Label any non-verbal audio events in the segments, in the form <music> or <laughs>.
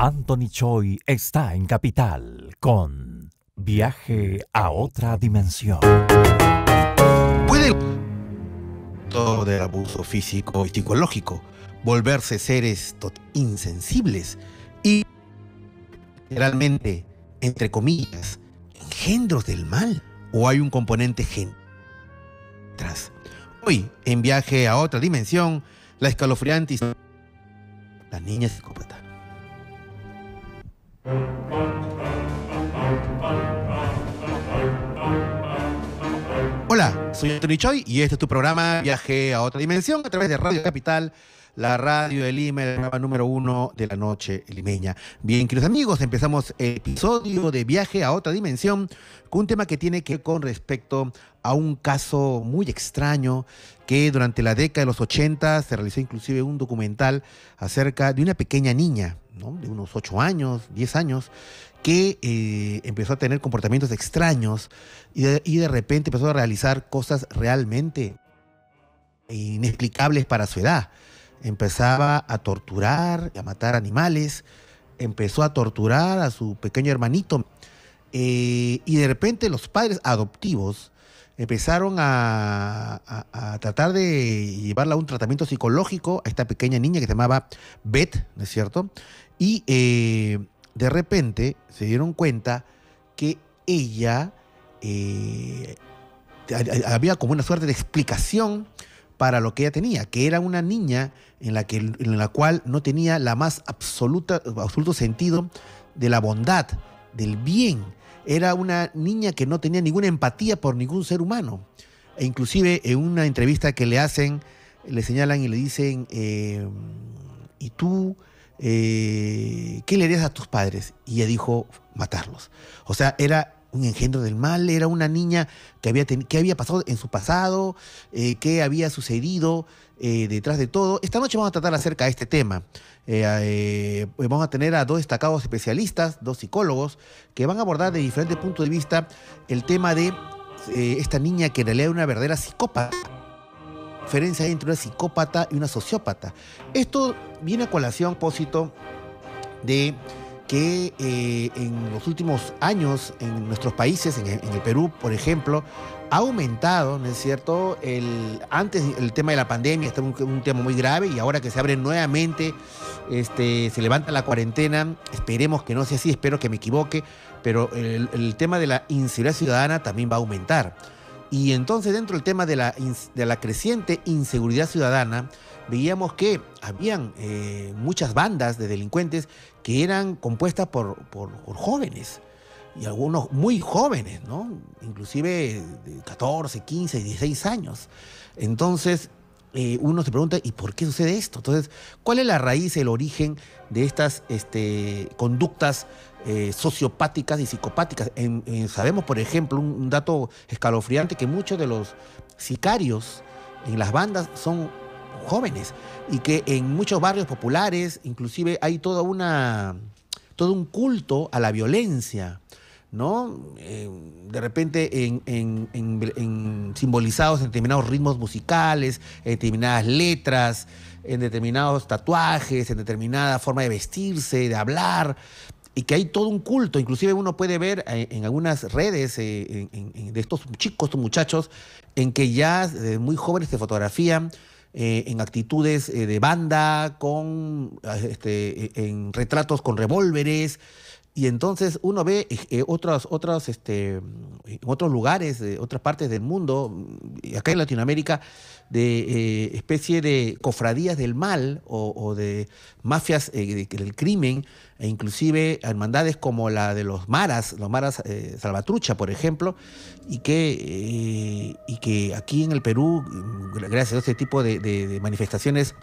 Anthony Choi está en Capital con Viaje a otra dimensión. Puede todo del abuso físico y psicológico volverse seres insensibles y realmente, entre comillas, engendros del mal o hay un componente gen tras. Hoy, en viaje a otra dimensión, la escalofriante la niña psicópata. Hola, soy Anthony Choi y este es tu programa Viaje a otra dimensión a través de Radio Capital, la radio del Lima, el programa número uno de la noche limeña. Bien, queridos amigos, empezamos el episodio de Viaje a otra dimensión con un tema que tiene que ver con respecto a un caso muy extraño que durante la década de los 80 se realizó inclusive un documental acerca de una pequeña niña, de unos 8 años, 10 años, que eh, empezó a tener comportamientos extraños y de, repente empezó a realizar cosas realmente inexplicables para su edad. Empezaba a torturar, a matar animales, empezó a torturar a su pequeño hermanito. Eh, y de repente los padres adoptivos empezaron a, tratar de llevarla a un tratamiento psicológico a esta pequeña niña que se llamaba Beth, ¿no es cierto? Y eh, de repente se dieron cuenta que ella eh, había como una suerte de explicación para lo que ella tenía, que era una niña en la, que, en la cual no tenía la más absoluta, absoluto sentido de la bondad, del bien, era una niña que no tenía ninguna empatía por ningún ser humano. E inclusive en una entrevista que le hacen, le señalan y le dicen, eh, ¿y tú eh, qué le harías a tus padres? Y ella dijo, matarlos. O sea, era un engendro del mal, era una niña que había, que había pasado en su pasado, eh, qué había sucedido detrás de todo. Esta noche vamos a tratar acerca de este tema. Eh, eh, vamos a tener a dos destacados especialistas, dos psicólogos, que van a abordar de diferentes puntos de vista el tema de eh, esta niña que en realidad es una verdadera psicópata. Diferencia entre una psicópata y una sociópata. Esto viene a colación, pósito, de que en los últimos años en nuestros países, en el Perú, por ejemplo, ha aumentado, ¿no es cierto? El, antes el tema de la pandemia estaba un, tema muy grave y ahora que se abre nuevamente, este, se levanta la cuarentena, esperemos que no sea así, espero que me equivoque, pero el, tema de la inseguridad ciudadana también va a aumentar. Y entonces dentro del tema de la, de la creciente inseguridad ciudadana, veíamos que habían eh, muchas bandas de delincuentes que eran compuestas por, por jóvenes y algunos muy jóvenes, ¿no? Inclusive de 14, 15, 16 años. Entonces, eh, uno se pregunta, ¿y por qué sucede esto? Entonces, ¿cuál es la raíz, el origen de estas este, conductas eh, sociopáticas y psicopáticas? sabemos, por ejemplo, un, dato escalofriante, que muchos de los sicarios en las bandas son jóvenes y que en muchos barrios populares, inclusive, hay toda una, todo un culto a la violencia ¿no? Eh, de repente en, simbolizados en determinados ritmos musicales, en determinadas letras, en determinados tatuajes, en determinada forma de vestirse, de hablar, y que hay todo un culto. Inclusive uno puede ver eh, en, algunas redes eh, de estos chicos, estos muchachos, en que ya muy jóvenes se fotografían. En actitudes de banda, con este, en retratos con revólveres, y entonces uno ve eh, otros, otros, este, en otros lugares, de otras partes del mundo, acá en Latinoamérica, de eh, especie de cofradías del mal o, de mafias eh, del crimen, e inclusive hermandades como la de los maras, los maras Salvatrucha, por ejemplo, y que, y que aquí en el Perú, gracias a este tipo de manifestaciones,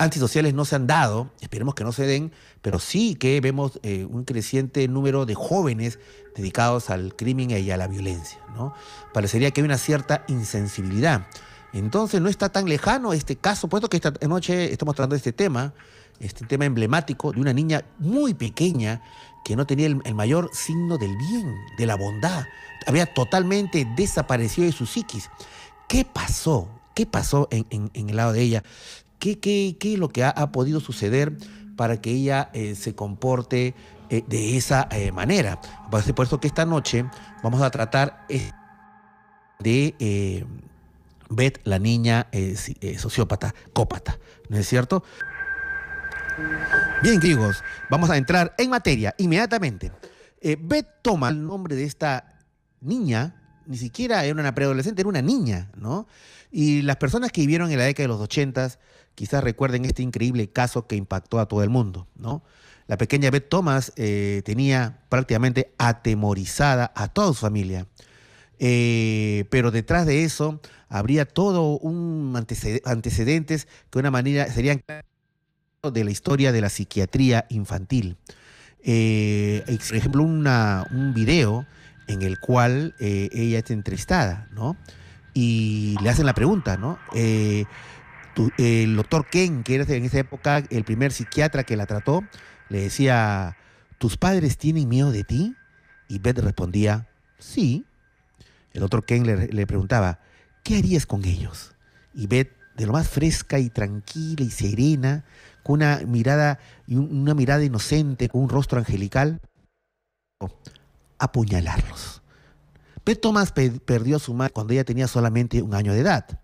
antisociales no se han dado, esperemos que no se den, pero sí que vemos eh, un creciente número de jóvenes dedicados al crimen y a la violencia. ¿no? Parecería que hay una cierta insensibilidad. Entonces no está tan lejano este caso, puesto que esta noche estamos tratando este tema, este tema emblemático de una niña muy pequeña que no tenía el, mayor signo del bien, de la bondad. Había totalmente desaparecido de su psiquis. ¿Qué pasó? ¿Qué pasó en, en el lado de ella? ¿Qué, es lo que ha, podido suceder para que ella eh, se comporte eh, de esa eh, manera. Por eso que esta noche vamos a tratar de Beth, la niña sociópata, cópata, ¿no es cierto? Bien, amigos, vamos a entrar en materia inmediatamente. Beth toma el nombre de esta niña, ni siquiera era una preadolescente, era una niña, ¿no? Y las personas que vivieron en la década de los ochentas quizás recuerden este increíble caso que impactó a todo el mundo, ¿no? La pequeña Beth Thomas eh, tenía prácticamente atemorizada a toda su familia. Eh, pero detrás de eso habría todo un antecedentes que de una manera serían de la historia de la psiquiatría infantil. Eh, por ejemplo, un video en el cual ella está entrevistada, ¿no? Y le hacen la pregunta, ¿no? El doctor Ken, que era en esa época el primer psiquiatra que la trató, le decía, ¿tus padres tienen miedo de ti? Y Beth respondía, sí. El doctor Ken le, preguntaba, ¿qué harías con ellos? Y Beth, de lo más fresca y tranquila y serena, con una mirada, una mirada inocente, con un rostro angelical, apuñalarlos. Beth Thomas perdió a su madre cuando ella tenía solamente un año de edad.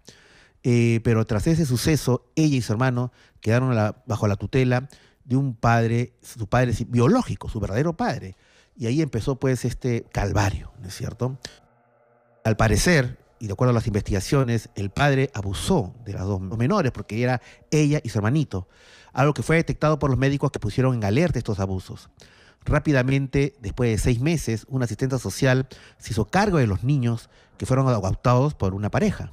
Eh, pero tras ese suceso, ella y su hermano quedaron bajo la tutela de un padre, su padre biológico, su verdadero padre. Y ahí empezó pues este calvario, ¿no es cierto? Al parecer, y de acuerdo a las investigaciones, el padre abusó de las dos menores porque era ella y su hermanito, algo que fue detectado por los médicos que pusieron en alerta estos abusos. Rápidamente, después de seis meses, una asistente social se hizo cargo de los niños que fueron adoptados por una pareja.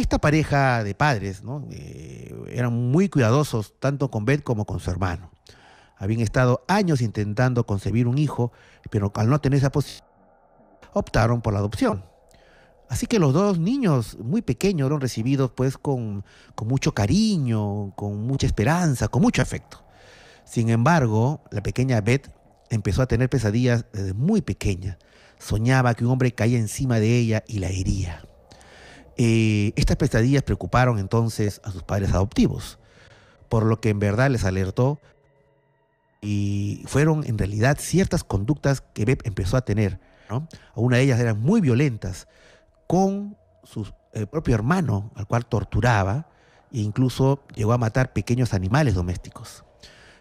Esta pareja de padres eh, eran muy cuidadosos tanto con Beth como con su hermano. Habían estado años intentando concebir un hijo, pero al no tener esa posibilidad, optaron por la adopción. Así que los dos niños muy pequeños fueron recibidos pues con, con mucho cariño, con mucha esperanza, con mucho afecto. Sin embargo, la pequeña Beth empezó a tener pesadillas desde muy pequeña. Soñaba que un hombre caía encima de ella y la hería. Eh, estas pesadillas preocuparon entonces a sus padres adoptivos, por lo que en verdad les alertó y fueron en realidad ciertas conductas que Beb empezó a tener. Una de ellas eran muy violentas con su propio hermano, al cual torturaba e incluso llegó a matar pequeños animales domésticos.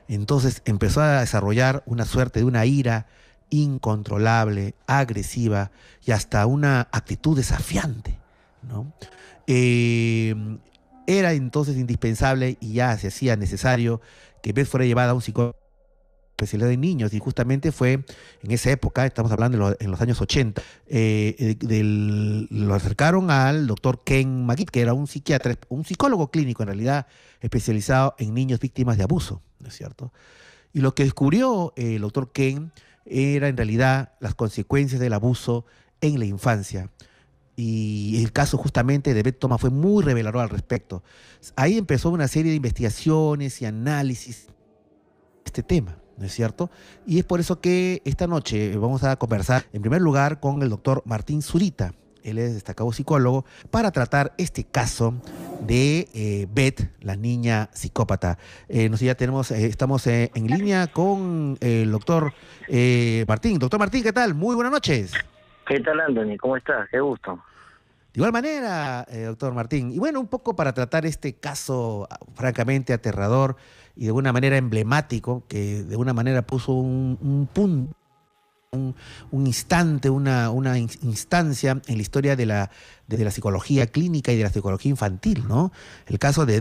Entonces empezó a desarrollar una suerte de una ira incontrolable, agresiva y hasta una actitud desafiante. Eh, era entonces indispensable y ya se hacía necesario que Beth fuera llevada a un psicólogo especialidad de niños y justamente fue en esa época, estamos hablando en los años 80, eh, lo acercaron al doctor Ken McGee, que era un psiquiatra, un psicólogo clínico en realidad especializado en niños víctimas de abuso, ¿no es cierto? Y lo que descubrió el doctor Ken era en realidad las consecuencias del abuso en la infancia y el caso justamente de Beth Thomas fue muy revelador al respecto. Ahí empezó una serie de investigaciones y análisis de este tema, ¿no es cierto? Y es por eso que esta noche vamos a conversar en primer lugar con el doctor Martín Zurita. Él es destacado psicólogo para tratar este caso de eh, Beth, la niña psicópata. Eh, ya tenemos, eh, estamos en línea con el doctor Martín. Doctor Martín, ¿qué tal? Muy buenas noches. ¿Qué tal, Anthony? ¿Cómo estás? Qué gusto. De igual manera, eh, doctor Martín, y bueno, un poco para tratar este caso ah, francamente aterrador y de una manera emblemático, que de una manera puso un, punto, un, instante, una, instancia en la historia de la, de la psicología clínica y de la psicología infantil, ¿no? El caso de,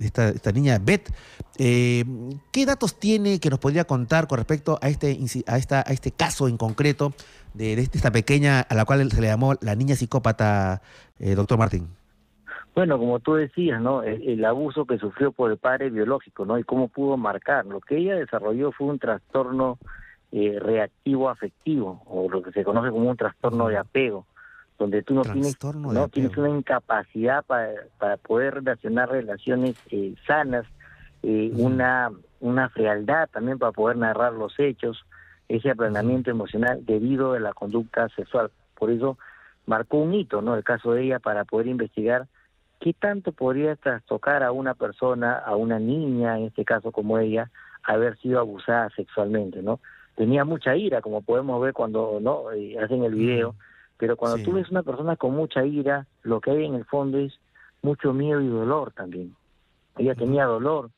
esta, niña Beth. Eh, ¿Qué datos tiene que nos podría contar con respecto a este, a esta, a este caso en concreto? de, esta pequeña a la cual se le llamó la niña psicópata, eh, doctor Martín? Bueno, como tú decías, ¿no? El, abuso que sufrió por el padre biológico, ¿no? Y cómo pudo marcar. Lo que ella desarrolló fue un trastorno eh, reactivo afectivo, o lo que se conoce como un trastorno de apego, donde tú no tienes, no tienes una incapacidad para, para poder relacionar relaciones eh, sanas, eh, una, una frialdad también para poder narrar los hechos, ese aplanamiento emocional debido a la conducta sexual. Por eso marcó un hito, ¿no? El caso de ella para poder investigar ¿qué tanto podría trastocar a una persona, a una niña, en este caso como ella, haber sido abusada sexualmente, ¿no? Tenía mucha ira, como podemos ver cuando no eh, hacen el video, pero cuando tú ves una persona con mucha ira, lo que hay en el fondo es mucho miedo y dolor también. Ella tenía dolor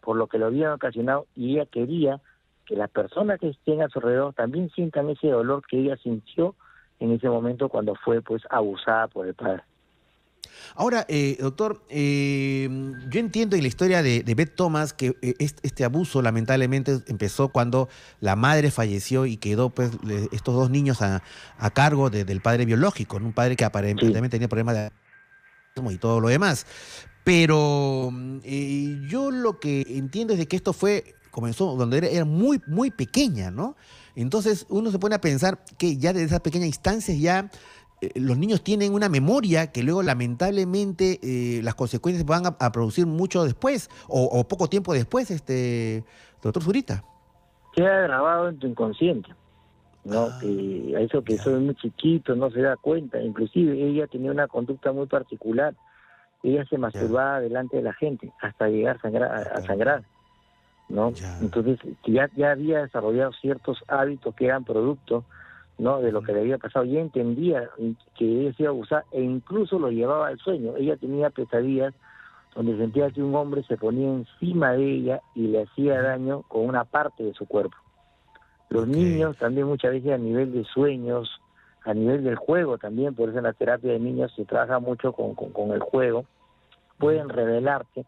por lo que lo habían ocasionado y ella quería que las personas que estén a su alrededor también sientan ese dolor que ella sintió en ese momento cuando fue pues abusada por el padre. Ahora, eh, doctor, eh, yo entiendo en la historia de, Beth Thomas que eh, este, abuso lamentablemente empezó cuando la madre falleció y quedó pues estos dos niños a, cargo del padre biológico, un padre que aparentemente tenía problemas de y todo lo demás. Pero yo lo que entiendo es de que esto fue comenzó donde era, era, muy, muy pequeña, ¿no? Entonces uno se pone a pensar que ya desde esas pequeñas instancias ya eh, los niños tienen una memoria que luego lamentablemente eh, las consecuencias van a, producir mucho después o, poco tiempo después, este doctor Zurita. Queda grabado en tu inconsciente, ¿no? Ah, a eso que soy muy chiquito no se da cuenta. Inclusive ella tenía una conducta muy particular. Ella se masturbaba delante de la gente hasta llegar a sangrar. A sangrar ¿no? Entonces ya, ya había desarrollado ciertos hábitos que eran producto ¿no? de lo que le había pasado. Ella entendía que ella se iba a abusar e incluso lo llevaba al sueño. Ella tenía pesadillas donde sentía que un hombre se ponía encima de ella y le hacía daño con una parte de su cuerpo. Los niños también muchas veces a nivel de sueños, a nivel del juego también, por eso en la terapia de niños se trabaja mucho con, con, el juego, pueden revelarte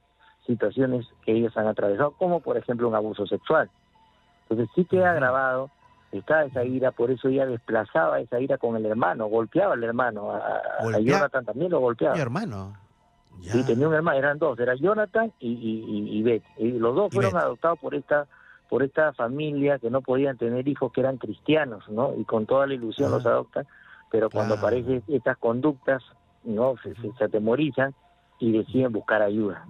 situaciones que ellos han atravesado, como por ejemplo un abuso sexual. Entonces sí queda grabado estaba esa ira, por eso ella desplazaba esa ira con el hermano, golpeaba al hermano, a, Jonathan también lo golpeaba. Mi hermano. Sí, tenía un hermano, eran dos, era Jonathan y, y, y Beth. Y los dos fueron adoptados por esta por esta familia que no podían tener hijos que eran cristianos, ¿no? Y con toda la ilusión los adoptan, pero cuando aparecen estas conductas, ¿no? Se, se, atemorizan y deciden buscar ayuda.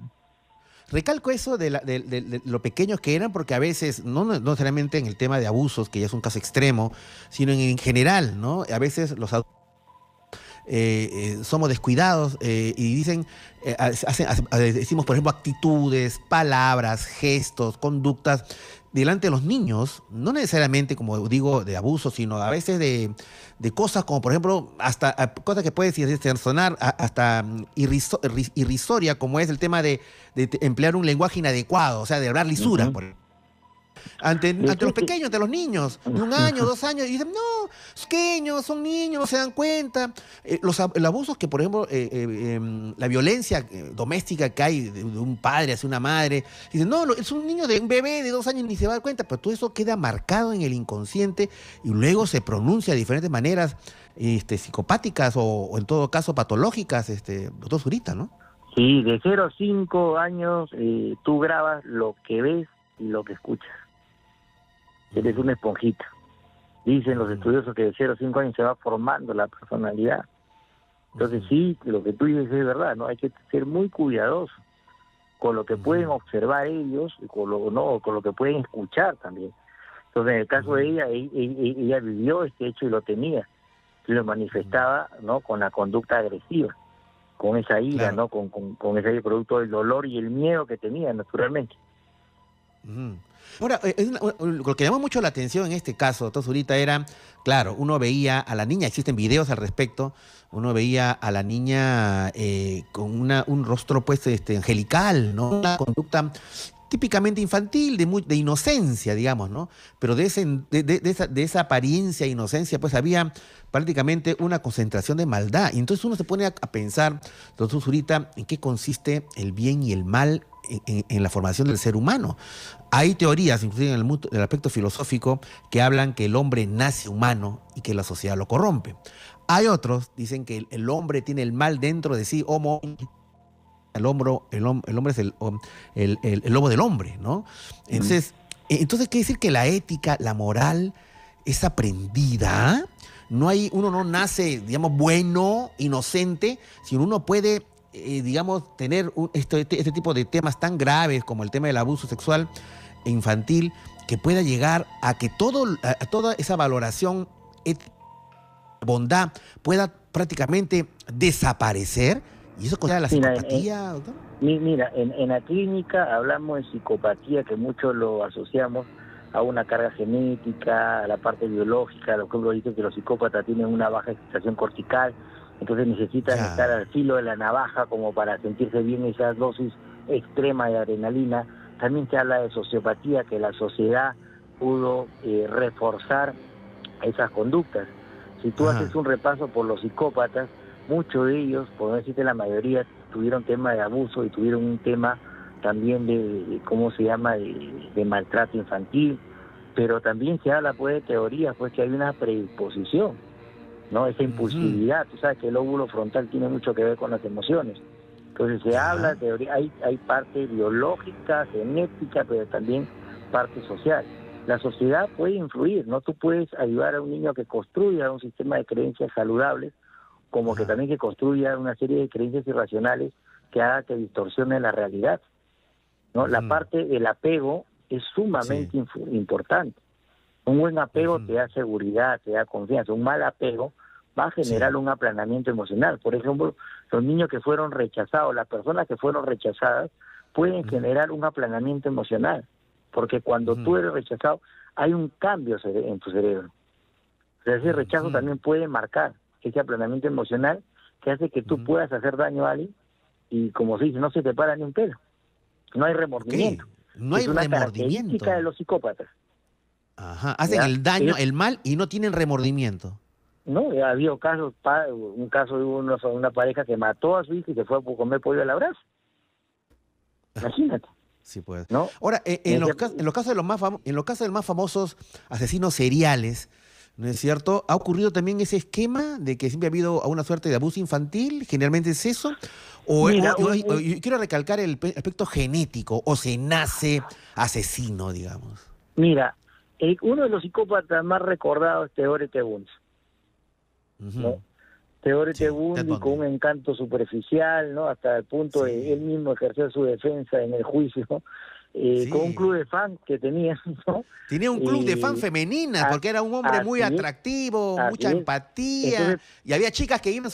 Recalco eso de, lo pequeños que eran, porque a veces, no, no necesariamente en el tema de abusos, que ya es un caso extremo, sino en, general, ¿no? A veces los adultos eh, eh, somos descuidados eh, y dicen, decimos, por ejemplo, actitudes, palabras, gestos, conductas delante de los niños, no necesariamente, como digo, de abuso, sino a veces de, cosas como, por ejemplo, hasta cosas que pueden sonar hasta mm, irrisoria, como es el tema de, emplear un lenguaje inadecuado, o sea, de hablar lisura, por ejemplo ante, los pequeños, ante los niños, de un año, dos años, y dicen, no, son pequeños, son niños, no se dan cuenta. Eh, los, abusos que, por ejemplo, eh, eh, em, la violencia doméstica que hay de, un padre hacia una madre, dicen, no, es un niño de un bebé de dos años ni se va a dar cuenta, pero todo eso queda marcado en el inconsciente y luego se pronuncia de diferentes maneras este, psicopáticas o, en todo caso patológicas, este, doctor Zurita, ¿no? Sí, de 0 a 5 años tú grabas lo que ves y lo que escuchas eres una esponjita. Dicen los estudiosos que de 0 a 5 años se va formando la personalidad. Entonces sí, lo que tú dices es verdad, ¿no? Hay que ser muy cuidadoso con lo que pueden observar ellos y con lo, no, con lo que pueden escuchar también. Entonces en el caso de ella, ella, vivió este hecho y lo tenía. Y lo manifestaba, ¿no? Con la conducta agresiva, con esa ira, ¿no? Con, con, ese producto del dolor y el miedo que tenía, naturalmente. Ahora, eh, lo que llamó mucho la atención en este caso, doctor Zurita, era, claro, uno veía a la niña, existen videos al respecto, uno veía a la niña eh, con un rostro pues este, angelical, ¿no? Una conducta típicamente infantil, de, de inocencia, digamos, ¿no? Pero de, ese, de, esa, de esa apariencia e inocencia, pues había prácticamente una concentración de maldad. Y entonces uno se pone a, pensar, doctor Zurita, en qué consiste el bien y el mal en, la formación del ser humano. Hay teorías, inclusive en el, aspecto filosófico, que hablan que el hombre nace humano y que la sociedad lo corrompe. Hay otros, dicen que el, hombre tiene el mal dentro de sí, homo, el, hombro, el, hombre es el, el, lobo del hombre, ¿no? Entonces, eh, entonces quiere decir que la ética, la moral, es aprendida. No hay, uno no nace, digamos, bueno, inocente, sino uno puede eh, digamos, tener este, este, tipo de temas tan graves como el tema del abuso sexual e infantil, que pueda llegar a que todo, a toda esa valoración bondad pueda prácticamente desaparecer ¿Y eso considera la psicopatía, doctor? Mira, en, en la clínica hablamos de psicopatía, que muchos lo asociamos a una carga genética, a la parte biológica, lo que uno dice que los psicópatas tienen una baja excitación cortical, entonces necesitan estar al filo de la navaja como para sentirse bien esa dosis extrema de adrenalina. También se habla de sociopatía, que la sociedad pudo eh, reforzar esas conductas. Si tú haces un repaso por los psicópatas, muchos de ellos, por no decirte la mayoría, tuvieron tema de abuso y tuvieron un tema también de, ¿cómo se llama?, de, maltrato infantil, pero también se habla pues de teorías, pues que hay una predisposición, ¿no? Esa impulsividad, tú sabes que el óvulo frontal tiene mucho que ver con las emociones. Entonces se habla de hay, hay parte biológica, genética, pero también parte social. La sociedad puede influir, ¿no? Tú puedes ayudar a un niño a que construya un sistema de creencias saludables, como que también que construya una serie de creencias irracionales que haga que distorsione la realidad. ¿no? La parte del apego es sumamente importante. Un buen apego te da seguridad, te da confianza. Un mal apego va a generar un aplanamiento emocional. Por ejemplo, los niños que fueron rechazados, las personas que fueron rechazadas, pueden generar un aplanamiento emocional. Porque cuando tú eres rechazado, hay un cambio en tu cerebro. O sea, ese rechazo también puede marcar ese aplanamiento emocional que hace que tú puedas hacer daño a alguien y, como se dice, no se te para ni un pelo. No hay remordimiento. No hay es una remordimiento. característica de los psicópatas. Ajá, hacen el daño, el mal y no tienen remordimiento. No, ha habido casos, un caso de una pareja que mató a su hijo y se fue a comer pollo al abrazo. Imagínate. Sí, pues. ¿No? Ahora, eh, en, los, casos de los más en los casos de los más famosos asesinos seriales, ¿no es cierto? ¿Ha ocurrido también ese esquema de que siempre ha habido una suerte de abuso infantil? ¿Generalmente es eso? O, quiero recalcar el aspecto genético, o se nace asesino, digamos. Mira, uno de los psicópatas más recordados es Teore Tebundi. Teore Tebundi con un encanto superficial, ¿no? Hasta el punto de él mismo ejercer su defensa en el juicio. Eh, con un club de fans que tenía, <laughs> ¿no? Tenía un club de fans femeninas, porque era un hombre muy atractivo, mucha empatía, y había chicas que iban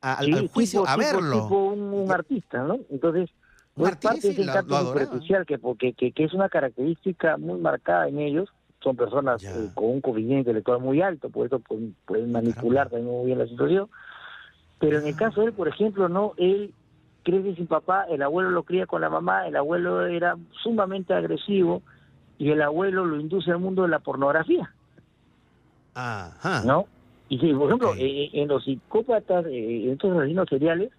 al, juicio a verlo. Tipo un, artista, ¿no? Entonces, un es parte de ese encanto superficial que, porque, que, es una característica muy marcada en ellos. Son personas eh, con un coeficiente intelectual muy alto, por eso pueden, manipular también muy bien la situación. Pero en el caso de él, por ejemplo, no, él crece sin papá, el abuelo lo cría con la mamá, el abuelo era sumamente agresivo y el abuelo lo induce al mundo de la pornografía. Ajá. ¿No? Y si, por ejemplo, eh, en los psicópatas, eh, en estos asesinos seriales,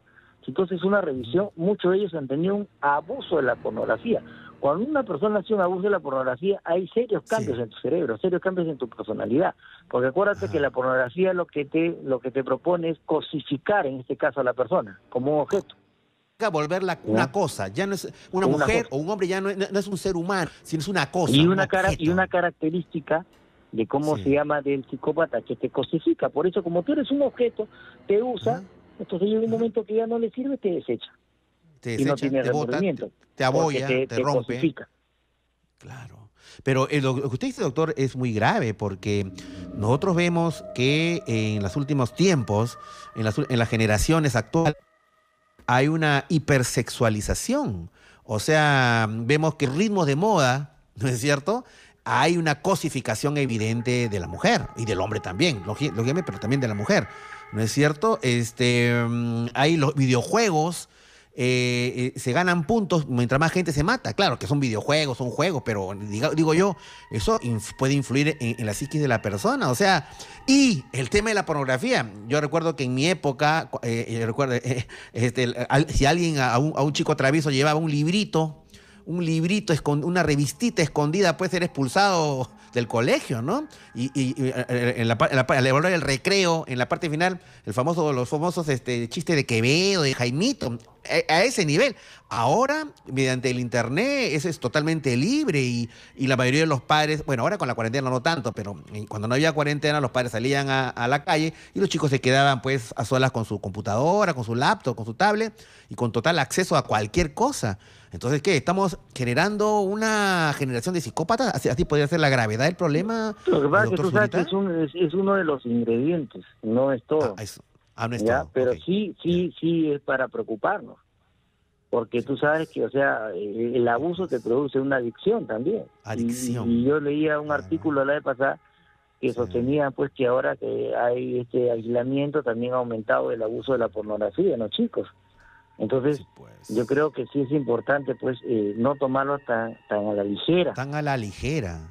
entonces una revisión, muchos de ellos han tenido un abuso de la pornografía. Cuando una persona hace un abuso de la pornografía, hay serios cambios en tu cerebro, serios cambios en tu personalidad. Porque acuérdate que la pornografía lo que te lo que te propone es cosificar, en este caso, a la persona como un objeto volverla una cosa, ya no es una, mujer o un hombre, ya no, es un ser humano, sino es una cosa. Y una, cara, y una característica de cómo se llama del psicópata que te cosifica. Por eso, como tú eres un objeto, te usa, entonces llega un momento que ya no le sirve, te desecha. Te desecha, y no tiene te, te, aboya, te, rompe. Claro. Pero lo que usted dice, doctor, es muy grave porque nosotros vemos que en los últimos tiempos, en las, en las generaciones actuales, hay una hipersexualización. O sea, vemos que ritmos de moda, ¿no es cierto? hay una cosificación evidente de la mujer y del hombre también, lógicamente, pero también de la mujer, ¿no es cierto? Este, mm, hay los videojuegos, eh, eh, se ganan puntos mientras más gente se mata. Claro que son videojuegos, son juegos, pero digo, yo, eso puede influir en, la psiquis de la persona. O sea, y el tema de la pornografía. Yo recuerdo que en mi época, eh, recuerdo, <laughs> este, si alguien, a un, a un chico travieso llevaba un librito un librito, una revistita escondida puede ser expulsado del colegio, ¿no? Y, eh, en la, en del recreo, en la parte final, el famoso, los famosos este, chistes de Quevedo, de Jaimito, a, ese nivel. Ahora, mediante el internet, eso es totalmente libre y, la mayoría de los padres, bueno, ahora con la cuarentena no tanto, pero cuando no había cuarentena, los padres salían a la calle y los chicos se quedaban pues a solas con su computadora, con su laptop, con su tablet y con total acceso a cualquier cosa. Entonces, ¿qué? ¿Estamos generando una generación de psicópatas? ¿Así, podría ser la gravedad del problema? Lo que pasa es que tú sabes que es, uno de los ingredientes, no es todo. Ah, Ah, no es ¿ya? todo. Pero sí, sí, sí es para preocuparnos. Porque tú sabes que, o sea, eh, el abuso te produce una adicción también. Y- Adicción. Y, yo leía un Claro. artículo la vez pasada que sostenía pues que ahora que hay este aislamiento también ha aumentado el abuso de la pornografía los chicos. Entonces, Sí, pues. yo creo que sí es importante pues eh, no tomarlo tan, tan a la ligera. Tan a la ligera.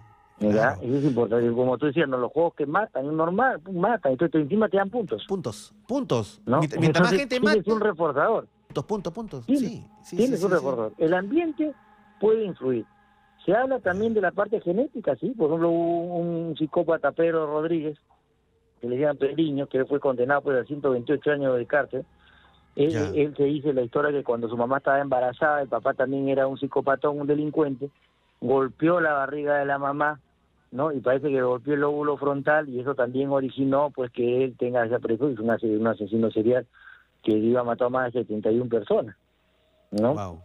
¿Verdad? Claro. Eso es importante. Como tú decías, no, los juegos que matan, es normal, matan, entonces encima te dan puntos. Puntos, puntos. ¿no? Mientras, mientras más Entonces, gente tienes mate, un reforzador. puntos, puntos, puntos. Tienes- Sí, sí, tienes sí, un sí, sí. reforzador. El ambiente puede influir. Se habla también de la parte genética, sí. Por ejemplo, un psicópata, Pedro Rodríguez, que le llaman Pedriño, que fue condenado pues, a 128 años de cárcel. Él, él se dice la historia que cuando su mamá estaba embarazada, el papá también era un psicopatón, un delincuente, golpeó la barriga de la mamá, ¿no? Y parece que golpeó el lóbulo frontal y eso también originó pues que él tenga esa prejuicio, un, un asesino serial que iba a matar a más de 71 personas, ¿no? Wow.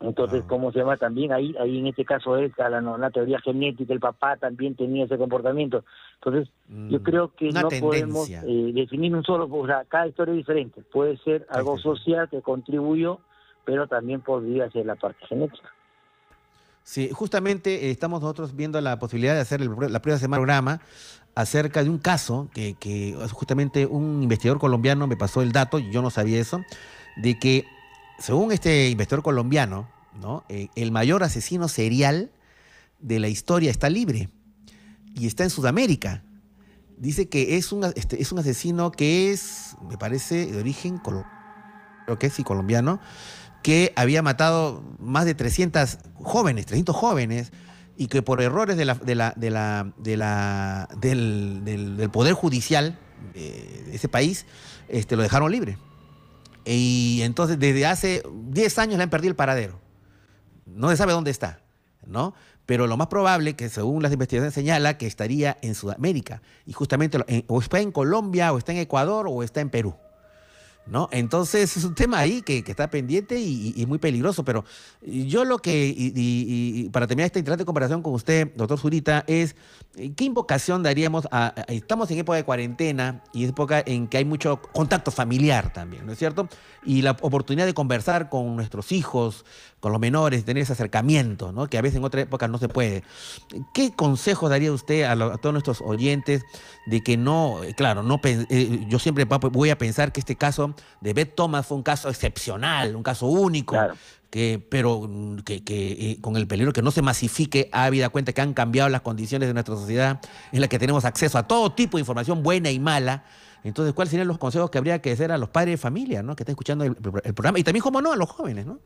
Entonces, Wow. ¿cómo se llama? También ahí, ahí en este caso es la, la teoría genética, el papá también tenía ese comportamiento. Entonces, yo Mm. creo que no podemos eh, definir un solo, o sea, cada historia es diferente. Puede ser algo social que contribuyó, pero también podría ser la parte genética. Sí, justamente eh, estamos nosotros viendo la posibilidad de hacer el, la prueba semana programa acerca de un caso que, justamente un investigador colombiano me pasó el dato, yo no sabía eso, de que según este investigador colombiano, ¿no? Eh, el mayor asesino serial de la historia está libre y está en Sudamérica. Dice que es un, este, es un asesino que es, me parece, de origen, creo que sí, colombiano, que había matado más de 300 jóvenes, 300 jóvenes, y que por errores del, Poder Judicial eh, de ese país, este, lo dejaron libre. Y entonces desde hace 10 años le han perdido el paradero. No se sabe dónde está, ¿no? Pero lo más probable, que según las investigaciones señala, que estaría en Sudamérica. Y justamente o está en Colombia, o está en Ecuador, o está en Perú. ¿No? Entonces es un tema ahí que, que está pendiente y, y muy peligroso, pero yo lo que, y, para terminar esta interesante comparación con usted, doctor Zurita, es eh, qué invocación daríamos a, estamos en época de cuarentena y época en que hay mucho contacto familiar también, ¿no es cierto? Y la oportunidad de conversar con nuestros hijos, con los menores, tener ese acercamiento, ¿no? Que a veces en otra época no se puede. ¿Qué consejo daría usted a, lo- a todos nuestros oyentes de que no, eh, claro, no eh, yo siempre va- voy a pensar que este caso de Beth Thomas fue un caso excepcional, un caso único, Claro. que, pero mm, que, que, eh, con el peligro que no se masifique, habida cuenta que han cambiado las condiciones de nuestra sociedad en la que tenemos acceso a todo tipo de información buena y mala. Entonces, ¿cuáles serían los consejos que habría que hacer a los padres de familia, ¿no? que están escuchando el, el programa? Y también, como no, a los jóvenes, ¿no?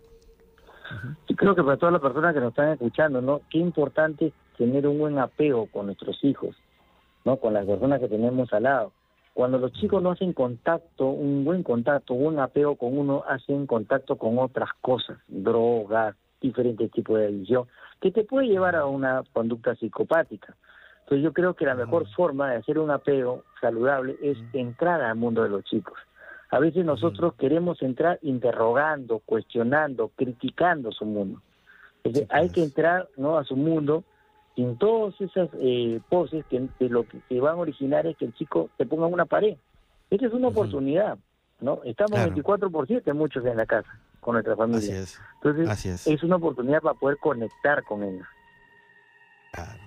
Yo creo que para todas las personas que nos están escuchando, ¿no? Qué importante es tener un buen apego con nuestros hijos, ¿no? Con las personas que tenemos al lado. Cuando los chicos no hacen contacto, un buen contacto, un buen apego con uno, hacen contacto con otras cosas, drogas, diferentes tipos de adicción, que te puede llevar a una conducta psicopática. Entonces yo creo que la mejor forma de hacer un apego saludable es entrar al mundo de los chicos. A veces nosotros queremos entrar interrogando, cuestionando, criticando su mundo. Entonces, Sí, hay que entrar ¿no? a su mundo sin todas esas eh, poses que, lo que, van a originar es que el chico se ponga en una pared. Esta es una oportunidad, ¿no? Estamos Claro. 24 por 7 muchos en la casa con nuestra familia. Así es. Entonces, Así es. es una oportunidad para poder conectar con ellos. Claro.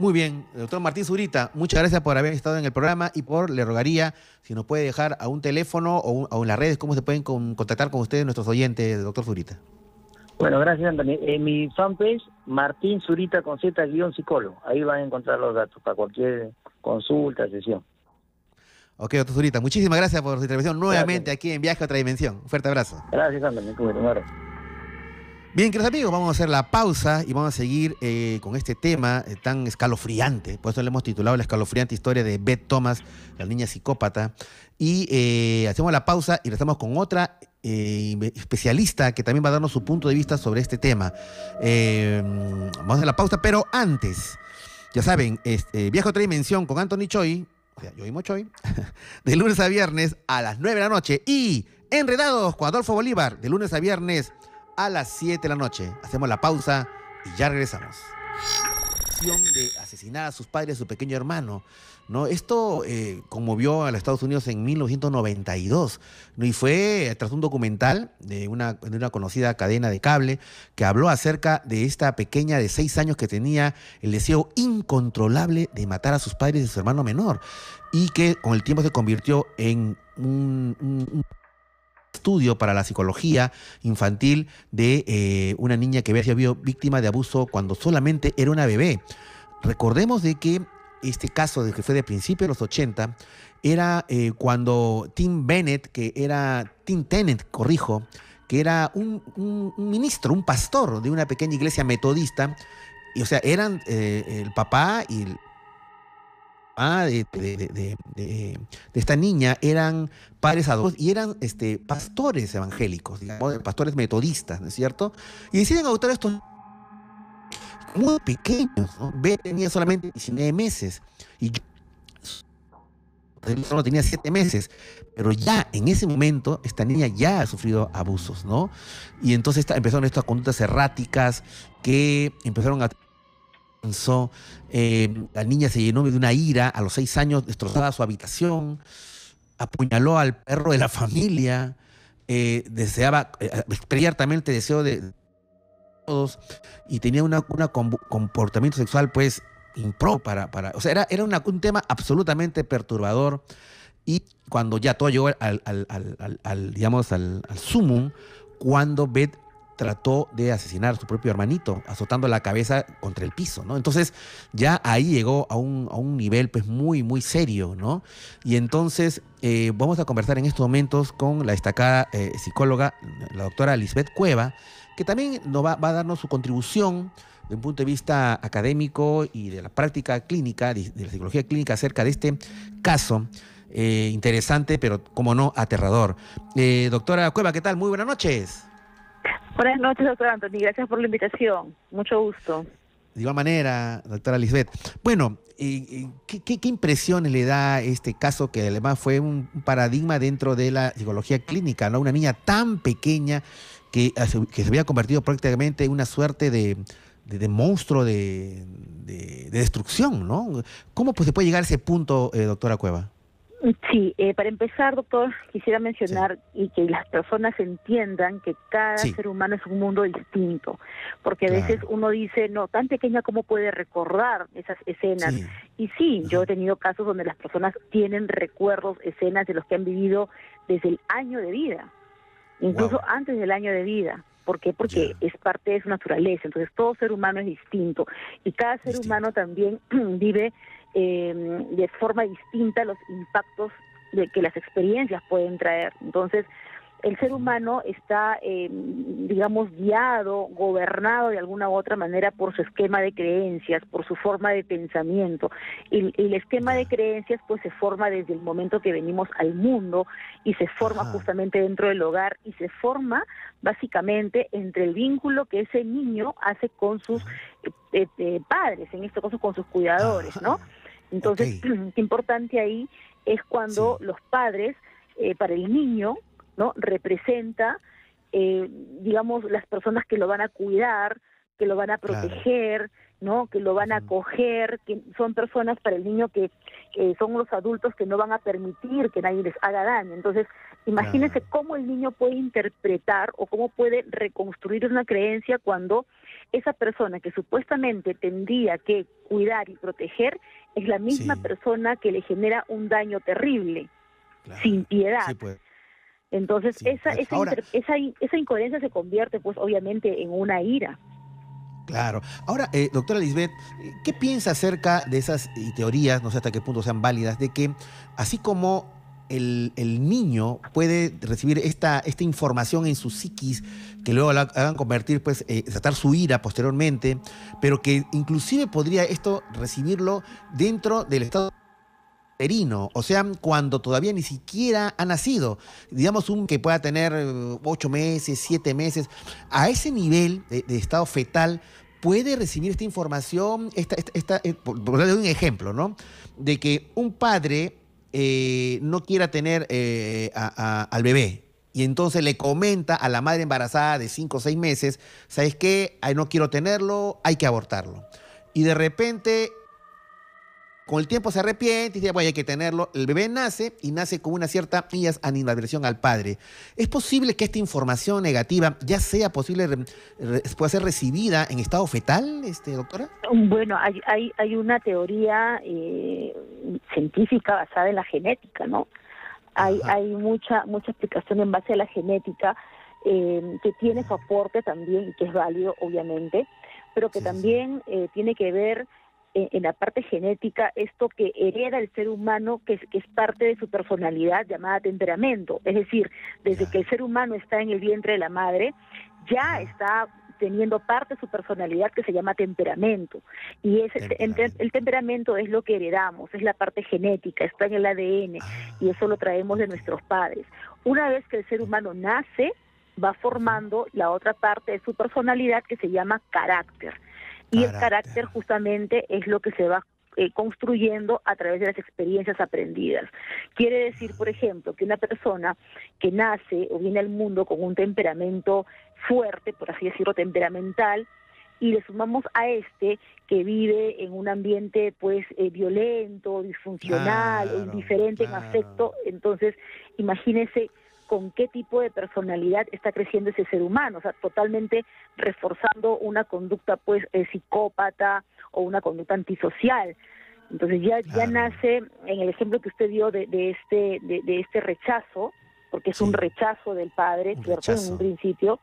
Muy bien, doctor Martín Zurita, muchas gracias por haber estado en el programa y por, le rogaría, si nos puede dejar a un teléfono o, un- o en las redes, cómo se pueden con- contactar con ustedes, nuestros oyentes, doctor Zurita. Bueno, gracias, Anthony. En mi fanpage, Martín Zurita con Z guion psicólogo. Ahí van a encontrar los datos para cualquier consulta, sesión. Ok, doctor Zurita, muchísimas gracias por su intervención nuevamente aquí en Viaje a otra dimensión. Un fuerte abrazo. Gracias, Anthony. Un abrazo. Bien, queridos amigos, vamos a hacer la pausa y vamos a seguir eh, con este tema eh, tan escalofriante. Por eso le hemos titulado La escalofriante historia de Beth Thomas, la niña psicópata. Y eh, hacemos la pausa y estamos con otra especialista que también va a darnos su punto de vista sobre este tema. Eh, vamos a hacer la pausa, pero antes, ya saben, este, Viaje a otra dimensión con Anthony Choi, o sea, yo mismo Choi, <laughs> de lunes a viernes a las 9 de la noche. Y Enredados con Adolfo Bolívar, de lunes a viernes a las 7 de la noche. Hacemos la pausa y ya regresamos. de asesinar a sus padres, a su pequeño hermano. ¿no? Esto eh, conmovió a los Estados Unidos en 1992 ¿no? y fue tras un documental de una, de una conocida cadena de cable que habló acerca de esta pequeña de seis años que tenía el deseo incontrolable de matar a sus padres y a su hermano menor y que con el tiempo se convirtió en un estudio para la psicología infantil de eh, una niña que había sido víctima de abuso cuando solamente era una bebé. Recordemos de que este caso de que fue de principios de los 80 era eh, cuando Tim Bennett, que era Tim Tennant, corrijo, que era un, ministro, un pastor de una pequeña iglesia metodista, y o sea, eran eh, el papá y el, de, esta niña eran padres adultos y eran este, pastores evangélicos, digamos, pastores metodistas, ¿no es cierto? Y deciden adoptar estos muy pequeños, ¿no? B tenía solamente 19 meses y solo tenía 7 meses, pero ya en ese momento esta niña ya ha sufrido abusos, ¿no? Y entonces empezaron estas conductas erráticas que empezaron a eh, la niña se llenó de una ira, a los seis años destrozaba su habitación, apuñaló al perro de la familia, eh, deseaba, eh, abiertamente deseo de todos, y tenía un comportamiento sexual pues impro para, para o sea, era, era un tema absolutamente perturbador, y cuando ya todo llegó al, al digamos, al, sumum, cuando Beth trató de asesinar a su propio hermanito, azotando la cabeza contra el piso, ¿no? Entonces ya ahí llegó a un, a un nivel pues muy, muy serio, ¿no? Y entonces eh, vamos a conversar en estos momentos con la destacada eh, psicóloga, la doctora Lisbeth Cueva, que también nos va, a darnos su contribución de un punto de vista académico y de la práctica clínica, de, la psicología clínica acerca de este caso. Eh, interesante, pero como no, aterrador. doctora Cueva, ¿qué tal? Muy buenas noches. Buenas noches, doctor Anthony. Gracias por la invitación. Mucho gusto. De igual manera, doctora Lisbeth. Bueno, ¿qué, qué, impresiones le da este caso que además fue un paradigma dentro de la psicología clínica? ¿no? Una niña tan pequeña que, se había convertido prácticamente en una suerte de, monstruo de, destrucción, ¿no? ¿Cómo pues, se puede llegar a ese punto, eh, doctora Cueva? Sí, eh, para empezar, doctor, quisiera mencionar y que las personas entiendan que cada ser humano es un mundo distinto, porque a veces uno dice, no, tan pequeña como puede recordar esas escenas. Y sí, yo he tenido casos donde las personas tienen recuerdos, escenas de los que han vivido desde el año de vida, incluso antes del año de vida. ¿Por qué? Porque es parte de su naturaleza. Entonces, todo ser humano es distinto y cada ser humano también <clears throat> vive eh, de forma distinta los impactos de que las experiencias pueden traer. Entonces, el ser humano está, eh, digamos, guiado, gobernado de alguna u otra manera por su esquema de creencias, por su forma de pensamiento. Y, el esquema de creencias pues se forma desde el momento que venimos al mundo y se forma justamente dentro del hogar y se forma básicamente entre el vínculo que ese niño hace con sus eh, eh, padres, en este caso con sus cuidadores, ¿no? Entonces, qué <clears throat> importante ahí es cuando los padres, para el niño, ¿no? Representa, eh, digamos, las personas que lo van a cuidar, que lo van a proteger, ¿no? Que lo van a acoger, que son personas para el niño que son los adultos que no van a permitir que nadie les haga daño. Entonces, imagínense cómo el niño puede interpretar o cómo puede reconstruir una creencia cuando esa persona que supuestamente tendría que cuidar y proteger es la misma persona que le genera un daño terrible, sin piedad. Pues. Entonces, esa, esa, esa, esa, incoherencia se convierte, pues, obviamente, en una ira. Claro. Ahora, eh, doctora Lisbeth, ¿qué piensa acerca de esas teorías, no sé hasta qué punto sean válidas, de que así como el, niño puede recibir esta, esta información en su psiquis, que luego la hagan convertir, pues, eh, su ira posteriormente, pero que inclusive podría esto recibirlo dentro del estado o sea, cuando todavía ni siquiera ha nacido, digamos un que pueda tener eh, ocho meses, siete meses, a ese nivel de, estado fetal puede recibir esta información, esta, esta, eh, por, darle un ejemplo, ¿no? De que un padre eh, no quiera tener al bebé, y entonces le comenta a la madre embarazada de cinco o seis meses, ¿sabes qué? no quiero tenerlo, hay que abortarlo. y de repente con el tiempo se arrepiente y dice, bueno, hay que tenerlo. El bebé nace y nace con una cierta animadversión al padre. ¿Es posible que esta información negativa ya sea posible, pueda ser recibida en estado fetal, este, doctora? Bueno, hay, hay, hay una teoría eh, científica basada en la genética, ¿no? Hay, hay mucha, mucha explicación en base a la genética eh, que tiene su aporte también y que es válido, obviamente, pero que también eh, tiene que ver en, la parte genética esto que hereda el ser humano, que es, que es parte de su personalidad llamada temperamento. Es decir, desde que el ser humano está en el vientre de la madre, ya está teniendo parte de su personalidad que se llama temperamento. Y ese, El, temperamento es lo que heredamos, es la parte genética, está en el ADN y eso lo traemos de nuestros padres. Una vez que el ser humano nace, va formando la otra parte de su personalidad que se llama carácter. Y el carácter justamente es lo que se va eh, construyendo a través de las experiencias aprendidas. Quiere decir, por ejemplo, que una persona que nace o viene al mundo con un temperamento fuerte, por así decirlo, temperamental, y le sumamos a este que vive en un ambiente pues eh, violento, disfuncional o indiferente en afecto, entonces imagínese con qué tipo de personalidad está creciendo ese ser humano, o sea, totalmente reforzando una conducta pues eh, psicópata o una conducta antisocial. Entonces ya ya nace en el ejemplo que usted dio de, este de, este rechazo, porque es un rechazo del padre, ¿cierto? En un principio,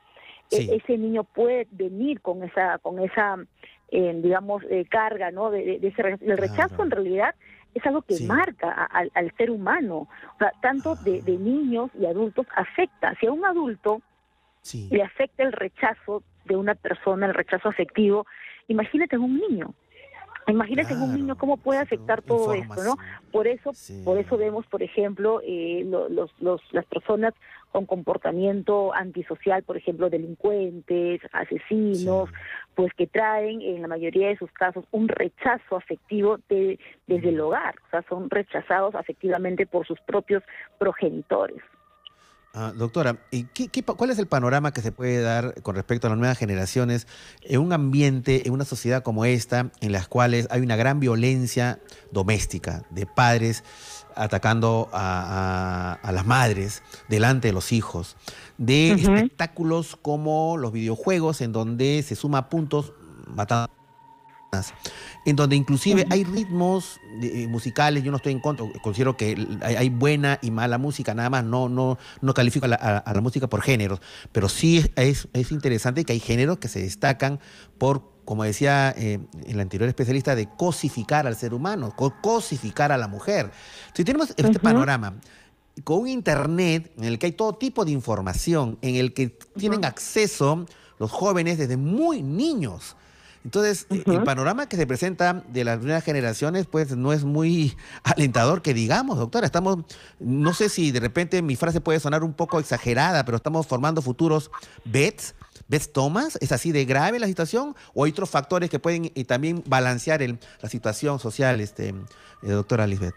e, ese niño puede venir con esa con esa eh, digamos eh, carga, ¿no? De, ese el rechazo en realidad es algo que marca al ser humano. O sea, tanto de, de, niños y adultos afecta. Si a un adulto le afecta el rechazo de una persona, el rechazo afectivo, imagínate en un niño. Imagínate en un niño cómo puede afectar todo esto, ¿no? Por eso, por eso vemos, por ejemplo, eh, los, los, las personas con comportamiento antisocial, por ejemplo, delincuentes, asesinos, pues que traen en la mayoría de sus casos un rechazo afectivo de, desde el hogar, o sea, son rechazados afectivamente por sus propios progenitores. Ah, doctora, ¿y qué, cuál es el panorama que se puede dar con respecto a las nuevas generaciones en un ambiente, en una sociedad como esta, en las cuales hay una gran violencia doméstica de padres atacando a, las madres delante de los hijos, de espectáculos como los videojuegos en donde se suma puntos matando en donde inclusive hay ritmos eh, musicales, yo no estoy en contra, considero que hay, buena y mala música, nada más no, no, no califico a la, música por géneros, pero sí es, es, interesante que hay géneros que se destacan por, como decía eh, el anterior especialista, de cosificar al ser humano, cosificar a la mujer. Si tenemos este panorama, con un internet en el que hay todo tipo de información, en el que tienen acceso los jóvenes desde muy niños entonces, eh, el panorama que se presenta de las nuevas generaciones, pues no es muy <laughs> alentador que digamos, doctora. Estamos, no sé si de repente mi frase puede sonar un poco exagerada, pero estamos formando futuros bets, bets tomas. ¿Es así de grave la situación? ¿O hay otros factores que pueden eh, también balancear la situación social, este, eh, doctora Lisbeth?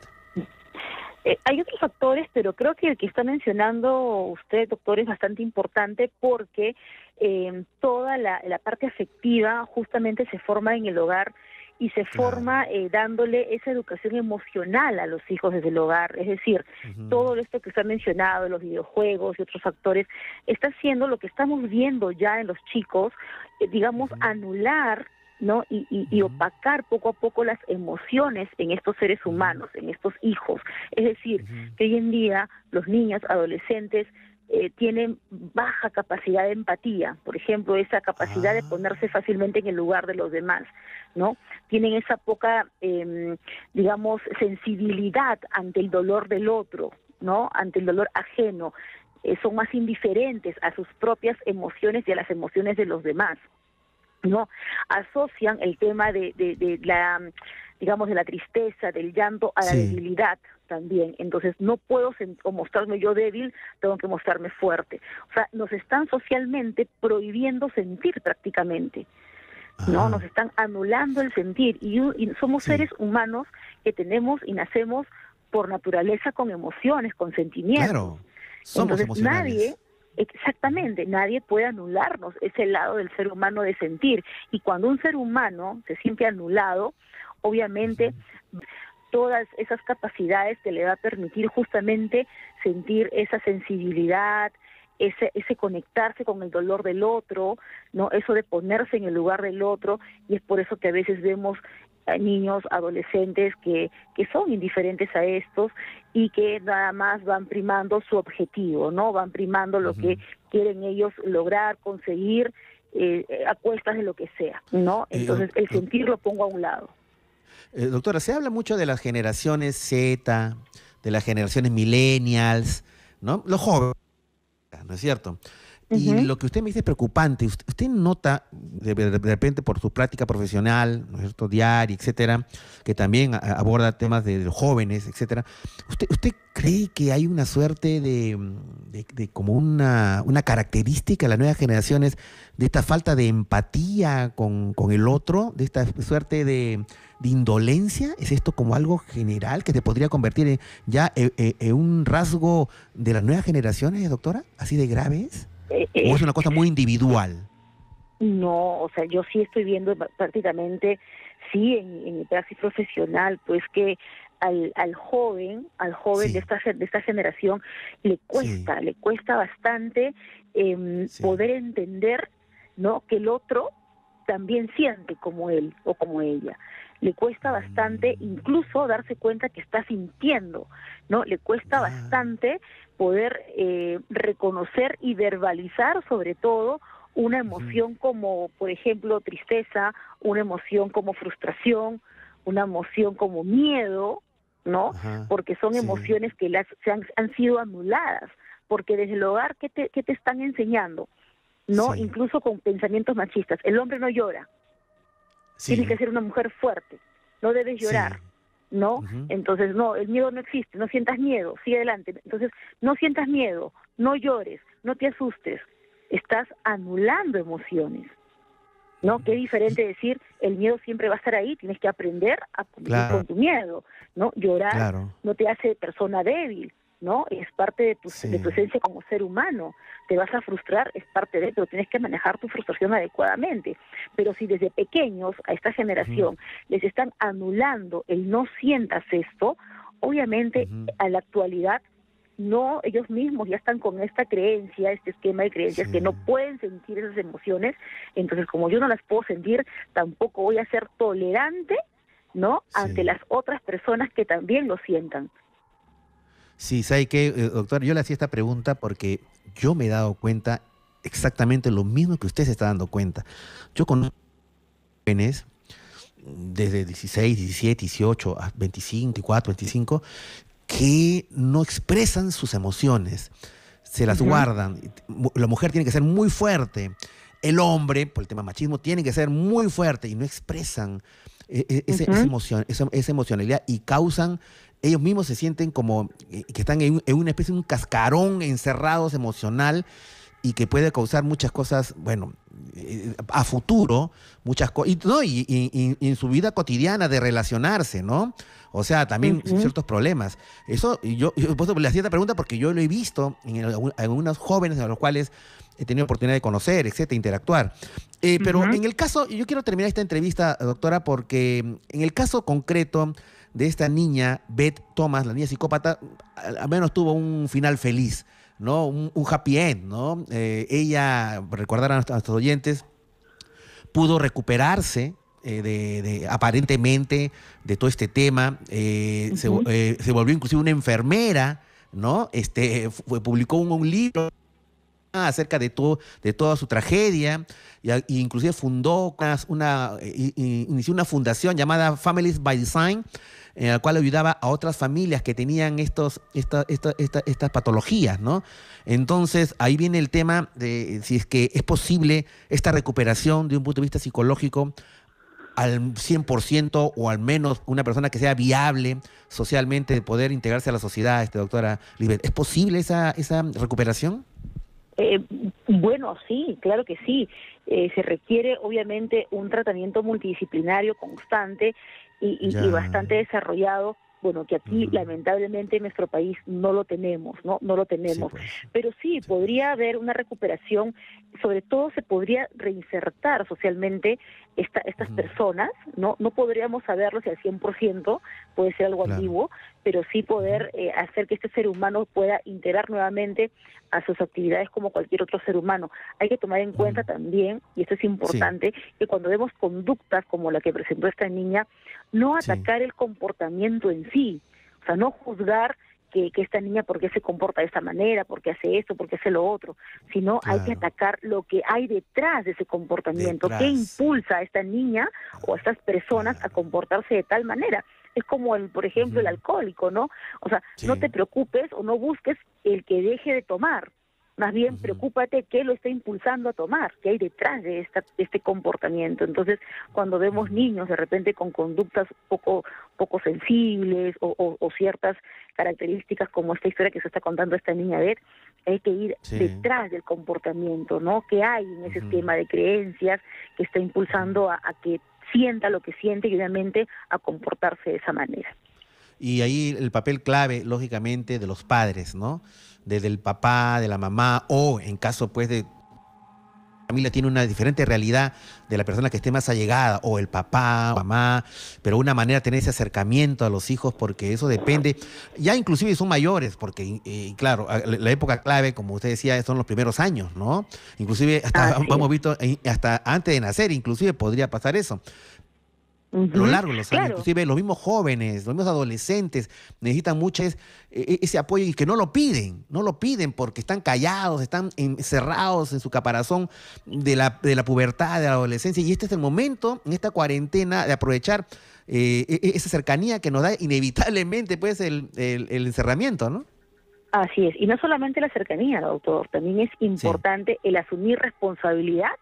hay otros factores, pero creo que el que está mencionando usted, doctor, es bastante importante porque eh, toda la, parte afectiva justamente se forma en el hogar y se forma eh, dándole esa educación emocional a los hijos desde el hogar. Es decir, todo esto que usted ha mencionado, los videojuegos y otros factores, está haciendo lo que estamos viendo ya en los chicos, eh, digamos, anular ¿no? Y, y, opacar poco a poco las emociones en estos seres humanos, en estos hijos. Es decir, que hoy en día los niños, adolescentes, eh, tienen baja capacidad de empatía, por ejemplo, esa capacidad de ah. ponerse fácilmente en el lugar de los demás, ¿no? Tienen esa poca, eh, digamos, sensibilidad ante el dolor del otro, ¿no? Ante el dolor ajeno. Eh, son más indiferentes a sus propias emociones y a las emociones de los demás, ¿no? Asocian el tema de, de, de la digamos, de la tristeza, del llanto, a la debilidad también. Entonces, no puedo mostrarme yo débil, tengo que mostrarme fuerte. O sea, nos están socialmente prohibiendo sentir prácticamente. ¿no? Nos están anulando el sentir y, somos seres humanos que tenemos y nacemos por naturaleza con emociones, con sentimientos. Claro, somos Entonces, nadie Exactamente, nadie puede anularnos ese lado del ser humano de sentir. Y cuando un ser humano se siente anulado, obviamente todas esas capacidades que le va a permitir justamente sentir esa sensibilidad, ese, ese conectarse con el dolor del otro, no eso de ponerse en el lugar del otro y es por eso que a veces vemos niños, adolescentes que, que son indiferentes a estos y que nada más van primando su objetivo, ¿no? Van primando lo que quieren ellos lograr, conseguir eh, a cuestas de lo que sea, ¿no? Entonces el sentir lo pongo a un lado. Eh, doctora, se habla mucho de las generaciones Z, de las generaciones millennials, ¿no? Los jóvenes, ¿no es cierto? Y lo que usted me dice es preocupante. Usted, nota, de, repente por su práctica profesional, ¿no es diaria, etcétera, que también aborda temas de, los jóvenes, etcétera. ¿Usted, ¿Usted cree que hay una suerte de, como una, una, característica de las nuevas generaciones de esta falta de empatía con, el otro, de esta suerte de, indolencia? ¿Es esto como algo general que se podría convertir en, ya en, eh, eh, en un rasgo de las nuevas generaciones, doctora? ¿Así de graves? Eh, ¿O es una cosa muy individual? No, o sea, yo sí estoy viendo prácticamente, sí, en, mi praxis profesional, pues que al, al joven, al joven de, esta, de esta generación, le cuesta, le cuesta bastante em, poder entender, ¿no? Que el otro también siente como él o como ella. Le cuesta bastante mm. incluso darse cuenta que está sintiendo, ¿no? Le cuesta bastante poder eh, reconocer y verbalizar sobre todo una emoción como, por ejemplo, tristeza, una emoción como frustración, una emoción como miedo, ¿no? porque son emociones que las, se han, han, sido anuladas, porque desde el hogar, ¿qué te, qué te están enseñando? ¿No? Incluso con pensamientos machistas. El hombre no llora. Tiene que ser una mujer fuerte. No debes llorar. ¿no? Entonces, no, el miedo no existe, no sientas miedo, sigue adelante. Entonces, no sientas miedo, no llores, no te asustes, estás anulando emociones. ¿No? Qué diferente decir, el miedo siempre va a estar ahí, tienes que aprender a convivir con tu miedo, ¿no? Llorar no te hace persona débil, ¿no? Es parte de tu, de tu esencia como ser humano. Te vas a frustrar, es parte de, pero tienes que manejar tu frustración adecuadamente. Pero si desde pequeños a esta generación les están anulando el no sientas esto, obviamente a la actualidad no, ellos mismos ya están con esta creencia, este esquema de creencias que no pueden sentir esas emociones, entonces como yo no las puedo sentir, tampoco voy a ser tolerante, ¿no? Ante las otras personas que también lo sientan. Sí, ¿sabe qué, eh, doctor? Yo le hacía esta pregunta porque yo me he dado cuenta exactamente lo mismo que usted se está dando cuenta. Yo conozco jóvenes desde 16, 17, 18, 25, 24, 25, que no expresan sus emociones, se las guardan. La mujer tiene que ser muy fuerte, el hombre, por el tema machismo, tiene que ser muy fuerte y no expresan e, e, esa, emoción, esa, emocionalidad y causan ellos mismos se sienten como eh, que están en, una especie de un cascarón encerrados emocional y que puede causar muchas cosas, bueno, eh, a futuro, muchas cosas, y, no, y, en su vida cotidiana de relacionarse, ¿no? O sea, también ciertos problemas. Eso, yo, yo le hacía esta pregunta porque yo lo he visto en algunos jóvenes a los cuales he tenido oportunidad de conocer, etcétera, interactuar. Eh, pero en el caso, yo quiero terminar esta entrevista, doctora, porque en el caso concreto de esta niña, Beth Thomas, la niña psicópata, al menos tuvo un final feliz, ¿no? Un, happy end, ¿no? Eh, ella, recordar a nuestros, oyentes, pudo recuperarse eh, de, aparentemente de todo este tema, eh, se, volvió inclusive una enfermera, ¿no? Este, publicó un, libro acerca de todo de toda su tragedia e inclusive fundó una, inició una fundación llamada Families by Design en la cual ayudaba a otras familias que tenían estos, estas patologías, ¿no? Entonces, ahí viene el tema de si es que es posible esta recuperación de un punto de vista psicológico al 100% o al menos una persona que sea viable socialmente de poder integrarse a la sociedad, este, doctora. ¿Es posible esa, esa recuperación? Eh, bueno, sí, claro que sí. Eh, se requiere obviamente un tratamiento multidisciplinario constante y, bastante desarrollado bueno, que aquí lamentablemente en nuestro país no lo tenemos, ¿no? No lo tenemos. Pues. Pero sí, podría haber una recuperación, sobre todo se podría reinsertar socialmente esta, estas personas, ¿no? No podríamos saberlo si al 100% puede ser algo antiguo, pero sí poder eh, hacer que este ser humano pueda integrar nuevamente a sus actividades como cualquier otro ser humano. Hay que tomar en cuenta también, y esto es importante, que cuando vemos conductas como la que presentó esta niña, no atacar el comportamiento en sí, o sea, no juzgar que, que, esta niña por qué se comporta de esta manera, por qué hace esto, por qué hace lo otro, sino hay que atacar lo que hay detrás de ese comportamiento, qué impulsa a esta niña o a estas personas a comportarse de tal manera. Es como, el, por ejemplo, el alcohólico, ¿no? O sea, no te preocupes o no busques el que deje de tomar, más bien, preocúpate qué lo está impulsando a tomar, qué hay detrás de, esta, este comportamiento. Entonces, cuando vemos niños de repente con conductas poco, poco sensibles o, ciertas características como esta historia que se está contando esta niña Beth, hay que ir detrás del comportamiento, ¿no? ¿Qué hay en ese esquema de creencias que está impulsando a, a que sienta lo que siente y obviamente a comportarse de esa manera? Y ahí el papel clave, lógicamente, de los padres, ¿no? Desde el papá, de la mamá, o en caso, pues, de familia tiene una diferente realidad de la persona que esté más allegada, o el papá, o mamá, pero una manera de tener ese acercamiento a los hijos, porque eso depende, ya inclusive son mayores, porque, eh, claro, la época clave, como usted decía, son los primeros años, ¿no? Inclusive, hasta, hemos visto, eh, hasta antes de nacer, inclusive podría pasar eso a lo largo de los años. Inclusive los mismos jóvenes, los mismos adolescentes necesitan mucho e, e, ese apoyo y que no lo piden, no lo piden porque están callados, están encerrados en su caparazón de la, de la pubertad, de la adolescencia. Y este es el momento, en esta cuarentena, de aprovechar eh, e, esa cercanía que nos da inevitablemente pues el, el, encerramiento, ¿no? Así es, y no solamente la cercanía, doctor, también es importante el asumir responsabilidad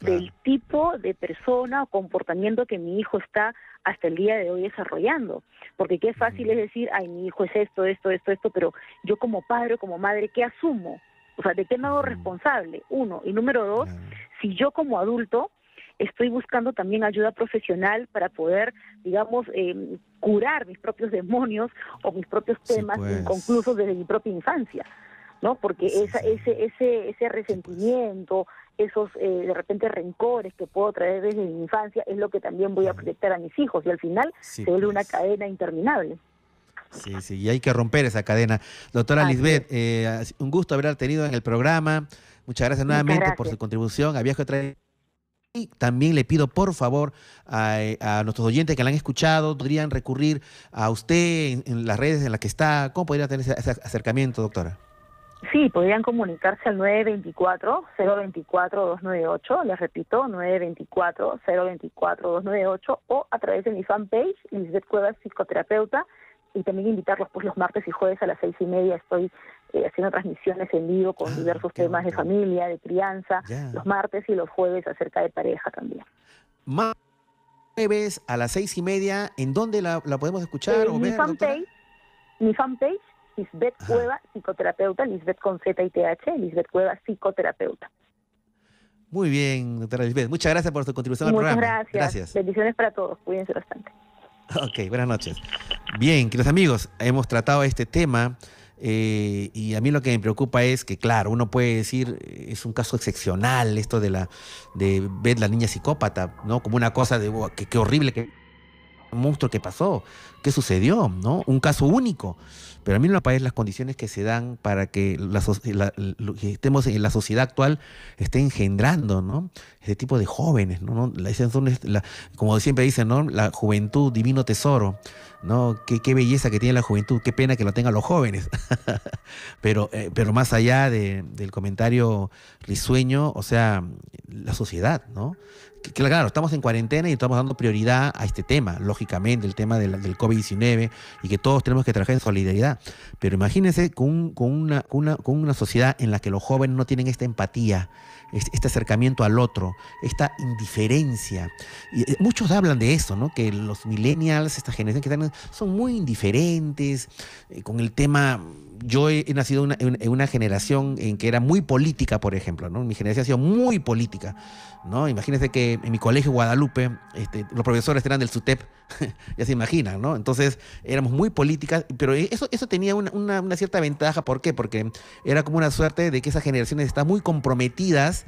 del tipo de persona o comportamiento que mi hijo está hasta el día de hoy desarrollando. Porque qué fácil es decir, ay, mi hijo es esto, esto, esto, esto, pero yo como padre o como madre, ¿qué asumo? O sea, ¿de qué me hago responsable? Uno. Y número dos, si yo como adulto estoy buscando también ayuda profesional para poder, digamos, eh, curar mis propios demonios o mis propios temas pues. inconclusos desde mi propia infancia. ¿no? Porque esa, ese, ese, ese resentimiento, esos eh, de repente rencores que puedo traer desde mi infancia es lo que también voy a proyectar a mis hijos y al final se vuelve una pues. cadena interminable. Sí, sí, y hay que romper esa cadena. Doctora Lisbeth, eh, un gusto haber tenido en el programa. Muchas gracias nuevamente por su contribución a Viaje otra y también le pido, por favor, a, nuestros oyentes que la han escuchado, podrían recurrir a usted en, las redes en las que está. ¿Cómo podría tener ese acercamiento, doctora? Sí, podrían comunicarse al 924-024-298, les repito, 924-024-298 o a través de mi fanpage, Lisbeth Cuevas, psicoterapeuta, y también invitarlos pues los martes y jueves a las seis y media estoy eh, haciendo transmisiones en vivo con ah, diversos temas de familia, de crianza, los martes y los jueves acerca de pareja también. Jueves a las seis y media, ¿en dónde la, podemos escuchar eh, o mi Fanpage, mi fanpage Lisbeth Cueva, psicoterapeuta, Lisbeth con Z y TH, Lisbeth Cueva, psicoterapeuta. Muy bien, doctora Lisbeth. Muchas gracias por su contribución al programa. Gracias. gracias. Bendiciones para todos. Cuídense bastante. Ok, buenas noches. Bien, queridos amigos, hemos tratado este tema eh, y a mí lo que me preocupa es que, claro, uno puede decir, eh, es un caso excepcional esto de la de ver la niña psicópata, ¿no? Como una cosa de, que qué horrible, que monstruo que pasó, qué sucedió, ¿no? Un caso único. Pero a mí no me parecen las condiciones que se dan para que, la, estemos en la sociedad actual esté engendrando, ¿no? Ese tipo de jóvenes, ¿no? La, como siempre dicen, ¿no? La juventud, divino tesoro, ¿no? Qué, qué belleza que tiene la juventud, qué pena que lo tengan los jóvenes. <laughs> pero, eh, pero más allá del comentario risueño, o sea, la sociedad, ¿no? Claro, estamos en cuarentena y estamos dando prioridad a este tema, lógicamente, el tema del, del COVID-19 y que todos tenemos que trabajar en solidaridad. Pero imagínense con, una, con, una, sociedad en la que los jóvenes no tienen esta empatía, este acercamiento al otro, esta indiferencia. Y eh, muchos hablan de eso, ¿no? Que los millennials, esta generación que están, son muy indiferentes eh, con el tema yo he, nacido en una, generación en que era muy política, por ejemplo, ¿no? Mi generación ha sido muy política, ¿no? Imagínense que en mi colegio Guadalupe, este, los profesores eran del SUTEP, <laughs> ya se imaginan, ¿no? Entonces éramos muy políticas, pero eso, eso tenía una, cierta ventaja, ¿por qué? Porque era como una suerte de que esas generaciones están muy comprometidas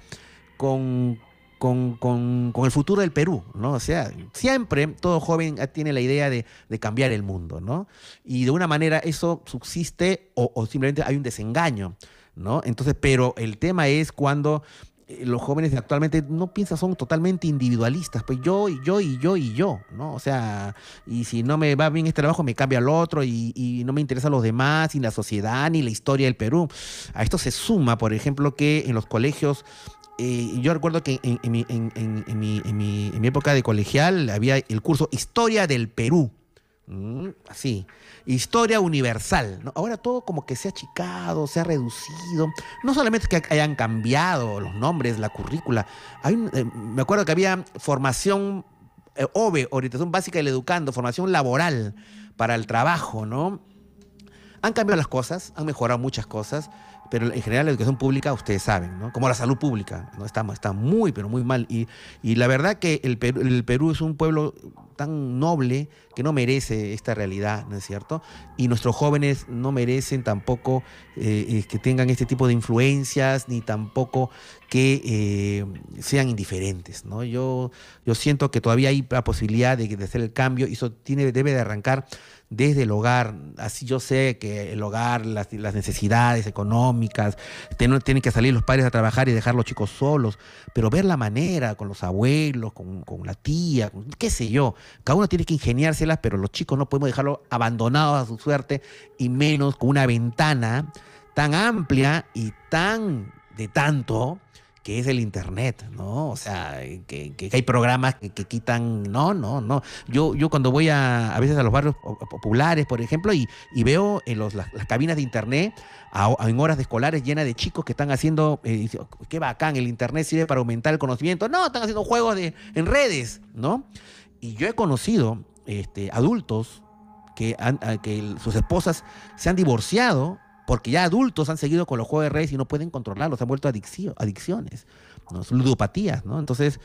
con, con, con, el futuro del Perú, ¿no? O sea, siempre todo joven tiene la idea de, cambiar el mundo, ¿no? Y de una manera eso subsiste o, simplemente hay un desengaño, ¿no? Entonces, pero el tema es cuando eh, los jóvenes actualmente no piensan, son totalmente individualistas, pues yo y yo y yo y yo, ¿no? O sea, y si no me va bien este trabajo, me cambia al otro y, y no me interesan los demás, ni la sociedad, ni la historia del Perú. A esto se suma, por ejemplo, que en los colegios eh, yo recuerdo que en, mi, época de colegial había el curso Historia del Perú. Mm, así. Historia universal. Ahora todo como que se ha achicado, se ha reducido. No solamente que hayan cambiado los nombres, la currícula. Eh, me acuerdo que había formación eh, OVE, orientación básica del educando, formación laboral para el trabajo, ¿no? Han cambiado las cosas, han mejorado muchas cosas, pero en general la educación pública, ustedes saben, ¿no? Como la salud pública, ¿no? Está, está muy, pero muy mal. Y, y la verdad que el Perú, el Perú, es un pueblo tan noble que no merece esta realidad, ¿no es cierto? Y nuestros jóvenes no merecen tampoco eh, eh, que tengan este tipo de influencias, ni tampoco que eh, sean indiferentes, ¿no? Yo, yo siento que todavía hay la posibilidad de, hacer el cambio y eso tiene, debe de arrancar desde el hogar. Así yo sé que el hogar, las, necesidades económicas, tienen que salir los padres a trabajar y dejar los chicos solos, pero ver la manera con los abuelos, con, la tía, qué sé yo. Cada uno tiene que ingeniárselas, pero los chicos no podemos dejarlos abandonados a su suerte y menos con una ventana tan amplia y tan de tanto que es el Internet, ¿no? O sea, que, hay programas que, quitan, no, no, no. Yo, yo cuando voy a, a veces a los barrios populares, por ejemplo, y, veo en los, las, cabinas de Internet en horas escolares llenas de chicos que están haciendo, eh, qué bacán, el Internet sirve para aumentar el conocimiento. No, están haciendo juegos de, en redes, ¿no? Y yo he conocido este, adultos que, han, que sus esposas se han divorciado porque ya adultos han seguido con los juegos de redes y no pueden controlarlos, han vuelto adicciones, ¿no? ludopatías, ¿no? Entonces,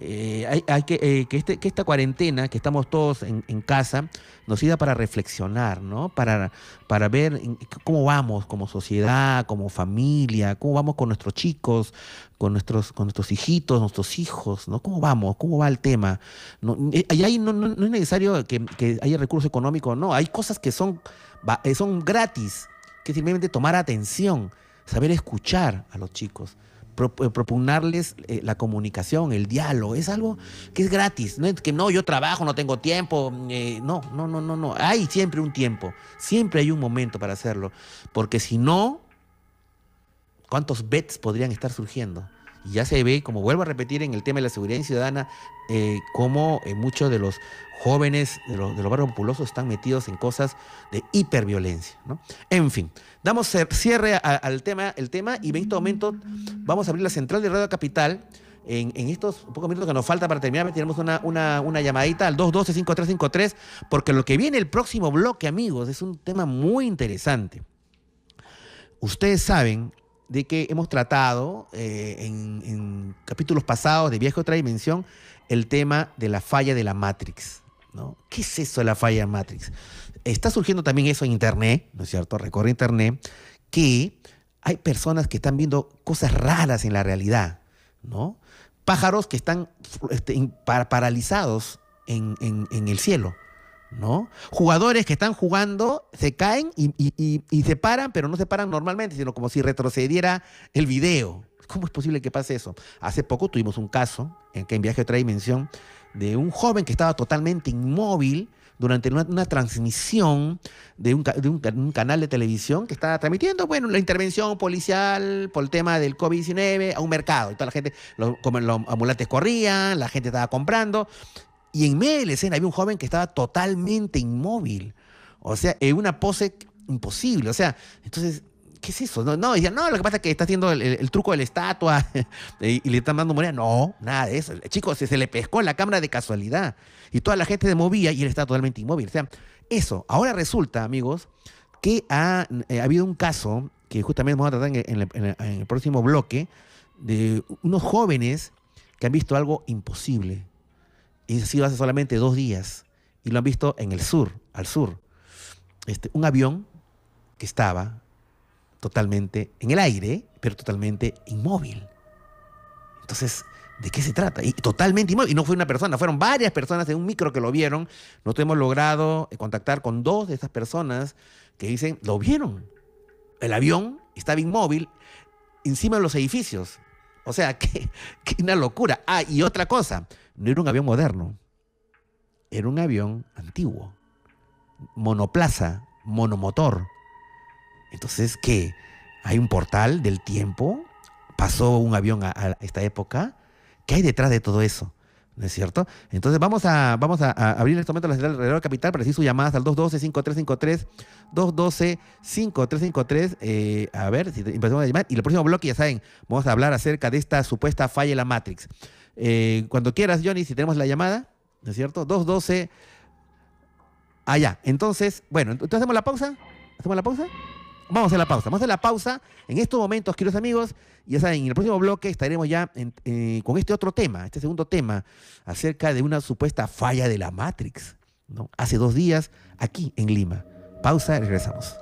eh, hay, que, eh, que, este, que, esta cuarentena, que estamos todos en, casa, nos sirva para reflexionar, ¿no? Para, para ver cómo vamos como sociedad, como familia, cómo vamos con nuestros chicos, con nuestros, con nuestros hijitos, nuestros hijos, ¿no? ¿Cómo vamos? ¿Cómo va el tema? No, eh, ahí no, no, es necesario que, que, haya recursos económicos, no, hay cosas que son, son gratis que simplemente tomar atención, saber escuchar a los chicos, propugnarles eh, la comunicación, el diálogo, es algo que es gratis, no que no, yo trabajo, no tengo tiempo, eh, no, no, no, no, no, hay siempre un tiempo, siempre hay un momento para hacerlo, porque si no, ¿cuántos bets podrían estar surgiendo? Y ya se ve, como vuelvo a repetir en el tema de la seguridad ciudadana, eh, cómo muchos de los jóvenes de los, barrios populosos están metidos en cosas de hiperviolencia. ¿no? En fin, damos cierre al tema, el tema y en este momento vamos a abrir la central de Radio Capital. En, estos pocos minutos que nos falta para terminar, tenemos una, una, una llamadita al 212-5353, porque lo que viene el próximo bloque, amigos, es un tema muy interesante. Ustedes saben de que hemos tratado eh, en, capítulos pasados de Viaje a otra dimensión el tema de la falla de la Matrix. ¿no? ¿Qué es eso de la falla Matrix? Está surgiendo también eso en Internet, ¿no es cierto? Recorre Internet, que hay personas que están viendo cosas raras en la realidad, ¿no? Pájaros que están este, paralizados en el cielo. ¿No? Jugadores que están jugando se caen y, se paran, pero no se paran normalmente, sino como si retrocediera el video. ¿Cómo es posible que pase eso? Hace poco tuvimos un caso, en que en viaje a otra dimensión, de un joven que estaba totalmente inmóvil durante una, transmisión de, un, canal de televisión que estaba transmitiendo, bueno, la intervención policial por el tema del COVID-19 a un mercado. Y toda la gente, como los ambulantes corrían, la gente estaba comprando. Y en medio de la escena había un joven que estaba totalmente inmóvil. O sea, en una pose imposible. O sea, entonces, ¿qué es eso? No, no, no, lo que pasa es que está haciendo el, truco de la estatua <laughs> y, le están dando moneda. No, nada de eso. El chico se, se, le pescó en la cámara de casualidad. Y toda la gente se movía y él estaba totalmente inmóvil. O sea, eso. Ahora resulta, amigos, que ha, eh, habido un caso que justamente vamos a tratar en el, próximo bloque de unos jóvenes que han visto algo imposible. Y ha sido hace solamente dos días. Y lo han visto en el sur, al sur. Este, un avión que estaba totalmente en el aire, pero totalmente inmóvil. Entonces, ¿de qué se trata? Y totalmente inmóvil. Y no fue una persona, fueron varias personas en un micro que lo vieron. Nosotros hemos logrado eh, contactar con dos de esas personas que dicen, lo vieron. El avión estaba inmóvil encima de los edificios. O sea, <laughs> que, una locura. Ah, y otra cosa, no era un avión moderno, era un avión antiguo, monoplaza, monomotor. Entonces, ¿qué? ¿Hay un portal del tiempo? ¿Pasó un avión a esta época? ¿Qué hay detrás de todo eso? ¿No es cierto? Entonces vamos a, vamos a, abrir en este momento la señal alrededor capital para decir sus llamadas al 212-5353, 212-5353, eh, a ver si empezamos a llamar. Y el próximo bloque, ya saben, vamos a hablar acerca de esta supuesta falla en la Matrix. Eh, cuando quieras, Johnny, si tenemos la llamada, ¿no es cierto? 212. Allá. entonces, bueno, entonces hacemos la pausa. ¿Hacemos la pausa? Vamos a la pausa. Vamos a la pausa. En estos momentos, queridos amigos, ya saben, en el próximo bloque estaremos ya eh, con este otro tema, este segundo tema, acerca de una supuesta falla de la Matrix. ¿no? Hace dos días, aquí en Lima. Pausa regresamos.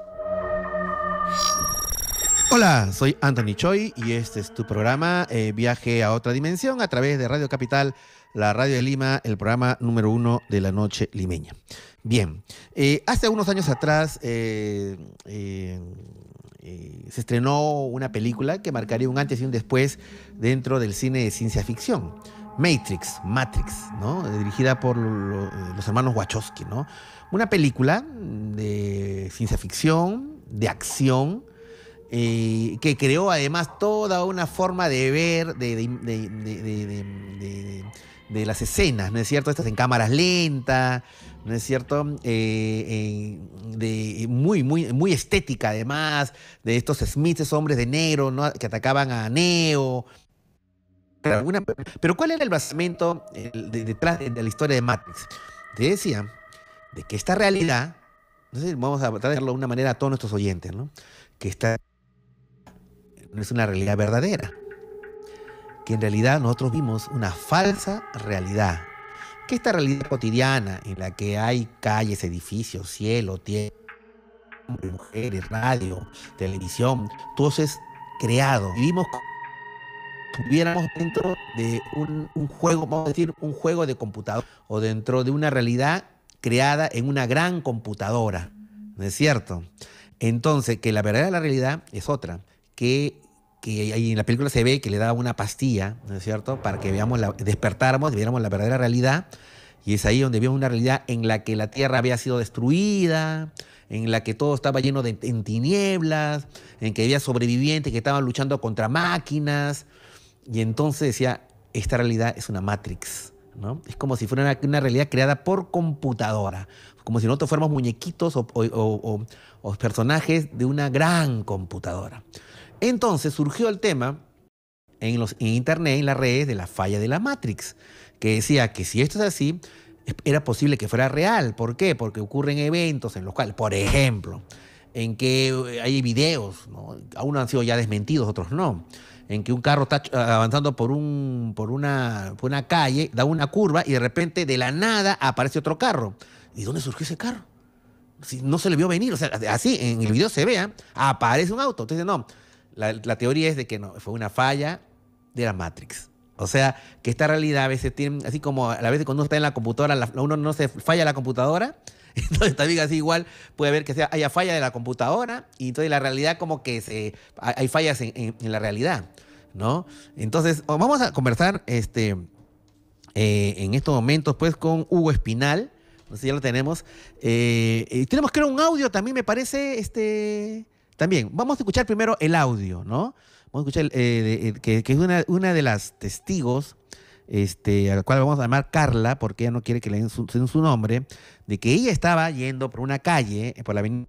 Hola, soy Anthony Choi y este es tu programa eh, Viaje a otra dimensión a través de Radio Capital, la radio de Lima, el programa número uno de la noche limeña. Bien, eh, hace unos años atrás eh, se estrenó una película que marcaría un antes y un después dentro del cine de ciencia ficción. Matrix, Matrix, ¿no? Dirigida por los hermanos Wachowski, ¿no? Una película de ciencia ficción, de acción, que creó además toda una forma de ver, de, las escenas, ¿no es cierto? Estas en cámaras lentas, ¿no es cierto? Eh, de, muy, muy, muy estética además, de estos Smiths, hombres de negro, ¿no? que atacaban a Neo. Pero ¿cuál era el basamento detrás de, la historia de Matrix? Te decía de que esta realidad, vamos a tratarlo de una manera a todos nuestros oyentes, ¿no? que no es una realidad verdadera, que en realidad nosotros vimos una falsa realidad que esta realidad cotidiana en la que hay calles, edificios, cielo, tierra, mujeres, radio, televisión, todo eso es creado. Vivimos estuviéramos dentro de un, juego, vamos a decir, un juego de computador o dentro de una realidad creada en una gran computadora, ¿no es cierto? Entonces, que la verdadera realidad es otra, que que ahí en la película se ve que le da una pastilla, ¿no es cierto?, para que veamos la, despertáramos viéramos la verdadera realidad. Y es ahí donde vemos una realidad en la que la tierra había sido destruida, en la que todo estaba lleno de tinieblas, en que había sobrevivientes que estaban luchando contra máquinas. Y entonces decía, esta realidad es una Matrix, ¿no? Es como si fuera una, realidad creada por computadora, como si nosotros fuéramos muñequitos o, o personajes de una gran computadora. Entonces surgió el tema en, los, Internet, en las redes, de la falla de la Matrix, que decía que si esto es así, era posible que fuera real. ¿Por qué? Porque ocurren eventos en los cuales, por ejemplo, en que eh, hay videos, ¿no? han sido ya desmentidos, otros no, en que un carro está avanzando por, un, por, una, una calle, da una curva y de repente de la nada aparece otro carro. ¿Y dónde surgió ese carro? Si no se le vio venir, o sea, así en el video se vea, aparece un auto. Entonces, no, la, teoría es de que no, fue una falla de la Matrix. O sea, que esta realidad a veces tiene, así como a la vez cuando uno está en la computadora, uno no se falla la computadora, <laughs> entonces también así igual puede haber que haya falla de la computadora y entonces la realidad como que se, hay fallas en, la realidad, ¿no? Entonces, vamos a conversar este, eh, en estos momentos pues con Hugo Espinal, no sé si ya lo tenemos. Eh, tenemos creo un audio también me parece, este... También, vamos a escuchar primero el audio, ¿no? Vamos a escuchar eh, que, es una, de las testigos, este, a la cual vamos a llamar Carla, porque ella no quiere que le den su, nombre, de que ella estaba yendo por una calle, por la avenida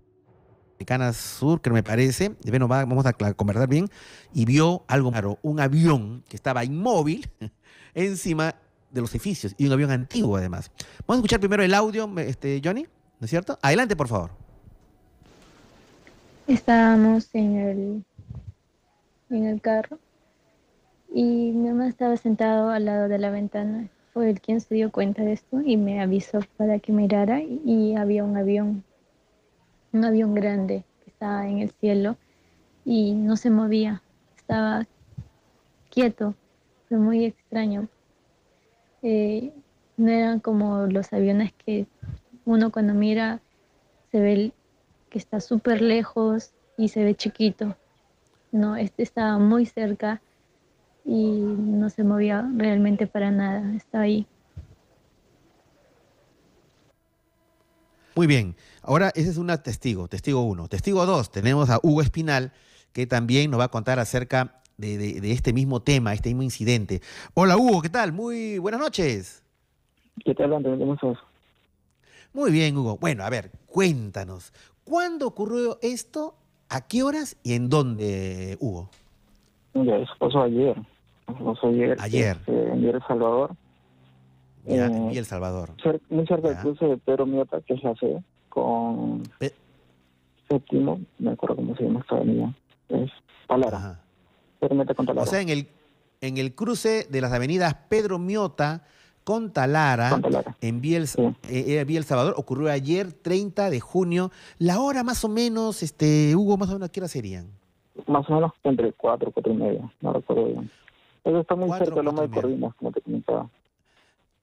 Americana Sur, que me parece, bueno, vamos a conversar bien, y vio algo raro, un avión que estaba inmóvil <laughs> encima de los edificios, y un avión antiguo además. Vamos a escuchar primero el audio, este, Johnny, ¿no es cierto? Adelante, por favor. Estábamos en el, en el carro y mi mamá estaba sentado al lado de la ventana. Fue el quien se dio cuenta de esto y me avisó para que mirara y había un avión, un avión grande que estaba en el cielo y no se movía, estaba quieto, fue muy extraño. Eh, no eran como los aviones que uno cuando mira se ve que está súper lejos y se ve chiquito. No, este estaba muy cerca y no se movía realmente para nada, está ahí. Muy bien, ahora ese es una testigo, testigo uno. Testigo dos, tenemos a Hugo Espinal, que también nos va a contar acerca de, este mismo tema, este mismo incidente. Hola Hugo, ¿qué tal? Muy buenas noches. ¿Qué tal, Andrés? ¿Cómo estás? Muy bien, Hugo. Bueno, a ver, cuéntanos, ¿cuándo ocurrió esto? ¿A qué horas y en dónde, Hugo? Ya, eso pasó ayer. Eso pasó ayer. Ayer. Este, en El Salvador. Ya, eh, El Salvador. muy cerca del cruce de Pedro Miota, que es la C, con séptimo, me acuerdo cómo se llama esta avenida. Es Palara. O sea, en el, en el cruce de las avenidas Pedro Miota con Talara, en Biel, eh, Biel, Salvador, ocurrió ayer, 30 de junio. La hora más o menos, este Hugo, más o menos, ¿a qué hora serían? Más o menos entre 4, 4 y media, no recuerdo bien. Eso está muy cerca de Loma de Corvinas, como te comentaba.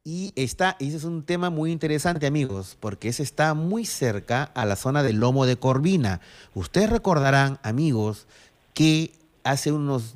Y está, y ese es un tema muy interesante, amigos, porque ese está muy cerca a la zona del lomo de Corvina. Ustedes recordarán, amigos, que hace unos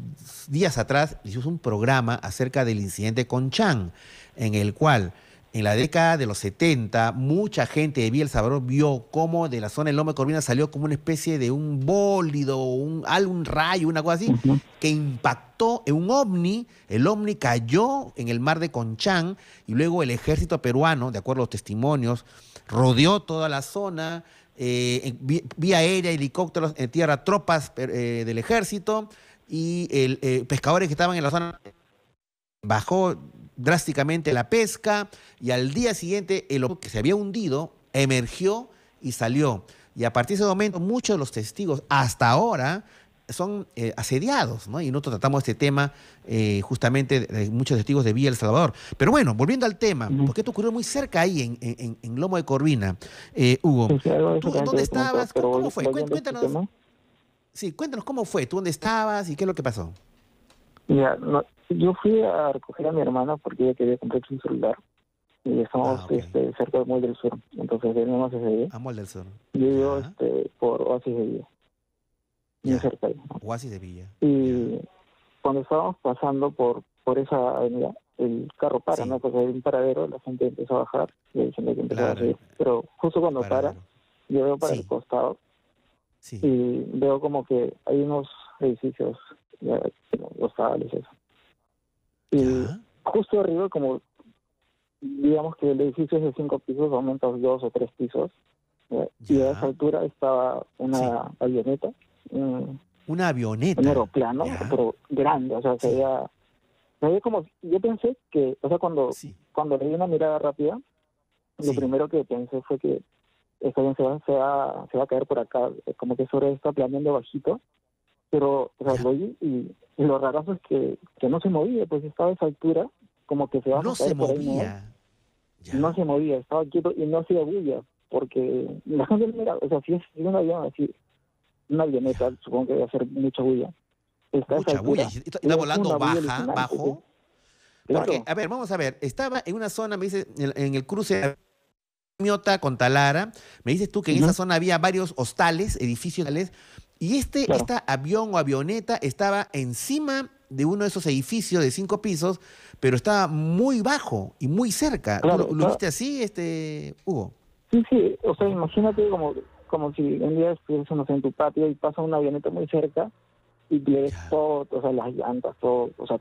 días atrás hicimos un programa acerca del incidente con Chan, en el cual en la década de los 70 mucha gente de Villa El Salvador vio cómo de la zona de Corvina salió como una especie de un bólido, un, rayo, una cosa así, que impactó en un ovni, el ovni cayó en el mar de Conchán y luego el ejército peruano, de acuerdo a los testimonios, rodeó toda la zona, eh, vía aérea, helicópteros, en tierra, tropas eh, del ejército y el, eh, pescadores que estaban en la zona. Bajó drásticamente la pesca y al día siguiente el que se había hundido emergió y salió. Y a partir de ese momento muchos de los testigos hasta ahora son eh, asediados, ¿no? Y nosotros tratamos este tema eh, justamente de, muchos testigos de Villa El Salvador. Pero bueno, volviendo al tema, porque esto ocurrió muy cerca ahí en, en, Lomo de Corvina, eh, Hugo. ¿Tú dónde estabas? ¿Cómo, fue? Este cuéntanos. Sí, cuéntanos cómo fue, tú dónde estabas y qué es lo que pasó. Mira, yo fui a recoger a mi hermana porque ella quería comprar un celular y estamos ah, este, cerca de Mall del Sur, entonces venimos ese día. A Mall del Sur. Yo vivo este, por Oasis de Villa muy cerca Oasis de Villa. Y cuando estábamos pasando por por esa avenida, el carro para, ¿no? Porque hay un paradero, la gente empezó a bajar y hay gente que empezó a seguir. Pero justo cuando para, yo veo para el costado y veo como que hay unos edificios, los tabales, eso. Y justo arriba, como digamos que el edificio es de cinco pisos, aumenta dos o tres pisos. Y a esa altura estaba una avioneta una avioneta. Un aeroplano, pero grande, o sea, se veía, se veía como, yo pensé que, o sea, cuando, cuando le di una mirada rápida, lo primero que pensé fue que esta avión se va, se va, se va a caer por acá, como que sobre está planeando bajito, pero, o sea, lo vi y, lo raro es que, que no se movía, pues estaba a esa altura, como que se va no a caer se movía. ¿no? se movía, estaba quieto y no hacía bulla, porque la gente mira, o sea, si es un avión así, una avioneta, supongo que debe hacer mucha bulla. mucha bulla. ¿Está, volando baja, bajo? Porque, a ver, vamos a ver. Estaba en una zona, me dice, en el cruce Miota con Talara. Me dices tú que en esa zona había varios hostales, edificios y este esta avión o avioneta estaba encima de uno de esos edificios de cinco pisos, pero estaba muy bajo y muy cerca. ¿Lo, viste así, este Hugo? Sí, sí. O sea, imagínate como como si un día estuviésemos en tu patio y pasa una avioneta muy cerca y ves todo, o sea, las llantas, todo, o sea,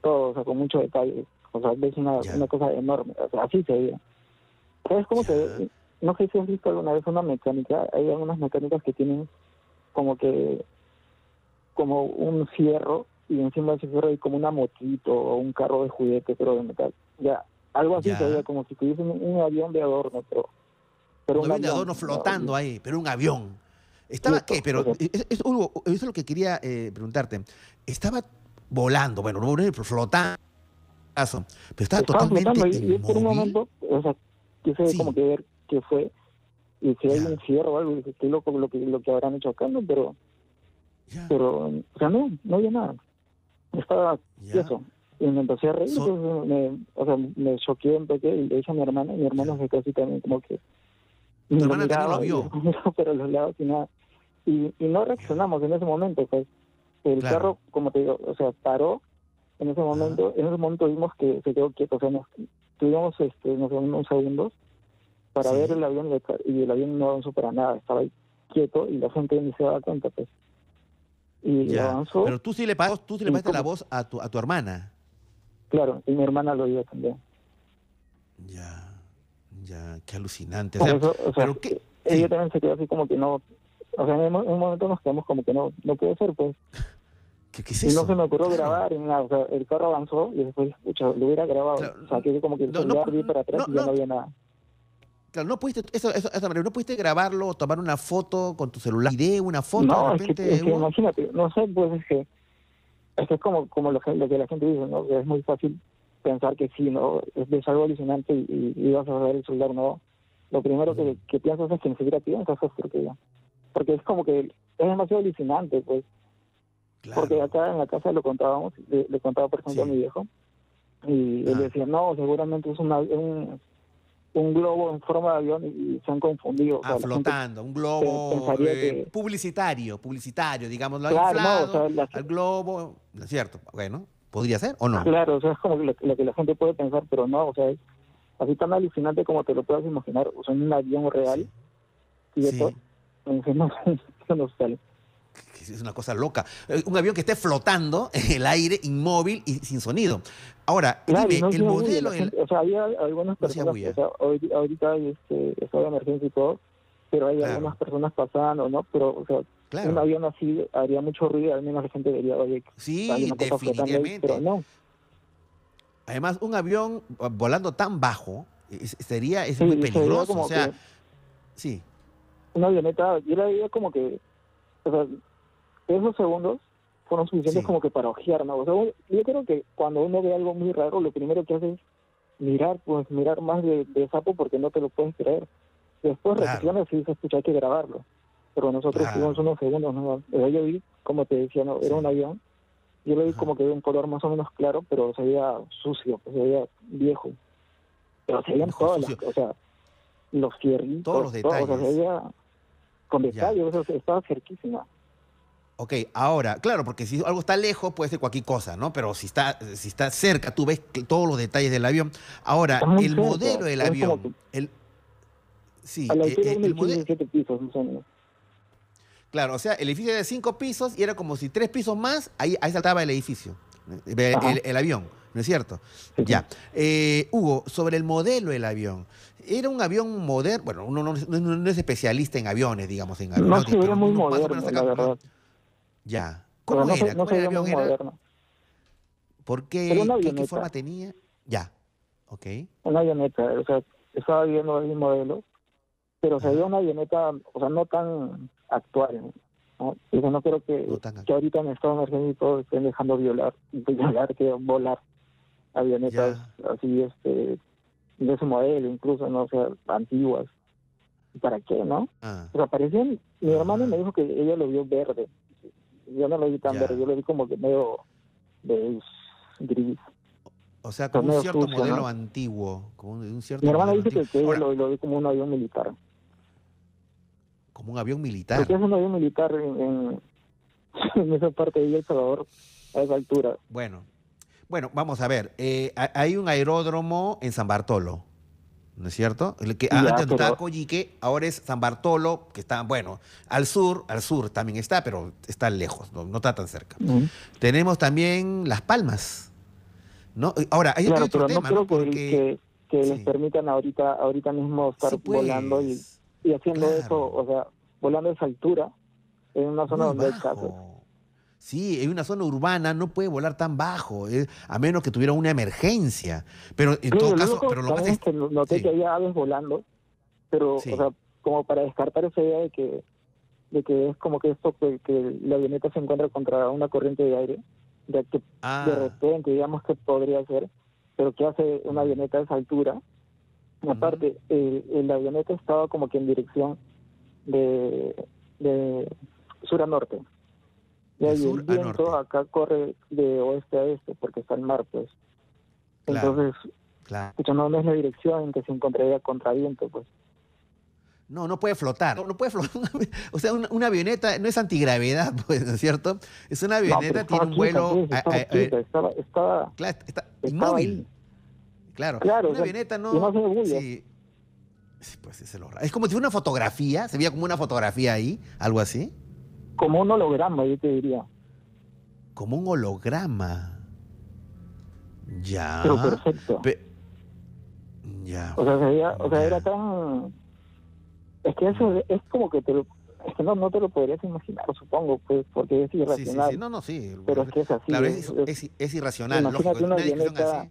todo, o sea, con mucho detalle. O sea, ves una, una cosa enorme, o sea, así se veía. ¿Sabes cómo se No sé si has visto alguna vez una mecánica, hay algunas mecánicas que tienen como que, como un fierro y encima de ese fierro hay como una motito o un carro de juguete, pero de metal. Ya, algo así se veía como si tuviesen un avión de adorno, pero pero un, avión de adorno flotando ahí, pero un avión. ¿Estaba qué? Pero eso es lo que quería eh, preguntarte. Estaba volando, bueno, flotando, pero estaba, totalmente y, por un momento, o sea, quise como que ver qué fue, y si hay un cierre o algo, y qué loco lo que, lo que habrán hecho acá, ¿no? Pero, pero, o sea, no, no había nada. Estaba eso. Y me empecé a reír, me, o sea, me choqué un poco y le dije a mi hermana, y mi hermana se quedó así también como que... Mi hermana miraba, lo vio? <laughs> pero los lados y nada. Y, y no reaccionamos en ese momento, pues. El carro, como te digo, o sea, paró en ese momento. En ese momento vimos que se quedó quieto, o sea, nos, tuvimos este, no sé, unos segundos para ver el avión y el avión no avanzó para nada, estaba ahí quieto y la gente ni se daba cuenta, pues. Y avanzó. Pero tú sí le pasas, tú sí le pasaste la voz a tu, a tu hermana. Claro, y mi hermana lo oyó también. Ya, ya, qué alucinante. O sea, pero qué, ella también se quedó así como que no, o sea, en un momento nos quedamos como que no, no puede ser, pues. ¿Qué, qué es eso? Y no se me ocurrió grabar nada, o sea, el carro avanzó y después, escucha, lo hubiera grabado. o sea, que como que el celular vi para atrás y ya no había nada. Claro, no pudiste, eso, eso, eso, no pudiste grabarlo, tomar una foto con tu celular, video, una foto. No, de repente, es, que, es que imagínate, no sé, pues es que es que es como, como lo, que la gente dice, ¿no? es muy fácil pensar que sí, ¿no? Es, algo alucinante y, y, vas a ver el celular, ¿no? Lo primero que, que piensas es que ni siquiera piensas es porque, porque es como que es demasiado alucinante, pues. Porque acá en la casa lo contábamos, le, contaba por ejemplo a mi viejo, y él decía, no, seguramente es una, un, un globo en forma de avión y, se han confundido. Ah, flotando, un globo eh, publicitario, publicitario, digamos, lo claro, inflado, al globo, ¿no es cierto? Bueno, ¿podría ser o no? Claro, o sea, <laughs> es como lo, que la gente puede pensar, pero no, o sea, es así tan alucinante como te lo puedas imaginar, o sea, en un avión real, y de todo, no, no sale es una cosa loca. Eh, un avión que esté flotando en el aire, inmóvil y sin sonido. Ahora, dime, el modelo... o sea, había algunas personas, o sea, ahorita hay este, estado de emergencia y todo, pero hay algunas personas pasando, ¿no? Pero, o sea, un avión así haría mucho ruido, al menos la gente diría, oye, sí, definitivamente. pero no. Además, un avión volando tan bajo sería es muy peligroso, o sea, sí. Una avioneta, yo la veía como que, o sea, esos segundos fueron suficientes como que para ojear, ¿no? O sea, yo creo que cuando uno ve algo muy raro, lo primero que hace es mirar, pues mirar más de, sapo porque no te lo puedes creer. Después claro. reaccionas y dices, escucha, hay que grabarlo. Pero nosotros tuvimos unos segundos, ¿no? Yo vi, como te decía, ¿no? Era un avión. Yo lo vi como que de un color más o menos claro, pero se veía sucio, se veía viejo. Pero se veían todas las, o sea, los fierritos, todos los detalles. Todo, o sea, se veía con detalles, o sea, estaba cerquísima. Ok, ahora, claro, porque si algo está lejos puede ser cualquier cosa, ¿no? Pero si está, si está cerca, tú ves todos los detalles del avión. Ahora, el modelo del avión, el, sí, a la eh, el, modelo, pisos, Claro, o sea, el edificio de cinco pisos y era como si tres pisos más, ahí, ahí saltaba el edificio, el, avión, ¿no es cierto? Ya. Eh, Hugo, sobre el modelo del avión. Era un avión moderno, bueno, uno no, es especialista en aviones, digamos, en No, sí, era muy moderno, la verdad. Ya. ¿Cómo era? No, ¿Cómo avión era? ¿Por qué? ¿Qué, forma tenía? Ya. Ok. Una avioneta, o sea, estaba viendo el modelo, pero se veía una avioneta, o sea, no tan actual. ¿no? Yo no creo que, que ahorita en Estados Unidos estén dejando violar, <laughs> violar que volar avionetas así, este, de ese modelo, incluso, no o sea, antiguas. ¿Para qué, no? Ah. O sea, parecían, mi hermano me dijo que ella lo vio verde, yo no lo vi tan verde, yo lo vi como que medio de gris. O sea, como un cierto modelo antiguo. Como un, cierto Mi hermano dice que, que lo, lo, vi como un avión militar. Como un avión militar. Porque es un avión militar en, <laughs> en, esa parte de El Salvador, a esa altura. Bueno, bueno, vamos a ver. Eh, hay un aeródromo en San Bartolo. ¿no es cierto? El que antes estaba Coyique, ahora es San Bartolo, que está, bueno, al sur, al sur también está, pero está lejos, no, está tan cerca. Tenemos también Las Palmas, ¿no? Ahora, hay otro tema, no creo que, les permitan ahorita, ahorita mismo estar pues. volando y, haciendo eso, o sea, volando a esa altura, en una zona donde hay casas. Sí, en una zona urbana no puede volar tan bajo, eh, a menos que tuviera una emergencia. Pero en todo caso, pero lo más es que noté que había aves volando, pero o sea, como para descartar esa idea de que de que es como que esto que, que la avioneta se encuentra contra una corriente de aire, de que Ah, de repente digamos que podría ser, pero que hace una avioneta a esa altura. Y aparte, el, el avioneta estaba como que en dirección de, de sur a norte. Y ahí sur el a viento norte. acá corre de oeste a este porque está el mar, pues. Claro. Entonces, claro. no, no es la dirección en que se encontraría contra viento, pues. No, no puede flotar. No, no puede flotar. <laughs> O sea, una, una avioneta no es antigravedad, <laughs> pues, ¿no es cierto? Es una No, avioneta, tiene estaba un vuelo. pues, estaba, a- a- quieta, estaba, estaba, claro, está estaba inmóvil. ahí. Claro. Claro, Una o sea, avioneta no. sí. Sí, pues es lo. Es como si fuera una fotografía. Se veía como una fotografía ahí, algo así. Como un holograma, yo te diría. Como un holograma. Ya. Pero perfecto. Pe- ya. O sea, se veía- o sea, era tan... Es que eso es como que te lo... Es que no, no te lo podrías imaginar, supongo, pues, porque es Sí, sí, irracional. sí. No, no, sí. Pero es que es así. Claro, es- es, es- es- irracional. Imagínate Lógico. una Una avioneta- así,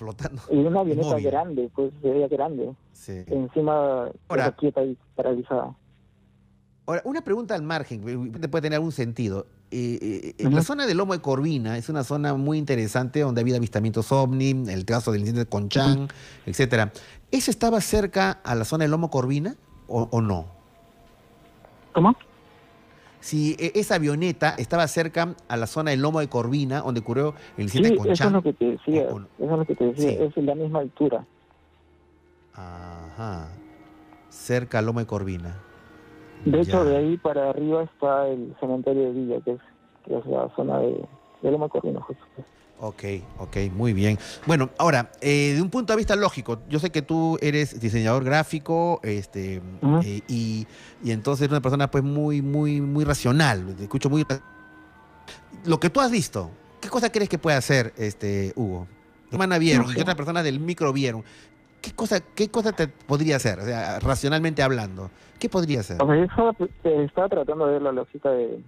flotando. y una avioneta grande, pues se veía grande. Sí. Encima, Ahora- quieta y paralizada. Ahora, una pregunta al margen, que puede tener algún sentido. Eh, eh, eh, La zona del lomo de Corvina es una zona muy interesante donde ha habido avistamientos ovni, el caso del incidente de Conchán, etcétera. ¿Eso estaba cerca a la zona del lomo Corvina o, o no? ¿Cómo? Si eh, esa avioneta estaba cerca a la zona del lomo de Corvina, donde ocurrió el Sí, incidente de eso es lo que te decía. o- o no. Eso es lo que te decía. Sí. Es en la misma altura. Ajá. Cerca al lomo de Corvina. De hecho, de ahí para arriba está el cementerio de Villa, que es, que es la zona de, de Loma Corrino, justo. Ok, ok, muy bien. Bueno, ahora, eh, de un punto de vista lógico, yo sé que tú eres diseñador gráfico, este, eh, y, y entonces eres una persona pues muy, muy, muy racional. Te escucho muy. Lo que tú has visto, ¿qué cosa crees que puede hacer, este, Hugo? Tu hermana vieron que otras personas del micro vieron. ¿Qué cosa, qué cosa te podría hacer? O sea, racionalmente hablando, ¿qué podría hacer? O sea, yo estaba, eh, estaba tratando de ver la lógica de,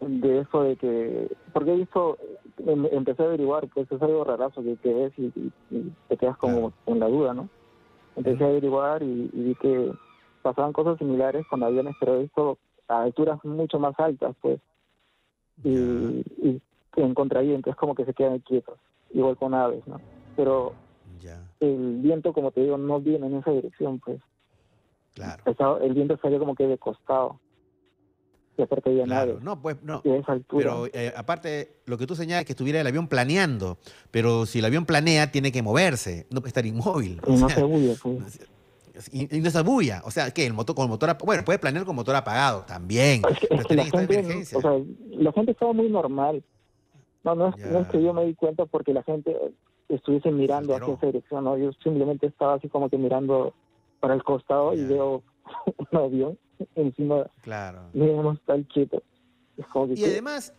de eso de que... Porque he visto, em- empecé a averiguar, pues es algo rarazo que, que ves y, y- y te quedas como con la duda, ¿no? Empecé a averiguar y, y vi que pasaban cosas similares con aviones, pero esto a alturas mucho más altas, pues. Y, y en contraviento, es como que se quedan quietos, igual con aves, ¿no? Pero Ya, el viento, como te digo, no viene en esa dirección, pues. claro. El viento salía como que de costado. Y aparte había Claro, no, pues no. Pero eh, aparte, lo que tú señalas es que estuviera el avión planeando, pero si el avión planea, tiene que moverse, no puede estar inmóvil. y o no sea, se bulle, pues. <laughs> y, y no se bulla. O sea, que el motor con el motor bueno, puede planear con motor apagado también, Es que, pero es que la que gente, emergencia. o sea, la gente estaba muy normal. No, no es, no es que yo me di cuenta porque la gente estuviese mirando hacia esa dirección, ¿no? Yo simplemente estaba así como que mirando para el costado y veo <laughs> un avión <laughs> encima, claro. Es como que, Y además,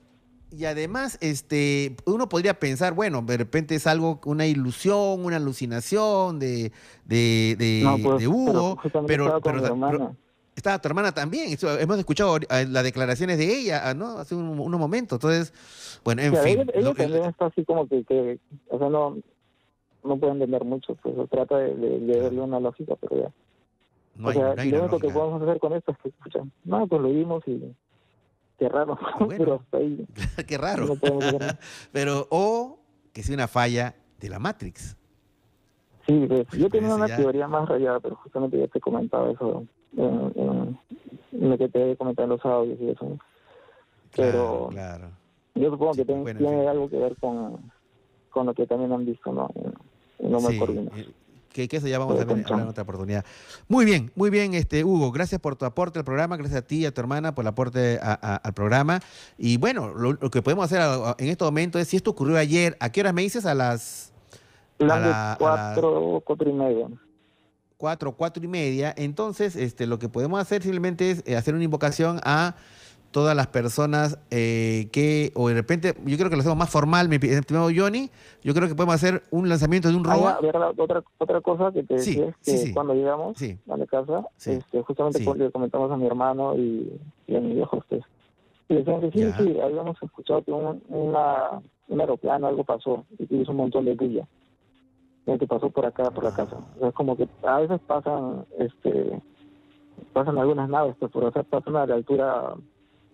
y además, este, uno podría pensar, bueno, de repente es algo, una ilusión, una alucinación de, de, de, no, pues, de Hugo, pero, estaba con pero- mi estaba tu hermana también. Hemos escuchado eh, las declaraciones de ella, ah, ¿no? Hace un- unos momentos. Entonces, bueno, en fin. ella, ella lo- el- también está así como que, que, o sea, no, no puede entender mucho, pues se trata de, de, de darle una lógica, pero ya. No o hay, sea, no hay lo único que podemos hacer con esto es que, escucha, no, pues lo vimos y qué raro, Bueno. <laughs> pero hasta ahí <laughs> Qué raro. no nada. <laughs> Pero, o que sea una falla de la Matrix. Sí, pues, yo tenía Ese una ya- teoría más rayada, pero justamente ya te comentaba eso en, en- en lo que te he comentado en los audios y eso. Pero- Claro, claro. Yo supongo Sí, que ten- bueno, en tiene algo que ver con, con lo que también han visto, ¿no? Loma de Sí, que, que eso ya vamos a ver, en otra oportunidad. Muy bien, muy bien, este Hugo. Gracias por tu aporte al programa. Gracias a ti y a tu hermana por el aporte a- a- al programa. Y bueno, lo, lo que podemos hacer en este momento es, si esto ocurrió ayer, ¿a qué horas me dices? A las a la- cuatro, cuatro y media. cuatro, cuatro y media. Entonces, este, lo que podemos hacer simplemente es eh, hacer una invocación a todas las personas eh, que, o de repente, yo creo que lo hacemos más formal, mi estimado Johnny. Yo creo que podemos hacer un lanzamiento de un Ah, ¿verdad? Otra, otra cosa que te Sí, decía es que sí. cuando llegamos a la casa, este, justamente le comentamos a mi hermano y, y a mi viejo usted. Y decían que sí, Ya. sí, habíamos escuchado que un, una, un aeroplano, algo pasó y que hizo un montón de bulla. Que pasó por acá, por la Ah. casa. O sea, es como que a veces pasan este pasan algunas naves, pues por hacer pasan a la altura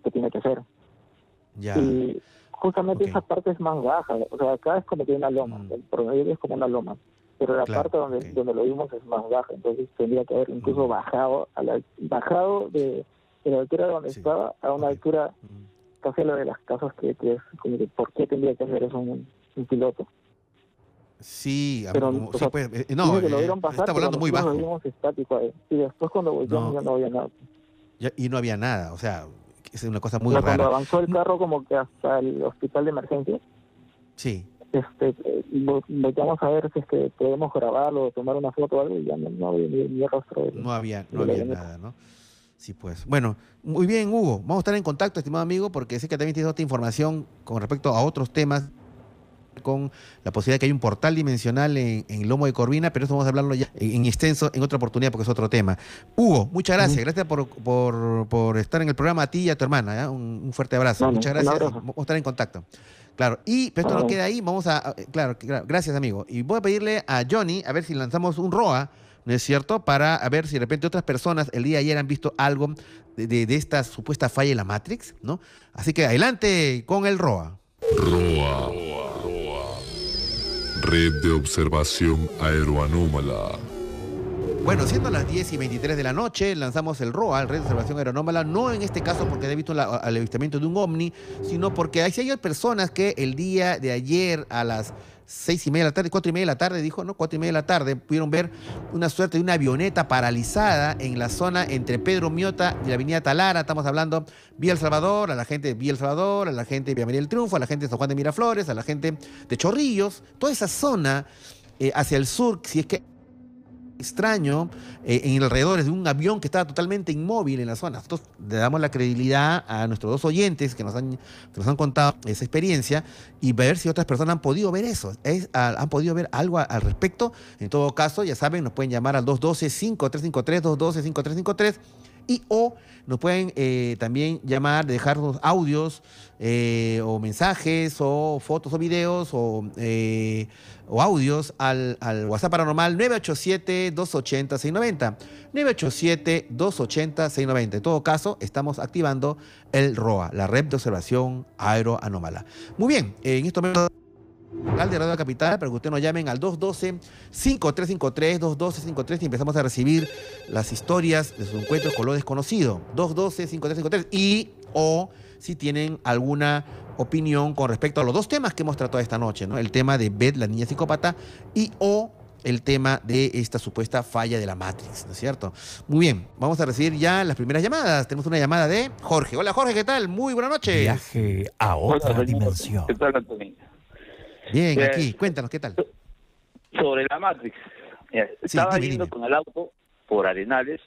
que tiene que ser. Ya. Y justamente esa parte es más baja, o sea, acá es como que una loma, Mm. el promedio es como una loma, pero la Claro, parte donde, donde lo vimos es más baja, entonces tendría que haber incluso Mm. bajado a la, bajado de, de la altura donde Sí, estaba a una altura Mm. casi a lo de las casas que, que es como que por qué tendría que hacer eso un, un piloto. Sí, Pero, como- o sí, sea, pues, eh, no, que lo eh, vieron pasar, está volando muy bajo lo vimos estático ahí. Y después cuando volteamos No. ya no había nada. Ya- y no había nada, o sea, es una cosa muy sea, cuando rara. avanzó el carro como que hasta el hospital de emergencia, Sí, este, eh, vo- volteamos a ver si es que podemos grabarlo o tomar una foto o algo y ya no, no había ni, ni rastro de no había, no había nada, ¿no? Sí, pues. Bueno, muy bien, Hugo. Vamos a estar en contacto, estimado amigo, porque sé que también tienes otra información con respecto a otros temas, con la posibilidad de que haya un portal dimensional en, en Lomo de Corvina, pero eso vamos a hablarlo ya en, en extenso en otra oportunidad porque es otro tema. Hugo, muchas gracias. Gracias por, por, por estar en el programa a ti y a tu hermana. ¿ya? Un, un fuerte abrazo. Muchas gracias. Vamos a estar en contacto. Claro, y pero esto no queda ahí, vamos a, a- claro, claro, gracias amigo. Y voy a pedirle a Johnny a ver si lanzamos un ROA, ¿no es cierto? Para a ver si de repente otras personas el día de ayer han visto algo de, de- de esta supuesta falla en la Matrix, ¿no? Así que adelante con el ROA. ROA. Red de Observación Aeroanómala. Bueno, siendo las 10 y 23 de la noche, lanzamos el ROA, el Red de Observación Aeronómala, no en este caso porque he visto la- el avistamiento de un ovni, sino porque hay, hay personas que el día de ayer a las seis y media de la tarde, cuatro y media de la tarde, dijo, ¿no? Cuatro y media de la tarde, pudieron ver una suerte de una avioneta paralizada en la zona entre Pedro Miota y la avenida Talara, estamos hablando Vía El Salvador, a la gente de Vía El Salvador, a la gente de Vía María del Triunfo, a la gente de San Juan de Miraflores, a la gente de Chorrillos, toda esa zona eh, hacia el sur, si es que extraño eh, en alrededores de un avión que estaba totalmente inmóvil en la zona. Nosotros le damos la credibilidad a nuestros dos oyentes que nos han, que nos han contado esa experiencia y ver si otras personas han podido ver eso, han podido ver algo al respecto. En todo caso, ya saben, nos pueden llamar al 212-5353, 212-5353 y o nos pueden eh, también llamar, dejarnos audios eh, o mensajes o fotos o videos o, eh, o audios al, al WhatsApp paranormal 987-280-690. 987-280-690. En todo caso, estamos activando el ROA, la red de observación aeroanómala. Muy bien, en estos momentos local de Radio Capital para que ustedes nos llamen al 212-5353, 212-53 y empezamos a recibir las historias de sus encuentros con lo desconocido. 212-5353 y o si tienen alguna opinión con respecto a los dos temas que hemos tratado esta noche, ¿no? El tema de Beth, la niña psicópata, y o el tema de esta supuesta falla de la Matrix, ¿no es cierto? Muy bien, vamos a recibir ya las primeras llamadas. Tenemos una llamada de Jorge. Hola Jorge, ¿qué tal? Muy buenas noches. Viaje a otra Hola, dimensión. ¿Qué tal, Antonio? Bien, Bien. aquí, cuéntanos, ¿qué tal? Sobre la Matrix. Mira, estaba dime, yendo dime. con el auto por Arenales,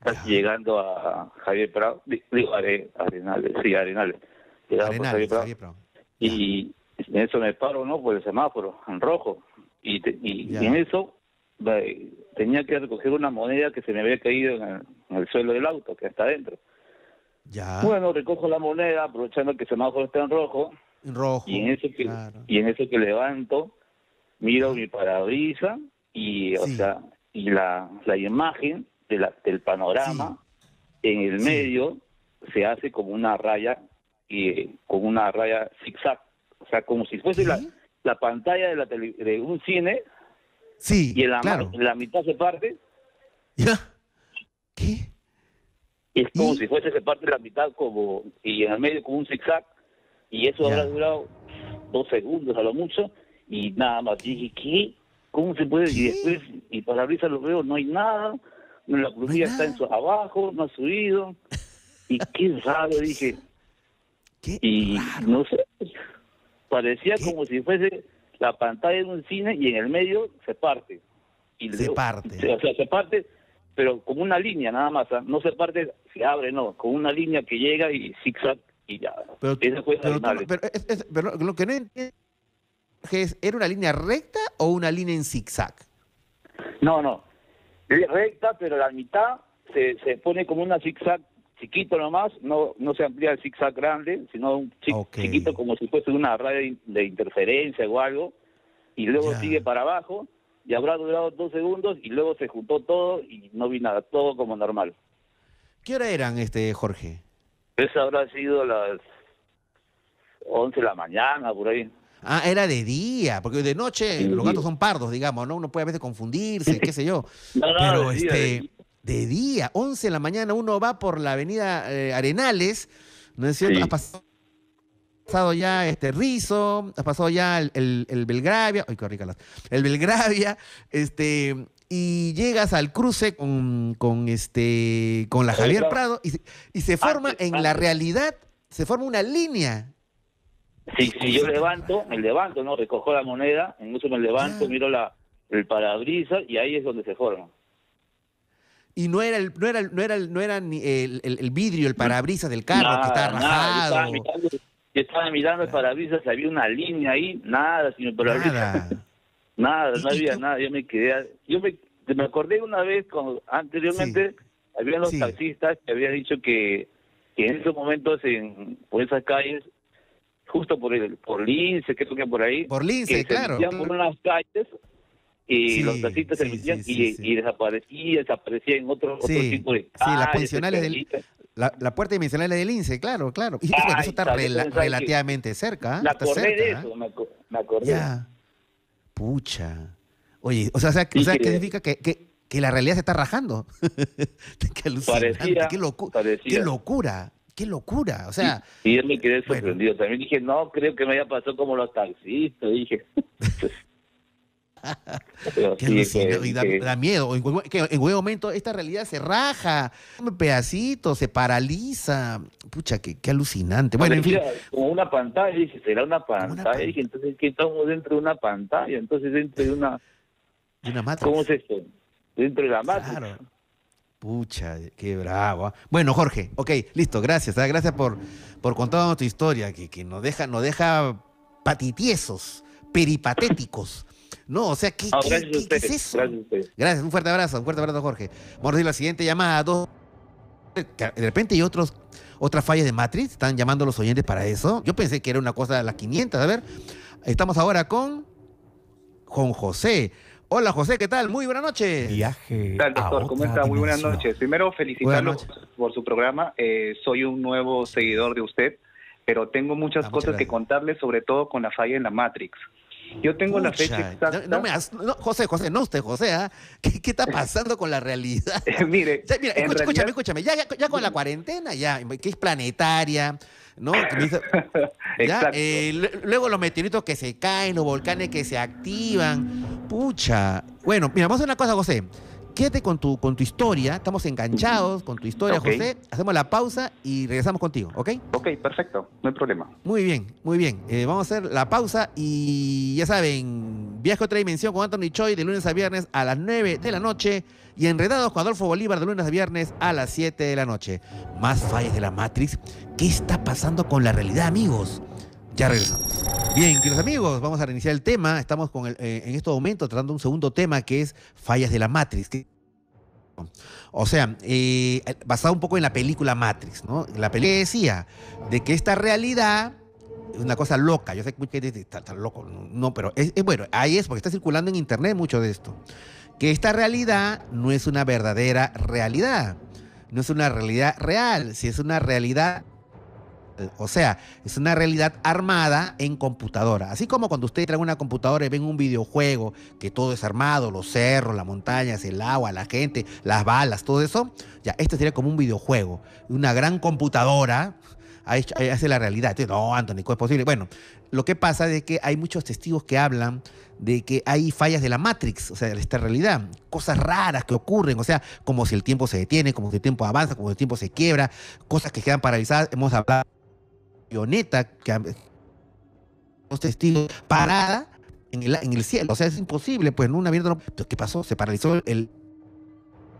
casi llegando a Javier Prado. Di- Digo, Are- Arenales, sí, Arenales. Llegando por Arenales, Javier Prado. Javier Prado. Y en eso me paro, ¿no? Por el semáforo, en rojo. Y, te- y en eso eh, tenía que recoger una moneda que se me había caído en el, en el suelo del auto, que está adentro. Ya. Bueno, recojo la moneda, aprovechando que el semáforo está en rojo, rojo. y en eso que claro. y en eso que levanto miro mi parabrisas y o Sí. sea y la, la imagen de la, del panorama en el Sí. medio se hace como una raya y eh, con una raya zigzag o sea como si fuese la, la pantalla de la tele- de un cine Sí, y en la, claro. en la mitad se parte Ya. ¿Qué? es como ¿Y? si fuese se parte la mitad como y en el medio como un zigzag y eso Ya. habrá durado dos segundos a lo mucho y nada más dije ¿qué? ¿cómo se puede? y después y parabrisas lo veo no hay nada no, la crujía está en su, abajo no ha subido y <laughs> qué raro dije ¿Qué? y raro. no sé parecía ¿Qué? como si fuese la pantalla de un cine y en el medio se parte y Se parte. o sea se parte pero como una línea nada más ¿ah? no se parte se abre no con una línea que llega y zigzag y ya Pero, fue pero, tú- Arenales. pero es- es- pero lo que no entiendo es, ¿era una línea recta o una línea en zigzag? no no es recta pero la mitad se, se pone como una zigzag chiquito nomás no no se amplía el zigzag grande sino un chi- chiquito como si fuese una radio de interferencia o algo y luego Ya. sigue para abajo y habrá durado dos segundos y luego se juntó todo y no vi nada, todo como normal. ¿Qué hora eran, este Jorge? Eso habrá sido las 11 de la mañana, por ahí. Ah, era de día, porque de noche los gatos son pardos, digamos, ¿no? Uno puede a veces confundirse, qué sé yo. <laughs> No, no, Pero de día, este, de día. de día, 11 de la mañana, uno va por la avenida eh, Arenales, ¿no es cierto? Sí. Has pas- pasado ya este Rizo, has pasado ya el, el, el Belgravia, ay, qué rica la- el Belgravia, este, y llegas al cruce con, con este, con la Javier. Prado y, se- y se forma Antes, en la realidad, se forma una línea. Sí, sí, yo levanto, me levanto, ¿no? Recojo la moneda, en eso me levanto, Ah. miro la el parabrisas y ahí es donde se forma. Y no era el, no era el- no era el- no era ni el, el- el vidrio, el parabrisas del carro que estaba Nada, nada, yo rajado. estaba mirando, yo estaba mirando el parabrisas, había una línea ahí, nada, sino parabrisas. Nada. <laughs> Nada, no ¿Y- y había tú? nada, yo me quedé, yo me, me acordé una vez, cuando anteriormente, había los Sí. taxistas que habían dicho que, que en esos momentos, en, por esas calles, justo por el por Lince, creo que por ahí, Por Lince, que claro. se metían por unas calles y Sí, los taxistas se sí, metían sí, y, sí, sí. y desaparecía, desaparecía en otro, otro Sí, tipo de sí, las calles, pensionales del-. La, la puerta dimensional del INSE, claro, claro. Y Ay, bueno, eso está está, rela- relativamente cerca. ¿ah? Me acordé cerca, de ¿ah? eso, me, aco- me acordé. Ya. Pucha. Oye, o sea, o sea, o sea, Sí, ¿qué que- significa que, que, que la realidad se está rajando? <laughs> qué Parecía, qué, locu- parecía. qué locura, qué locura. O sea, Y yo me quedé Bueno. sorprendido. También dije, no, creo que me haya pasado como los taxistas. Dije. <laughs> Pero qué sí, alucinante. que- y da, que- da miedo. En, que en buen momento esta realidad se raja, un pedacito, se paraliza. Pucha, qué, qué alucinante. Bueno, en fin. como una pantalla. Dije, será una pantalla. pan- Dije, entonces, ¿qué estamos dentro de una pantalla? Entonces, dentro de una. de una Matrix. ¿Cómo es esto? Dentro de la. Claro. Pucha, qué bravo. ah. Bueno, Jorge, ok, listo, gracias. ah, Gracias por, por contarnos tu historia, que, que nos deja, nos deja patitiesos, peripatéticos. No, o sea, ¿qué, Ah, qué- gracias a qué- qué ustedes. es eso? Gracias a ustedes. Gracias, un fuerte abrazo, un fuerte abrazo, Jorge. Vamos a recibir la siguiente llamada. Dos, de repente hay otros, otras fallas de Matrix, están llamando a los oyentes para eso. Yo pensé que era una cosa de las 500. A ver, estamos ahora con, con José. Hola, José, ¿qué tal? Muy buenas noches. Viaje ¿Qué tal, a doctor? ¿Cómo está? Muy buenas noches. Primero, felicitarlo noches. por su programa. Eh, soy un nuevo seguidor de usted, pero tengo muchas Ah, muchas cosas que contarle, sobre todo con la falla en la Matrix. Yo tengo la fecha exacta. No, no me has- no, José, José, no usted, José, ¿ah? ¿Qué, qué está <laughs> pasando con la realidad? Mire, Ya, mira, escúchame, realidad- escúchame, ya, ya, ya con la cuarentena, ya, que es planetaria, ¿no? <laughs> Ya, eh, lu- luego los meteoritos que se caen, los volcanes que se activan, pucha. Bueno, mira, vamos a hacer una cosa, José. Quédate con tu, con tu historia, estamos enganchados con tu historia. José. Hacemos la pausa y regresamos contigo, ¿ok? Ok, perfecto, no hay problema. Muy bien, muy bien. Eh, vamos a hacer la pausa y ya saben, viaje a otra dimensión con Anthony Choi de lunes a viernes a las 9 de la noche y enredados con Adolfo Bolívar de lunes a viernes a las 7 de la noche. Más fallas de la Matrix. ¿Qué está pasando con la realidad, amigos? Ya regresamos. Bien, queridos amigos, vamos a reiniciar el tema. Estamos con el- eh, en este momento tratando un segundo tema que es fallas de la Matrix. ¿Qué- o sea, eh, basado un poco en la película Matrix, ¿no? La película decía de que esta realidad es una cosa loca. Yo sé que está, está loco. No, pero es, es bueno, ahí es porque está circulando en internet mucho de esto. Que esta realidad no es una verdadera realidad. No es una realidad real, si es una realidad o sea, es una realidad armada en computadora. Así como cuando usted trae una computadora y ven un videojuego que todo es armado, los cerros, las montañas, el agua, la gente, las balas, todo eso, ya, esto sería como un videojuego. Una gran computadora hace la realidad. No, Anthony, ¿cómo es posible? Bueno, lo que pasa es que hay muchos testigos que hablan de que hay fallas de la Matrix, o sea, de esta realidad, cosas raras que ocurren, o sea, como si el tiempo se detiene, como si el tiempo avanza, como si el tiempo se quiebra, cosas que quedan paralizadas. Hemos hablado avioneta que los testigos parada en el, en el cielo. O sea, es imposible, pues, ¿no? Un avión no. ¿Qué pasó? Se paralizó el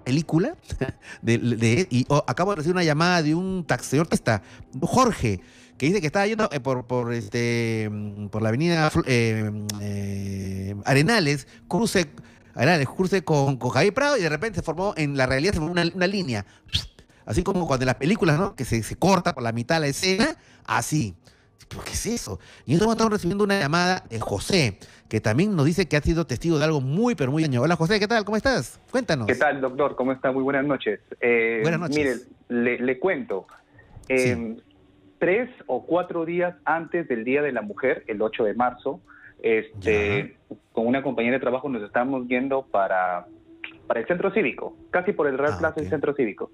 película <laughs> de, y oh, acabo de recibir una llamada de un está, Jorge, que dice que estaba yendo eh, por, por este por la avenida eh, eh, Arenales, cruce, Arenales, cruce con, con Javier Prado y de repente se formó en la realidad se formó una, una línea. Así como cuando en las películas, ¿no? Que se, se corta por la mitad la escena, así. ¿Pero qué es eso? Y entonces estamos recibiendo una llamada de José, que también nos dice que ha sido testigo de algo muy, pero muy daño. Hola José, ¿qué tal? ¿Cómo estás? Cuéntanos. ¿Qué tal, doctor? ¿Cómo está? Muy buenas noches. Eh, buenas noches. Mire, le, le cuento. Eh, Tres o cuatro días antes del Día de la Mujer, el 8 de marzo, este, con una compañera de trabajo nos estábamos yendo para, para el centro cívico, casi por el Real Ah, Plaza del centro cívico,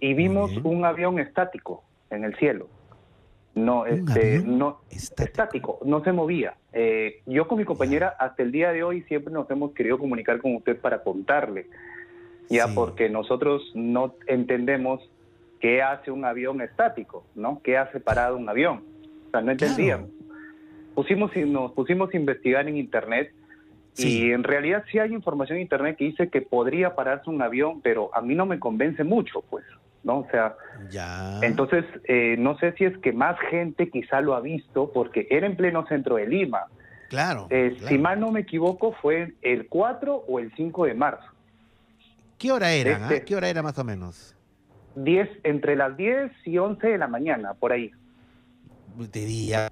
y vimos un avión estático en el cielo. No, ¿Un este, no, estático? estático, no se movía. Eh, yo con mi compañera hasta el día de hoy siempre nos hemos querido comunicar con usted para contarle, ya Sí. porque nosotros no entendemos qué hace un avión estático, ¿no? ¿Qué hace parado un avión? O sea, no entendíamos. Pusimos, y nos pusimos a investigar en internet Sí. y en realidad sí hay información en internet que dice que podría pararse un avión, pero a mí no me convence mucho, pues, ¿no? O sea, Ya. entonces, eh, no sé si es que más gente quizá lo ha visto, porque era en pleno centro de Lima. claro, Eh, claro. Si mal no me equivoco, fue el 4 o el 5 de marzo. ¿Qué hora era? ah? este- ¿Qué hora era más o menos? 10, entre las 10 y 11 de la mañana, por ahí. De día.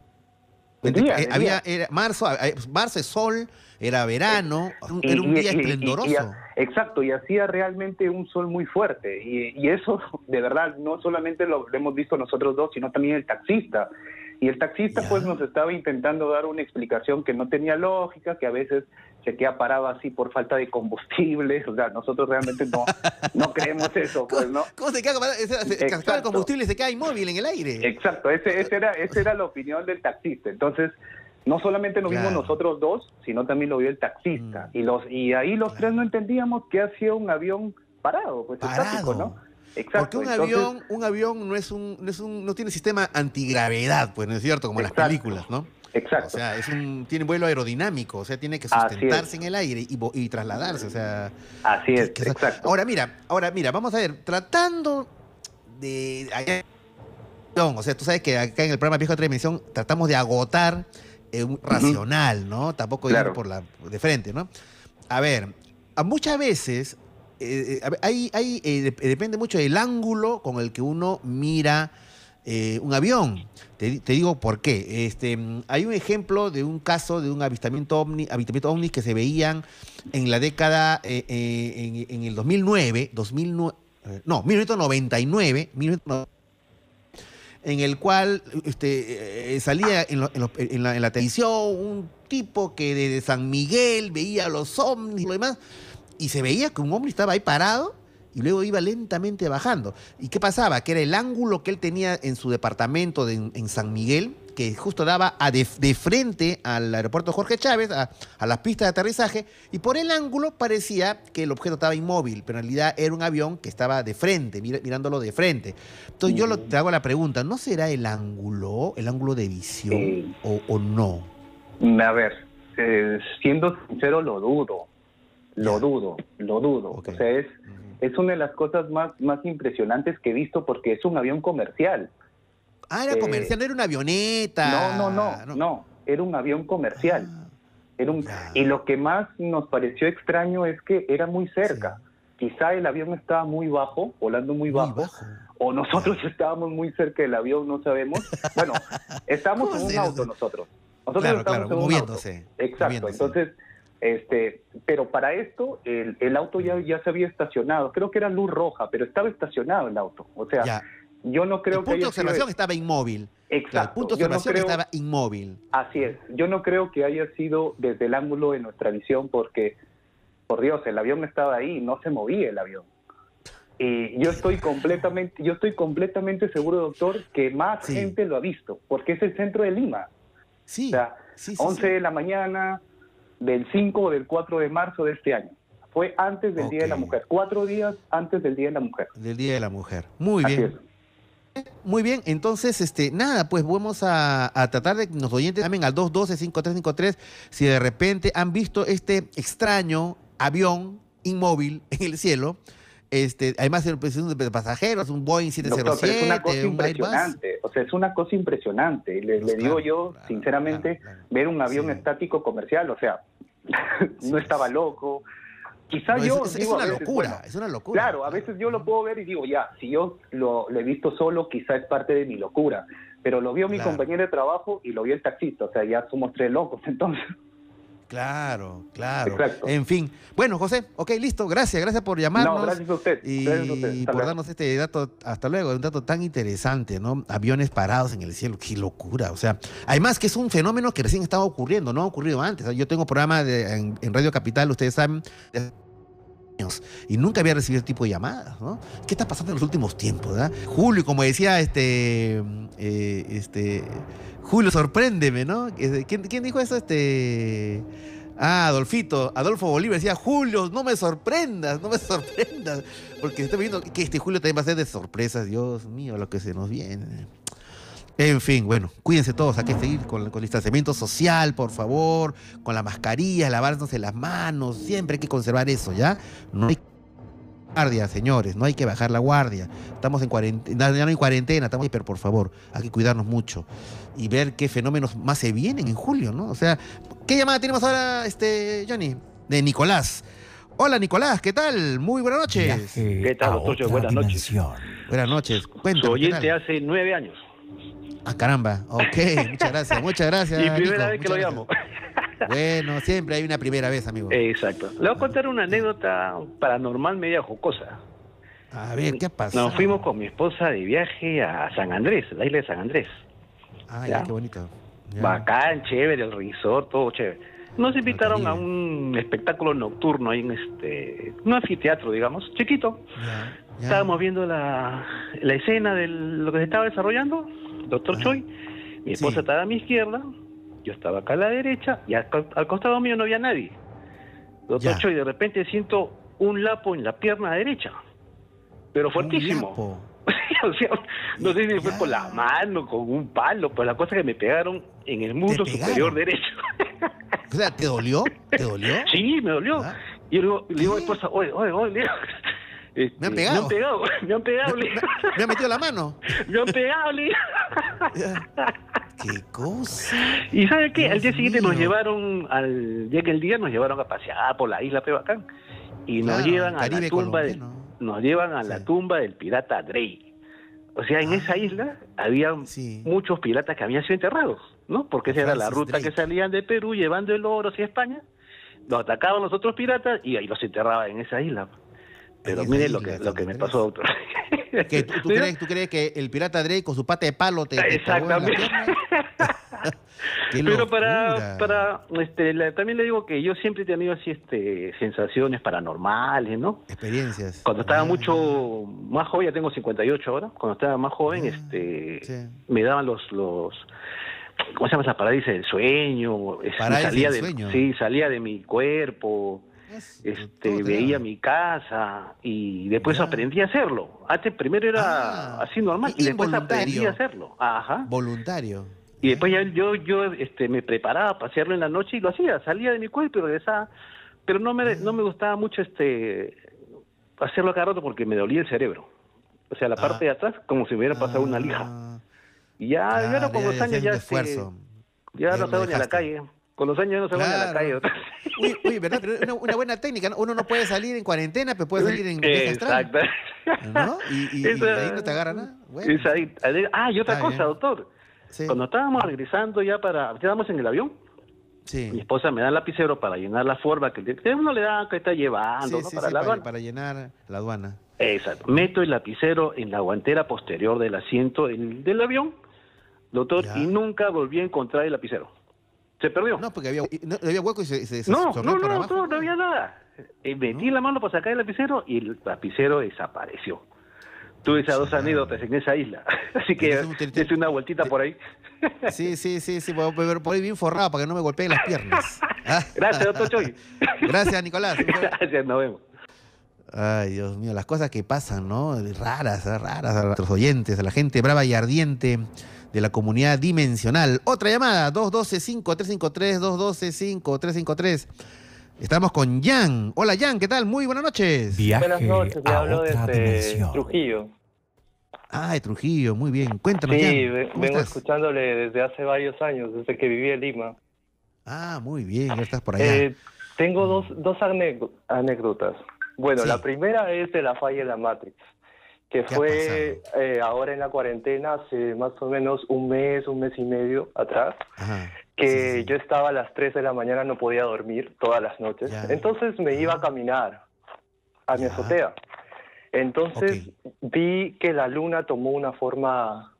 De día, de había, día. era marzo, eh, marzo es sol, era verano, Y- era un día y- esplendoroso. y exacto, y hacía realmente un sol muy fuerte. Y, eso, de verdad, no solamente lo, hemos visto nosotros dos, sino también el taxista. Y el taxista, Ya. pues, nos estaba intentando dar una explicación que no tenía lógica, que a veces se queda parado así por falta de combustible. <laughs> O sea, nosotros realmente no, no creemos eso, <laughs> pues, ¿no? ¿Cómo se queda? Se, se- el combustible y se queda inmóvil en el aire. Exacto, ese, ese era, esa era la opinión del taxista. Entonces, no solamente lo vimos nosotros dos, sino también lo vio el taxista. Mm. Y los y ahí los tres no entendíamos qué hacía un avión parado, pues estático, Parado. ¿no? Exacto. Porque un entonces- avión, un avión no es un, no es un, no tiene sistema antigravedad, pues no es cierto, como en las películas, ¿no? Exacto. O sea, es un, tiene vuelo aerodinámico, o sea, tiene que sustentarse en el aire y, y trasladarse, o sea. Así es, que- que- exacto. Ahora mira, ahora mira, vamos a ver, tratando de o sea, tú sabes que acá en el programa Viejo de Otra Dimensión tratamos de agotar eh, racional, ¿no? Tampoco ir por la de frente, ¿no? A ver, a muchas veces eh, eh, hay, hay, eh, dep- depende mucho del ángulo con el que uno mira eh, un avión. Te, di- te digo por qué. Este, hay un ejemplo de un caso de un avistamiento ovni, avistamiento ovni que se veían en la década, eh, eh, en, en el 2009, 2009 eh, no, 1999, 1999, en el cual este, eh, salía en, la, televisión un tipo que desde San Miguel veía los ovnis y lo demás, y se veía que un ovni estaba ahí parado y luego iba lentamente bajando. ¿Y qué pasaba? Que era el ángulo que él tenía en su departamento de- en San Miguel, que justo daba a de, de frente al aeropuerto Jorge Chávez, a, a las pistas de aterrizaje, y por el ángulo parecía que el objeto estaba inmóvil, pero en realidad era un avión que estaba de frente, mirándolo de frente. Entonces yo lo- te hago la pregunta, ¿no será el ángulo, el ángulo de visión Sí. o, o no? A ver, eh, siendo sincero, lo dudo. Lo dudo, lo dudo. O sea, es, es una de las cosas más, más impresionantes que he visto porque es un avión comercial. Ah, era Eh, comercial, no era una avioneta. No, no, no, no, era un avión comercial. Ah, Era un-. Y lo que más nos pareció extraño es que era muy cerca. Quizá el avión estaba muy bajo, volando muy, muy bajo, bajo. o nosotros estábamos muy cerca del avión, no sabemos. Bueno, <laughs> estábamos ¿Cómo en un auto nosotros. Nosotros Claro, estábamos claro, en un moviéndose, auto. Exacto, moviéndose. entonces, este, pero para esto el, el auto ya, ya se había estacionado, creo que era luz roja, pero estaba estacionado el auto. O sea, Ya. Yo no creo el que punto de haya sido- observación estaba inmóvil. Exacto, Claro, el punto de no observación creo- estaba inmóvil. Así es. Yo no creo que haya sido desde el ángulo de nuestra visión porque, por Dios, el avión estaba ahí, no se movía el avión. Y yo estoy completamente, yo estoy completamente seguro, doctor, que más Sí. gente lo ha visto, porque es el centro de Lima. Sí. O sea, sí, sí, 11 sí. de la mañana del 5 o del 4 de marzo de este año. Fue antes del Día de la. Mujer, cuatro días antes del Día de la Mujer. Del Día de la Mujer. Muy Así bien. es. Muy bien, entonces, este, nada, pues vamos a, a tratar de que los oyentes llamen al 212-5353 si de repente han visto este extraño avión inmóvil en el cielo. Este, además, es un de pasajeros, un Boeing Doctor, pero es una cosa 707, un Airbus. impresionante. O sea, es una cosa impresionante. Le, Pues le digo claro, yo, claro, sinceramente, claro. ver un avión Sí. estático comercial, o sea, <laughs> no estaba loco. Quizá No, yo... es, digo una veces, locura, bueno, es una locura. Claro, a veces yo lo puedo ver y digo, ya, si yo lo, lo he visto solo, quizá es parte de mi locura. Pero lo vio mi compañero de trabajo y lo vio el taxista. O sea, ya somos tres locos, <laughs> entonces. Claro, claro. Exacto. En fin. Bueno, José, ok, listo. Gracias, gracias por llamarnos. No, gracias a usted. Y a usted. Por darnos este dato, hasta luego, un dato tan interesante, ¿no? Aviones parados en el cielo, qué locura. O sea, además que es un fenómeno que recién estaba ocurriendo, no ha ocurrido antes. Yo tengo programa de- en, en Radio Capital, ustedes saben, de y nunca había recibido este tipo de llamadas, ¿no? ¿Qué está pasando en los últimos tiempos, ¿verdad? Julio, como decía este, eh, este, Julio, sorpréndeme, ¿no? ¿Quién, dijo eso? Este, ah, Adolfito, Adolfo Bolívar decía, Julio, no me sorprendas, no me sorprendas, porque estoy viendo que este Julio también va a ser de sorpresas, Dios mío, lo que se nos viene. En fin, bueno, cuídense todos, hay que seguir con, con el distanciamiento social, por favor, con la mascarilla, lavarse las manos, siempre hay que conservar eso, ¿ya? No hay guardia, señores, no hay que bajar la guardia. Estamos en cuarentena, ya no hay cuarentena, estamos, pero por favor, hay que cuidarnos mucho y ver qué fenómenos más se vienen en julio, ¿no? O sea, ¿qué llamada tenemos ahora, este, Johnny? De Nicolás. Hola, Nicolás, ¿qué tal? Muy buenas noches. Viaje ¿Qué tal, Buenas noches. Buenas noches. Cuéntame, ¿qué oyente hace nueve años. Ah, caramba. Ok, muchas gracias, muchas gracias. y primera Nico, vez que lo llamo. gracias. Bueno, siempre hay una primera vez, amigo. Exacto. Le voy a contar una anécdota paranormal media jocosa. A ver, ¿qué pasa? Nos fuimos con mi esposa de viaje a San Andrés, la isla de San Andrés. Ah, ¿Ya? ya, qué bonito. Ya. Bacán, chévere, el resort, todo chévere. Nos invitaron a un espectáculo nocturno ahí en este, un anfiteatro, digamos, chiquito. Ya. Estábamos viendo la, la escena de lo que se estaba desarrollando, doctor Ajá. Choi. Mi esposa Sí. estaba a mi izquierda, yo estaba acá a la derecha, y al, co- al costado mío no había nadie. Doctor Ya. Choi, de repente siento un lapo en la pierna derecha, pero fuertísimo. lapo. <laughs> O sea, no sé si fue con la mano, con un palo, pero la cosa que me pegaron en el muslo superior derecho. O sea, ¿te dolió? ¿Te dolió? <laughs> sí, me dolió. Ah. Y yo le digo, a mi esposa, oye, oye, oye, este, <laughs> Me han pegado. Me han pegado, me han pegado, Me, digo. me- me ha metido la mano. <laughs> Me han pegado, le. Ya. <laughs> ¿Qué cosa? Y ¿sabe qué? Al día siguiente nos llevaron, al día que el día nos llevaron a pasear por la isla Pebacán. Y nos llevan a la tumba de, nos llevan a la tumba del pirata Drey. O sea, en Ah. esa isla había Sí. muchos piratas que habían sido enterrados, ¿no? Porque esa era la ruta Drake. que salían de Perú llevando el oro hacia España. Los atacaban los otros piratas y ahí los enterraban en esa isla. Pero mire lo que, lo que me pasó, doctor. ¿Qué, <laughs> tú, crees, ¿Tú crees que el pirata Drake con su pata de palo te, te Exactamente. <laughs> Pero para, para este, también le digo que yo siempre he tenido así este sensaciones paranormales, ¿no? Experiencias. Cuando estaba Ah, mucho más joven, ya tengo 58 ahora, cuando estaba más joven, Ah, este sí. me daban los los ¿cómo se llama esa parálisis del sueño? Parálisis salía del de sueño. sí, salía de mi cuerpo. Es- Este, veía mi casa y después Ya. aprendí a hacerlo. Antes primero era Ah, así normal y después aprendí a hacerlo. Ajá. Voluntario. Y después ya yo, yo este, me preparaba para hacerlo en la noche y lo hacía, salía de mi cuerpo y regresaba. Pero no me, no me gustaba mucho este hacerlo cada rato porque me dolía el cerebro. O sea, la Ah. parte de atrás como si me hubiera pasado una lija. Ah, Y ya, claro, ya no, con ya- ya años este, ya no salgo ni a la calle. Con los años no salgo ni a la Claro. calle. Uy, uy, ¿verdad? Pero una, una buena técnica, ¿no? Uno no puede salir en cuarentena, pero puede salir en Exacto. ¿no? Y, y, y Esa- ahí no te agarra nada. Bueno, ah, y otra cosa, bien. doctor. sí, Cuando estábamos regresando ya para... Estábamos en el avión. Mi sí. esposa me da el lapicero para llenar la forma que, que uno le da, que está llevando, Sí, ¿no? sí, para la para, llenar la aduana. Exacto. Meto el lapicero en la guantera posterior del asiento del, del avión, doctor, Ya. y nunca volví a encontrar el lapicero. Se perdió. No, porque había, no, había hueco y se, se, no, no, no, abajo. no, no había nada. Eh, metí la mano para sacar el lapicero y el lapicero desapareció. Tuve esas dos anécdotas en esa isla. <laughs> Así que un- hice una vueltita por ahí. <laughs> Sí, sí, sí, sí, por, por- ahí bien forrado para que no me golpeen las piernas. <laughs> Gracias, doctor Choy. Gracias, Nicolás. Gracias, nos vemos. Ay, Dios mío, las cosas que pasan, ¿no? Raras, raras a nuestros oyentes, a la gente brava y ardiente de la comunidad dimensional. Otra llamada, 212-5353, 212-5353. Estamos con Jan. Hola, Jan, ¿qué tal? Muy buenas noches. Viaje Buenas noches, le a hablo otra desde dimensión. Trujillo. Ah, de Trujillo, muy bien. Cuéntanos, Sí, Jan. ve- ¿Cómo vengo estás? escuchándole desde hace varios años, desde que viví en Lima. Ah, muy bien, ya estás por allá. Eh, Tengo dos, dos anécdotas. Bueno, la primera es de la falla de la Matrix, que fue eh, ahora en la cuarentena, hace más o menos un mes, un mes y medio atrás, que yo estaba a las 3 de la mañana, no podía dormir todas las noches. Entonces me iba a caminar a mi azotea. Entonces vi que la luna tomó una forma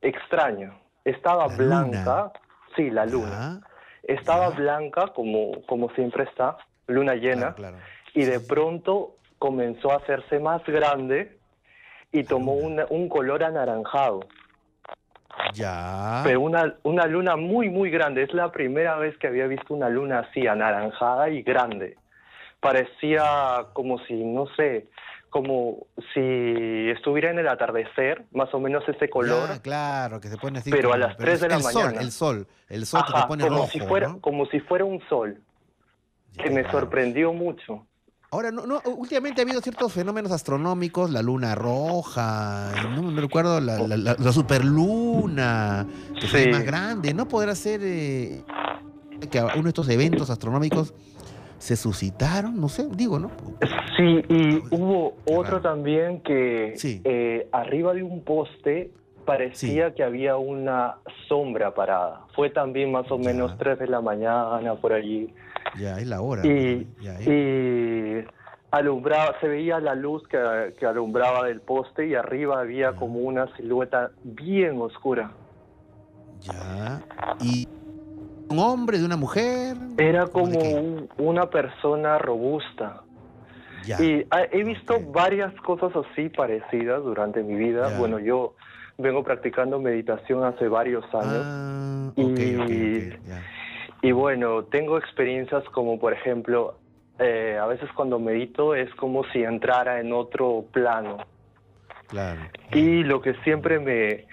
extraña. Estaba blanca, sí, la luna. Estaba blanca como, como siempre está, luna llena, y de pronto comenzó a hacerse más grande y tomó un color anaranjado. Ya. Pero una, una luna muy, muy grande. Es la primera vez que había visto una luna así, anaranjada y grande. Parecía como si, no sé, como si estuviera en el atardecer, más o menos ese color. claro, que se pone así. Pero a las 3 de la el mañana. Sol, el sol, el sol que se pone como rojo, Si fuera, ¿no? Como si fuera un sol, que me sorprendió mucho. Ahora, no, no, últimamente ha habido ciertos fenómenos astronómicos, la luna roja, no me recuerdo, la, la, la- la superluna, que Sí. es más grande, ¿no podrá ser eh, que uno de estos eventos astronómicos se suscitaron? No sé, digo, ¿no? Sí, y hubo otro también que eh, arriba de un poste parecía que había una sombra parada. Fue también más o menos 3 de la mañana, por allí. Ya es la hora. Y, ya, y alumbraba, se veía la luz que, que alumbraba del poste y arriba había como una silueta bien oscura. Ya. ¿Y un hombre, de una mujer? Era como un- una persona robusta. Ya. Y ah, he visto varias cosas así parecidas durante mi vida. Ya. Bueno, yo vengo practicando meditación hace varios años. Ah, y, y bueno, tengo experiencias como, por ejemplo, eh, a veces cuando medito es como si entrara en otro plano. Claro. Y lo que siempre me,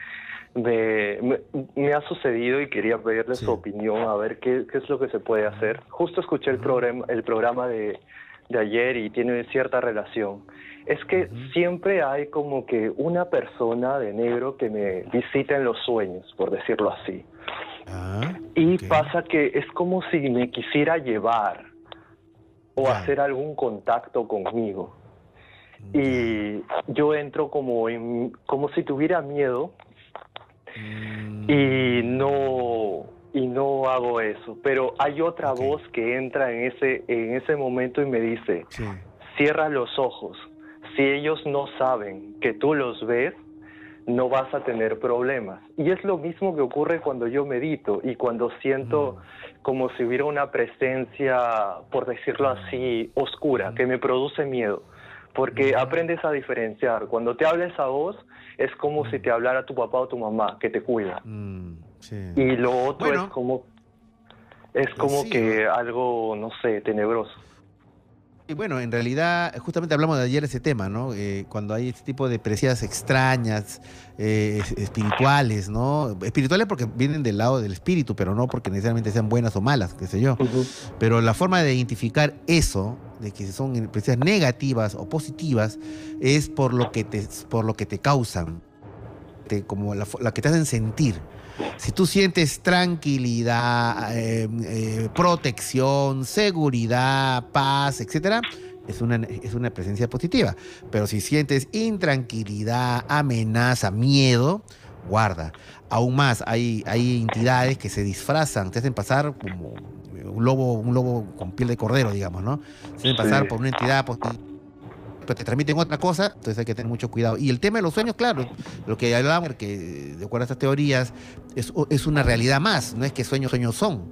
me, me, me ha sucedido y quería pedirle su opinión, a ver qué, qué es lo que se puede hacer. Justo escuché el programa, el programa de, de ayer y tiene cierta relación. Es que siempre hay como que una persona de negro que me visita en los sueños, por decirlo así. Ah, y pasa que es como si me quisiera llevar o hacer algún contacto conmigo. Y yo entro como en, como si tuviera miedo Mm. y no y no hago eso, pero hay otra voz que entra en ese en ese momento y me dice, cierra los ojos. Si ellos no saben que tú los ves, no vas a tener problemas. Y es lo mismo que ocurre cuando yo medito y cuando siento como si hubiera una presencia, por decirlo así, oscura, que me produce miedo. Porque aprendes a diferenciar. Cuando te habla esa voz, es como si te hablara tu papá o tu mamá, que te cuida. Y lo otro es como, es como sí, que algo, no sé, tenebroso. Y bueno, en realidad, justamente hablamos de ayer ese tema, ¿no? Eh, cuando hay este tipo de presencias extrañas, eh, es- espirituales, ¿no? Espirituales porque vienen del lado del espíritu, pero no porque necesariamente sean buenas o malas, qué sé yo. Pero la forma de identificar eso, de que son presencias negativas o positivas, es por lo que te, por lo que te causan, te- como la que te hacen sentir. Si tú sientes tranquilidad, eh, eh, protección, seguridad, paz, etcétera, es una, es una presencia positiva. Pero si sientes intranquilidad, amenaza, miedo, guarda. Aún más, hay, hay entidades que se disfrazan, te hacen pasar como un lobo, un lobo con piel de cordero, digamos, ¿no? Se hacen pasar por una entidad positiva pero te transmiten otra cosa, entonces hay que tener mucho cuidado. Y el tema de los sueños, claro, lo que hablábamos, que de acuerdo a estas teorías, es, es una realidad más, no es que sueños, sueños son,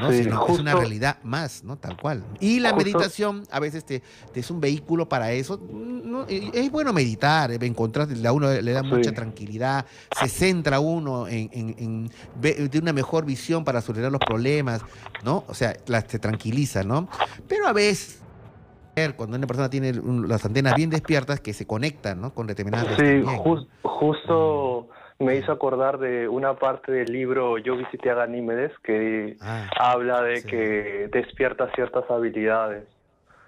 ¿no? Sí, sino es una justo- realidad más, ¿no? Tal cual. Y la Justo- meditación a veces te, te es un vehículo para eso. No, es bueno meditar, eh, encontrar, a uno le da mucha tranquilidad, se centra uno en, en- en ve- de una mejor visión para solucionar los problemas, ¿no? O sea, la- te tranquiliza, ¿no? Pero a veces cuando una persona tiene las antenas bien despiertas que se conectan ¿no? con determinadas Sí, también. jus- justo me hizo acordar de una parte del libro Yo visité a Ganímedes que habla de que despierta ciertas habilidades.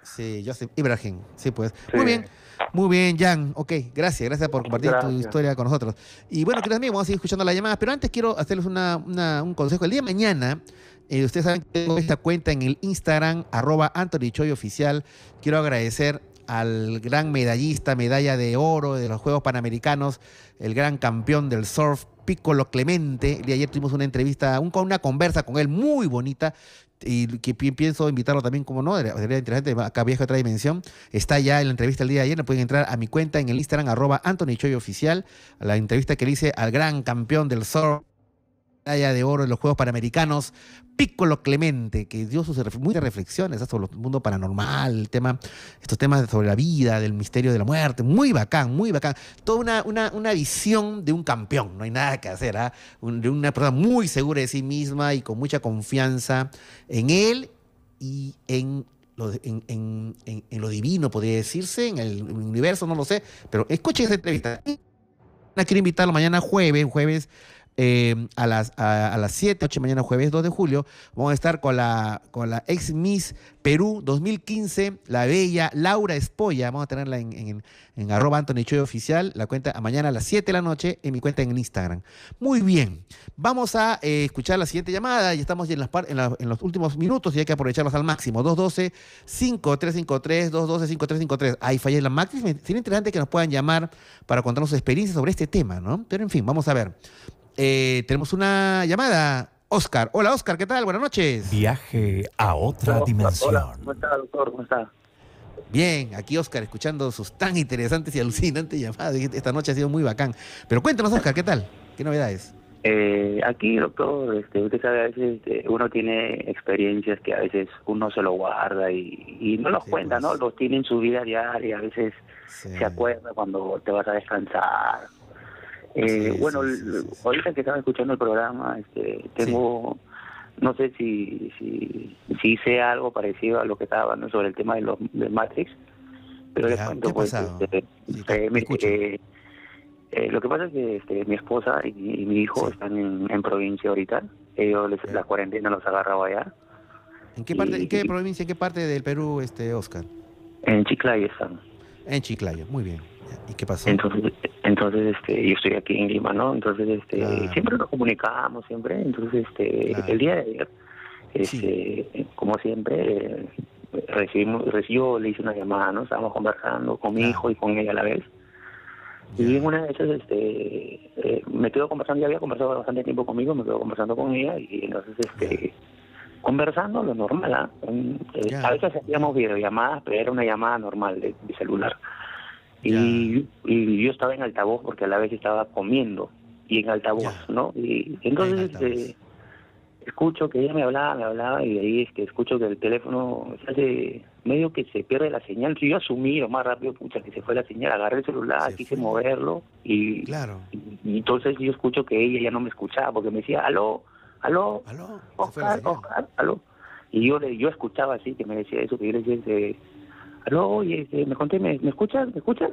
Sí, Joseph Ibrahim, sí pues. Muy bien, muy bien, Jan. Ok, gracias, gracias por compartir tu historia con nosotros. Y bueno, queridos amigos, vamos a seguir escuchando las llamadas, pero antes quiero hacerles una, una- un consejo. El día de mañana Eh, ustedes saben que tengo esta cuenta en el Instagram, arroba Anthony Oficial. Quiero agradecer al gran medallista, medalla de oro de los Juegos Panamericanos, el gran campeón del surf, Piccolo Clemente. De ayer tuvimos una entrevista, un, una conversa con él muy bonita y que pienso invitarlo también, como no, sería interesante, acá viaje a otra dimensión. Está ya en la entrevista el día de ayer, pueden entrar a mi cuenta en el Instagram, arroba Anthony a la entrevista que le hice al gran campeón del surf medalla de oro en los Juegos Panamericanos, Piccolo Clemente, que dio sus muchas reflexiones sobre el mundo paranormal, el tema, estos temas sobre la vida, del misterio de la muerte, muy bacán, muy bacán. Toda una, una, una visión de un campeón, no hay nada que hacer, ¿ah? de una persona muy segura de sí misma y con mucha confianza en él y en lo, en, en, en, lo divino, podría decirse, en el universo, no lo sé, pero escuchen esa entrevista. Quiero invitarlo mañana jueves, jueves eh, a las, a, las 7, 8 mañana jueves 2 de julio, vamos a estar con la, con la ex Miss Perú 2015, la bella Laura Espolla. Vamos a tenerla en, en, en arroba Anthony la cuenta a mañana a las 7 de la noche en mi cuenta en Instagram. Muy bien, vamos a eh, escuchar la siguiente llamada. Ya estamos en, las en, los últimos minutos y hay que aprovecharlos al máximo. 212-5353, 212-5353. Ahí fallé la máxima. Sería interesante que nos puedan llamar para contarnos su experiencia sobre este tema, ¿no? Pero en fin, vamos a ver. Eh, tenemos una llamada. Oscar. Hola, Oscar, ¿qué tal? Buenas noches. Viaje a otra dimensión. Hola, ¿cómo está, doctor? ¿Cómo está? Bien, aquí Oscar, escuchando sus tan interesantes y alucinantes llamadas. Esta noche ha sido muy bacán. Pero cuéntanos, Oscar, ¿qué tal? ¿Qué novedades? Eh, aquí, doctor, este, usted sabe, a veces este, uno tiene experiencias que a veces uno se lo guarda y, y no los cuenta, ¿no? Pues. Los tiene en su vida diaria, a veces se acuerda cuando te vas a descansar eh, bueno, ahorita que estaba escuchando el programa, este, tengo, no sé si, si, si hice algo parecido a lo que estaba hablando sobre el tema de los de Matrix, pero les cuento, pues, este, este, eh, lo que pasa es que este, mi esposa y, mi hijo están en, provincia ahorita, ellos les, la cuarentena los agarraba allá. ¿En qué parte, en qué provincia, en qué parte del Perú, este Oscar? En Chiclayo están. En Chiclayo, muy bien. ¿Y qué pasó? Entonces, entonces este, yo estoy aquí en Lima, ¿no? Entonces, este, siempre nos comunicamos, siempre. Entonces, este, el día de ayer, este, como siempre, recibimos, recibo, le hice una llamada, ¿no? Estábamos conversando con mi hijo y con ella a la vez. Y en una de esas, este, eh, me quedo conversando, ya había conversado bastante tiempo conmigo, me quedo conversando con ella y entonces, este, conversando lo normal, ¿ah? Eh, a veces hacíamos videollamadas, pero era una llamada normal de celular. Y, y, yo estaba en altavoz porque a la vez estaba comiendo y en altavoz, ¿no? Y entonces este, escucho que ella me hablaba, me hablaba y de ahí es que escucho que el teléfono se hace medio que se pierde la señal. Yo asumí lo más rápido, pucha, que se fue la señal, agarré el celular, quise moverlo y, claro. y, entonces yo escucho que ella ya no me escuchaba porque me decía, aló, aló, aló, Oscar, Oscar, aló. Y yo, yo escuchaba así, que me decía eso, que yo le decía, este, aló, oye, este, me conté, ¿me, ¿me escuchas? ¿Me escuchas?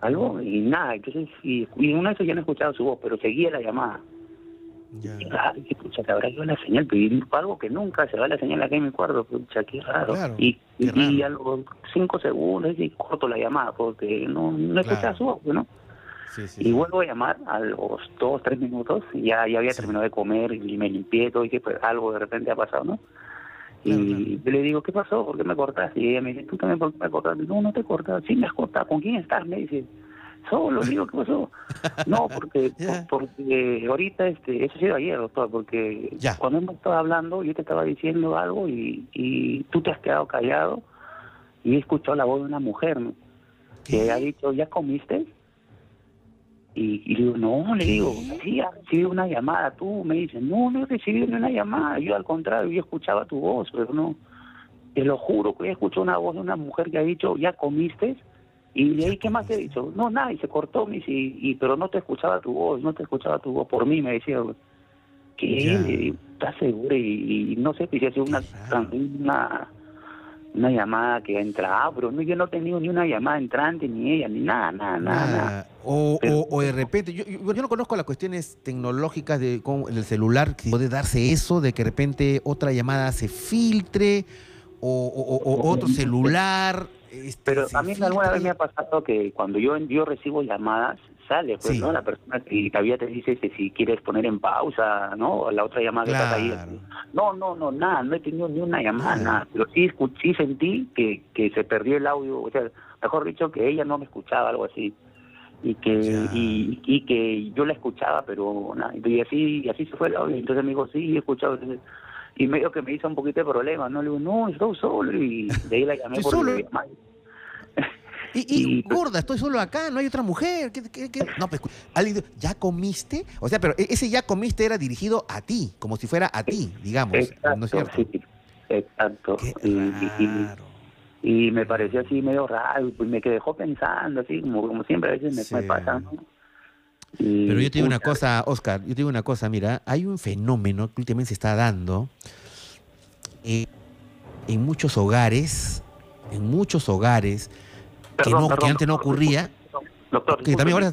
Algo, y nada, entonces, y, y una vez ya no he escuchado su voz, pero seguía la llamada. Ya. Y, ah, pucha, que habrá ido la señal, pero algo que nunca se va la señal acá en mi cuarto, pucha, qué raro. y, y, a los cinco segundos y corto la llamada, porque no, no escuchaba su voz, ¿no? Sí, sí, y vuelvo a llamar a los dos, tres minutos, y ya, ya había terminado de comer y me limpié todo y que pues algo de repente ha pasado, ¿no? Y le digo, ¿qué pasó? ¿Por qué me cortaste? Y ella me dice, ¿tú también por qué me cortaste? No, no te cortas. Sí, me has cortado. ¿Con quién estás? Me dice, solo. Digo, ¿qué pasó? <laughs> no, porque, porque ahorita, este, eso ha sido ayer, doctor, porque cuando hemos estado hablando, yo te estaba diciendo algo y, y tú te has quedado callado y he escuchado la voz de una mujer, ¿no? Que ha dicho, ¿ya comiste? Y, y, digo, no, le digo, sí, ha recibido una llamada, tú me dices, no, no he recibido ni una llamada, yo al contrario, yo escuchaba tu voz, pero no, te lo juro que he escuchado una voz de una mujer que ha dicho, ¿ya comiste? Y de ahí, ¿qué más te he dicho? No, nada, y se cortó, me dice, y, pero no te escuchaba tu voz, no te escuchaba tu voz, por mí me decía, ¿qué? ¿Estás seguro? Y, no sé, si ha una, una una llamada que entra, pero no, yo no he tenido ni una llamada entrante, ni ella, ni nada, nada, nada. O, o, de repente, yo, yo, no conozco las cuestiones tecnológicas de cómo en el celular, que puede darse eso, de que de repente otra llamada se filtre, o, o otro celular Este, Pero se a mí alguna vez me ha pasado que cuando yo, yo recibo llamadas, sale, pues, Sí. ¿no? La persona que todavía te dice que si quieres poner en pausa, ¿no? La otra llamada que estás ahí. No, no, no, nada, no he tenido ni una llamada, Nada. nada. Pero sí, sí sentí que, que se perdió el audio, o sea, mejor dicho, que ella no me escuchaba, algo así. Y que, y, y que yo la escuchaba, pero nada. Y así, y así se fue el audio. Entonces me dijo, sí, he escuchado. Entonces, y medio que me hizo un poquito de problema, ¿no? Le digo, no, estoy solo. Y de ahí la llamé por solo. Y, y, gorda, estoy solo acá, no hay otra mujer. ¿Qué- qué- qué? No, pues, alguien ¿ya comiste? O sea, pero e- ese ya comiste era dirigido a ti, como si fuera a ti, digamos. Exacto, ¿No es cierto? sí, exacto. Y, y- me pareció así medio raro, pues me dejó pensando, así como, como siempre a veces me, Sí. me pasa, ¿no? Y, Pero yo te digo una cosa, Oscar, yo te digo una cosa, mira, hay un fenómeno que últimamente se está dando eh, en muchos hogares, en muchos hogares, que, Perdón, antes no ocurría, Doctor, que también ahora...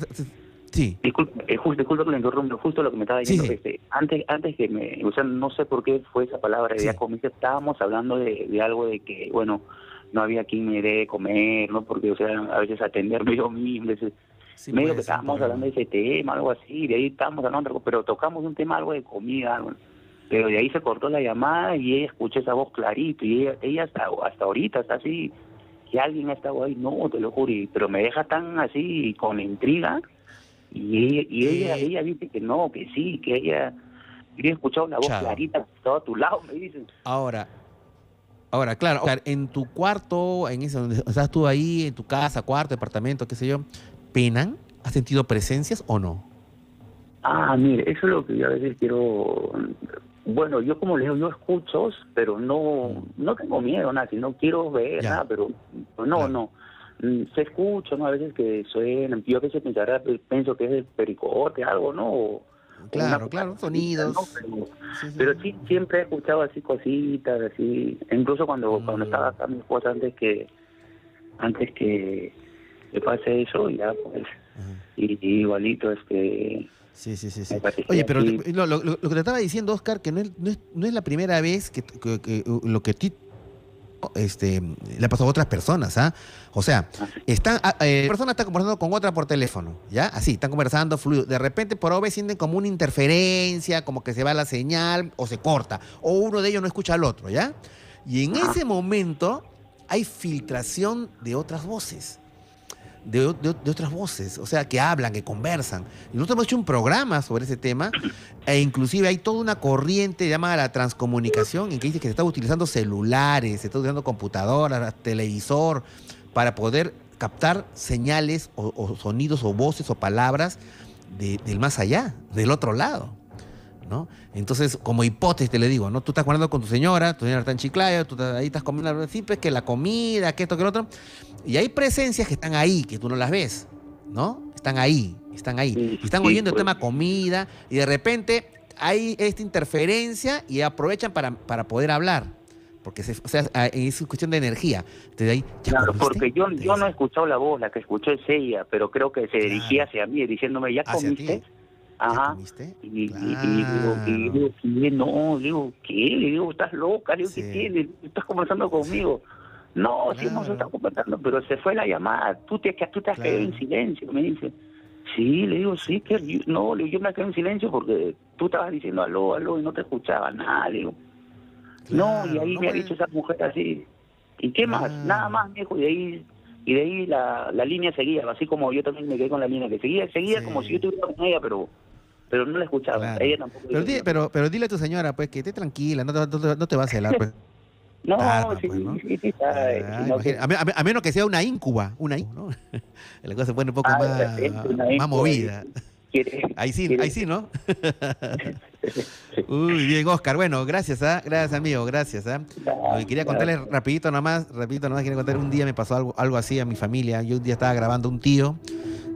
Sí, Disculpe, eh, justo, disculpe que le interrumpo, justo lo que me estaba diciendo. Sí, sí. Este, antes, antes que me, o sea, no sé por qué fue esa palabra de Sí. estábamos hablando de, de algo de que, bueno, no había quien me dé de comer, ¿no? Porque, o sea, a veces atenderme <laughs> yo mismo, sí medio que ser estábamos hablando de ese tema, algo así, de ahí estábamos hablando, pero tocamos un tema, algo de comida, algo. pero de ahí se cortó la llamada y ella escuchó esa voz clarito y ella, ella hasta, hasta ahorita está así, que alguien ha estado ahí, no, te lo juro, pero me deja tan así con intriga y ella, y ella, ella dice que no, que sí, que ella, yo he escuchado una voz clarita, que estaba a tu lado, me dicen. Ahora, ahora, claro, Oscar, en tu cuarto, en ese donde estás tú ahí, en tu casa, cuarto, departamento, qué sé yo, ¿penan? ¿Has sentido presencias o no? Ah, mire, eso es lo que yo a veces quiero. Bueno, yo como le digo, yo escucho, pero no no tengo miedo, nada, si no quiero ver Ya. nada, pero no, no. Mm, Se escucha, ¿no? A veces que suenan, yo a veces pensará, pienso que es el pericote, algo, ¿no? O- Claro, una- claro, sonidos. ¿no? Pero, Sí, sí, pero sí. siempre he escuchado así cositas, así. Incluso cuando, cuando Mm. estaba acá mi esposa, antes que antes que, que pase eso, ya pues, y, y igualito, este. Sí, sí, sí. sí. Oye, pero te- lo, lo- lo que te estaba diciendo, Oscar, que no es, no es, no es la primera vez que, que- que, lo que a ti este, le ha pasado a otras personas, ¿ah? O sea, están, ah, eh, persona está conversando con otra por teléfono, ¿ya? Así, están conversando fluido. De repente, por OV sienten como una interferencia, como que se va la señal o se corta, o uno de ellos no escucha al otro, ¿ya? Y en ese momento hay filtración de otras voces de, otras voces, o sea, que hablan, que conversan. Y nosotros hemos hecho un programa sobre ese tema, e inclusive hay toda una corriente llamada la transcomunicación, en que dice que se está utilizando celulares, se está utilizando computadoras, televisor, para poder captar señales o, o sonidos o voces o palabras de- del más allá, del otro lado. ¿No? Entonces, como hipótesis te le digo, ¿no? Tú estás hablando con tu señora, tu señora está en Chiclayo, tú estás- ahí estás comiendo algo así, pues que la comida, que esto, que lo otro. Y hay presencias que están ahí, que tú no las ves, ¿no? Están ahí, están ahí. Y están oyendo el pues. tema comida, y de repente hay esta interferencia y aprovechan para, para poder hablar. Porque se- o sea, es cuestión de energía. Entonces ahí, ¿ya Claro, comiste? porque yo, yo no he escuchado la voz, la que escuché es ella, pero creo que se dirigía hacia mí, diciéndome, ¿ya comiste? Ajá. comiste? Y, y- y digo. Claro. Digo, ¿qué? No, digo, ¿qué? Le digo, estás loca, le digo, Sí. ¿qué tienes? ¿Estás conversando conmigo? No, sí hemos Claro. estado conversando, pero se fue la llamada, tú te, tú te has quedado en Claro. silencio, me dice. Sí, le digo, sí, que no, le digo, yo me quedé en silencio porque tú estabas diciendo aló, aló, y no te escuchaba nada, le digo. no, y Claro, ahí no me ha dicho esa mujer así. ¿Y qué más? Claro. Nada más, viejo, y de ahí, y de ahí la, la línea seguía, así como yo también me quedé con la línea, que seguía, seguía Sí. como si yo estuviera con ella, pero pero no la escuchaba. Claro. Ella tampoco. Pero, di- pero, pero dile a tu señora, pues, que esté tranquila, no te, no no te va a celar, pues. no, Claro, sí, pues, ¿no? sí, sí, sabe, Ah, sino que- imagina- a, me- a me- a menos que sea una incuba, una incuba, ¿no? <laughs> La cosa se pone un poco Ah, más, movida. quiere- Ahí sí, quiere- ahí sí, ¿no? <laughs> <laughs> Uy, bien, Oscar. Bueno, gracias, ¿ah? Gracias, amigo, gracias, ¿ah? Quería contarles rapidito nomás, rapidito nomás, quería contar, un día me pasó algo, algo así a mi familia. Yo un día estaba grabando un tío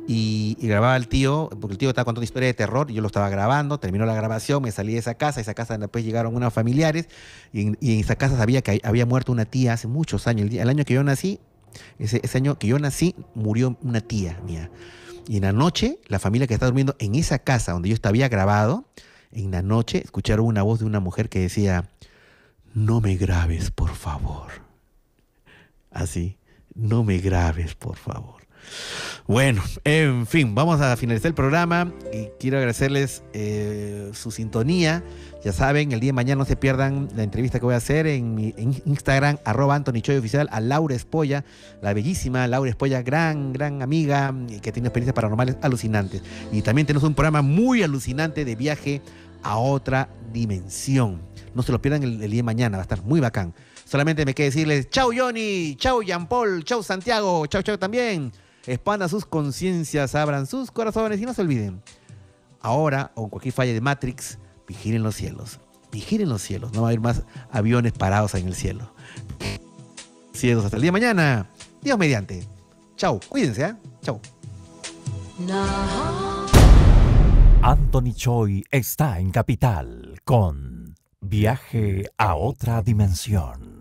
y, grababa al tío, porque el tío estaba contando una historia de terror, y yo lo estaba grabando, terminó la grabación, me salí de esa casa, esa casa después llegaron unos familiares, y en, esa casa sabía que había muerto una tía hace muchos años. El, año que yo nací, ese año que yo nací, murió una tía mía. Y en la noche, la familia que estaba durmiendo en esa casa donde yo estaba grabado, en la noche escucharon una voz de una mujer que decía, no me grabes, por favor. Así. No me grabes, por favor. Bueno, en fin, vamos a finalizar el programa y quiero agradecerles eh, su sintonía. Ya saben, el día de mañana no se pierdan la entrevista que voy a hacer en mi Instagram, arroba Oficial, a Laura Espolla, la bellísima Laura Espolla, gran, gran amiga que tiene experiencias paranormales alucinantes. Y también tenemos un programa muy alucinante de viaje a otra dimensión. No se lo pierdan el, el día de mañana, va a estar muy bacán. Solamente me queda decirles, chau Johnny, chau Jean Paul, chau Santiago, chau chau también. Expandan sus conciencias, abran sus corazones y no se olviden. Ahora, o en cualquier falla de Matrix, vigilen los cielos. Vigilen los cielos. No va a haber más aviones parados en el cielo. Cielos hasta el día de mañana. Dios mediante. Chau. Cuídense, ¿eh? Chau. Anthony Choi está en Capital con Viaje a otra dimensión.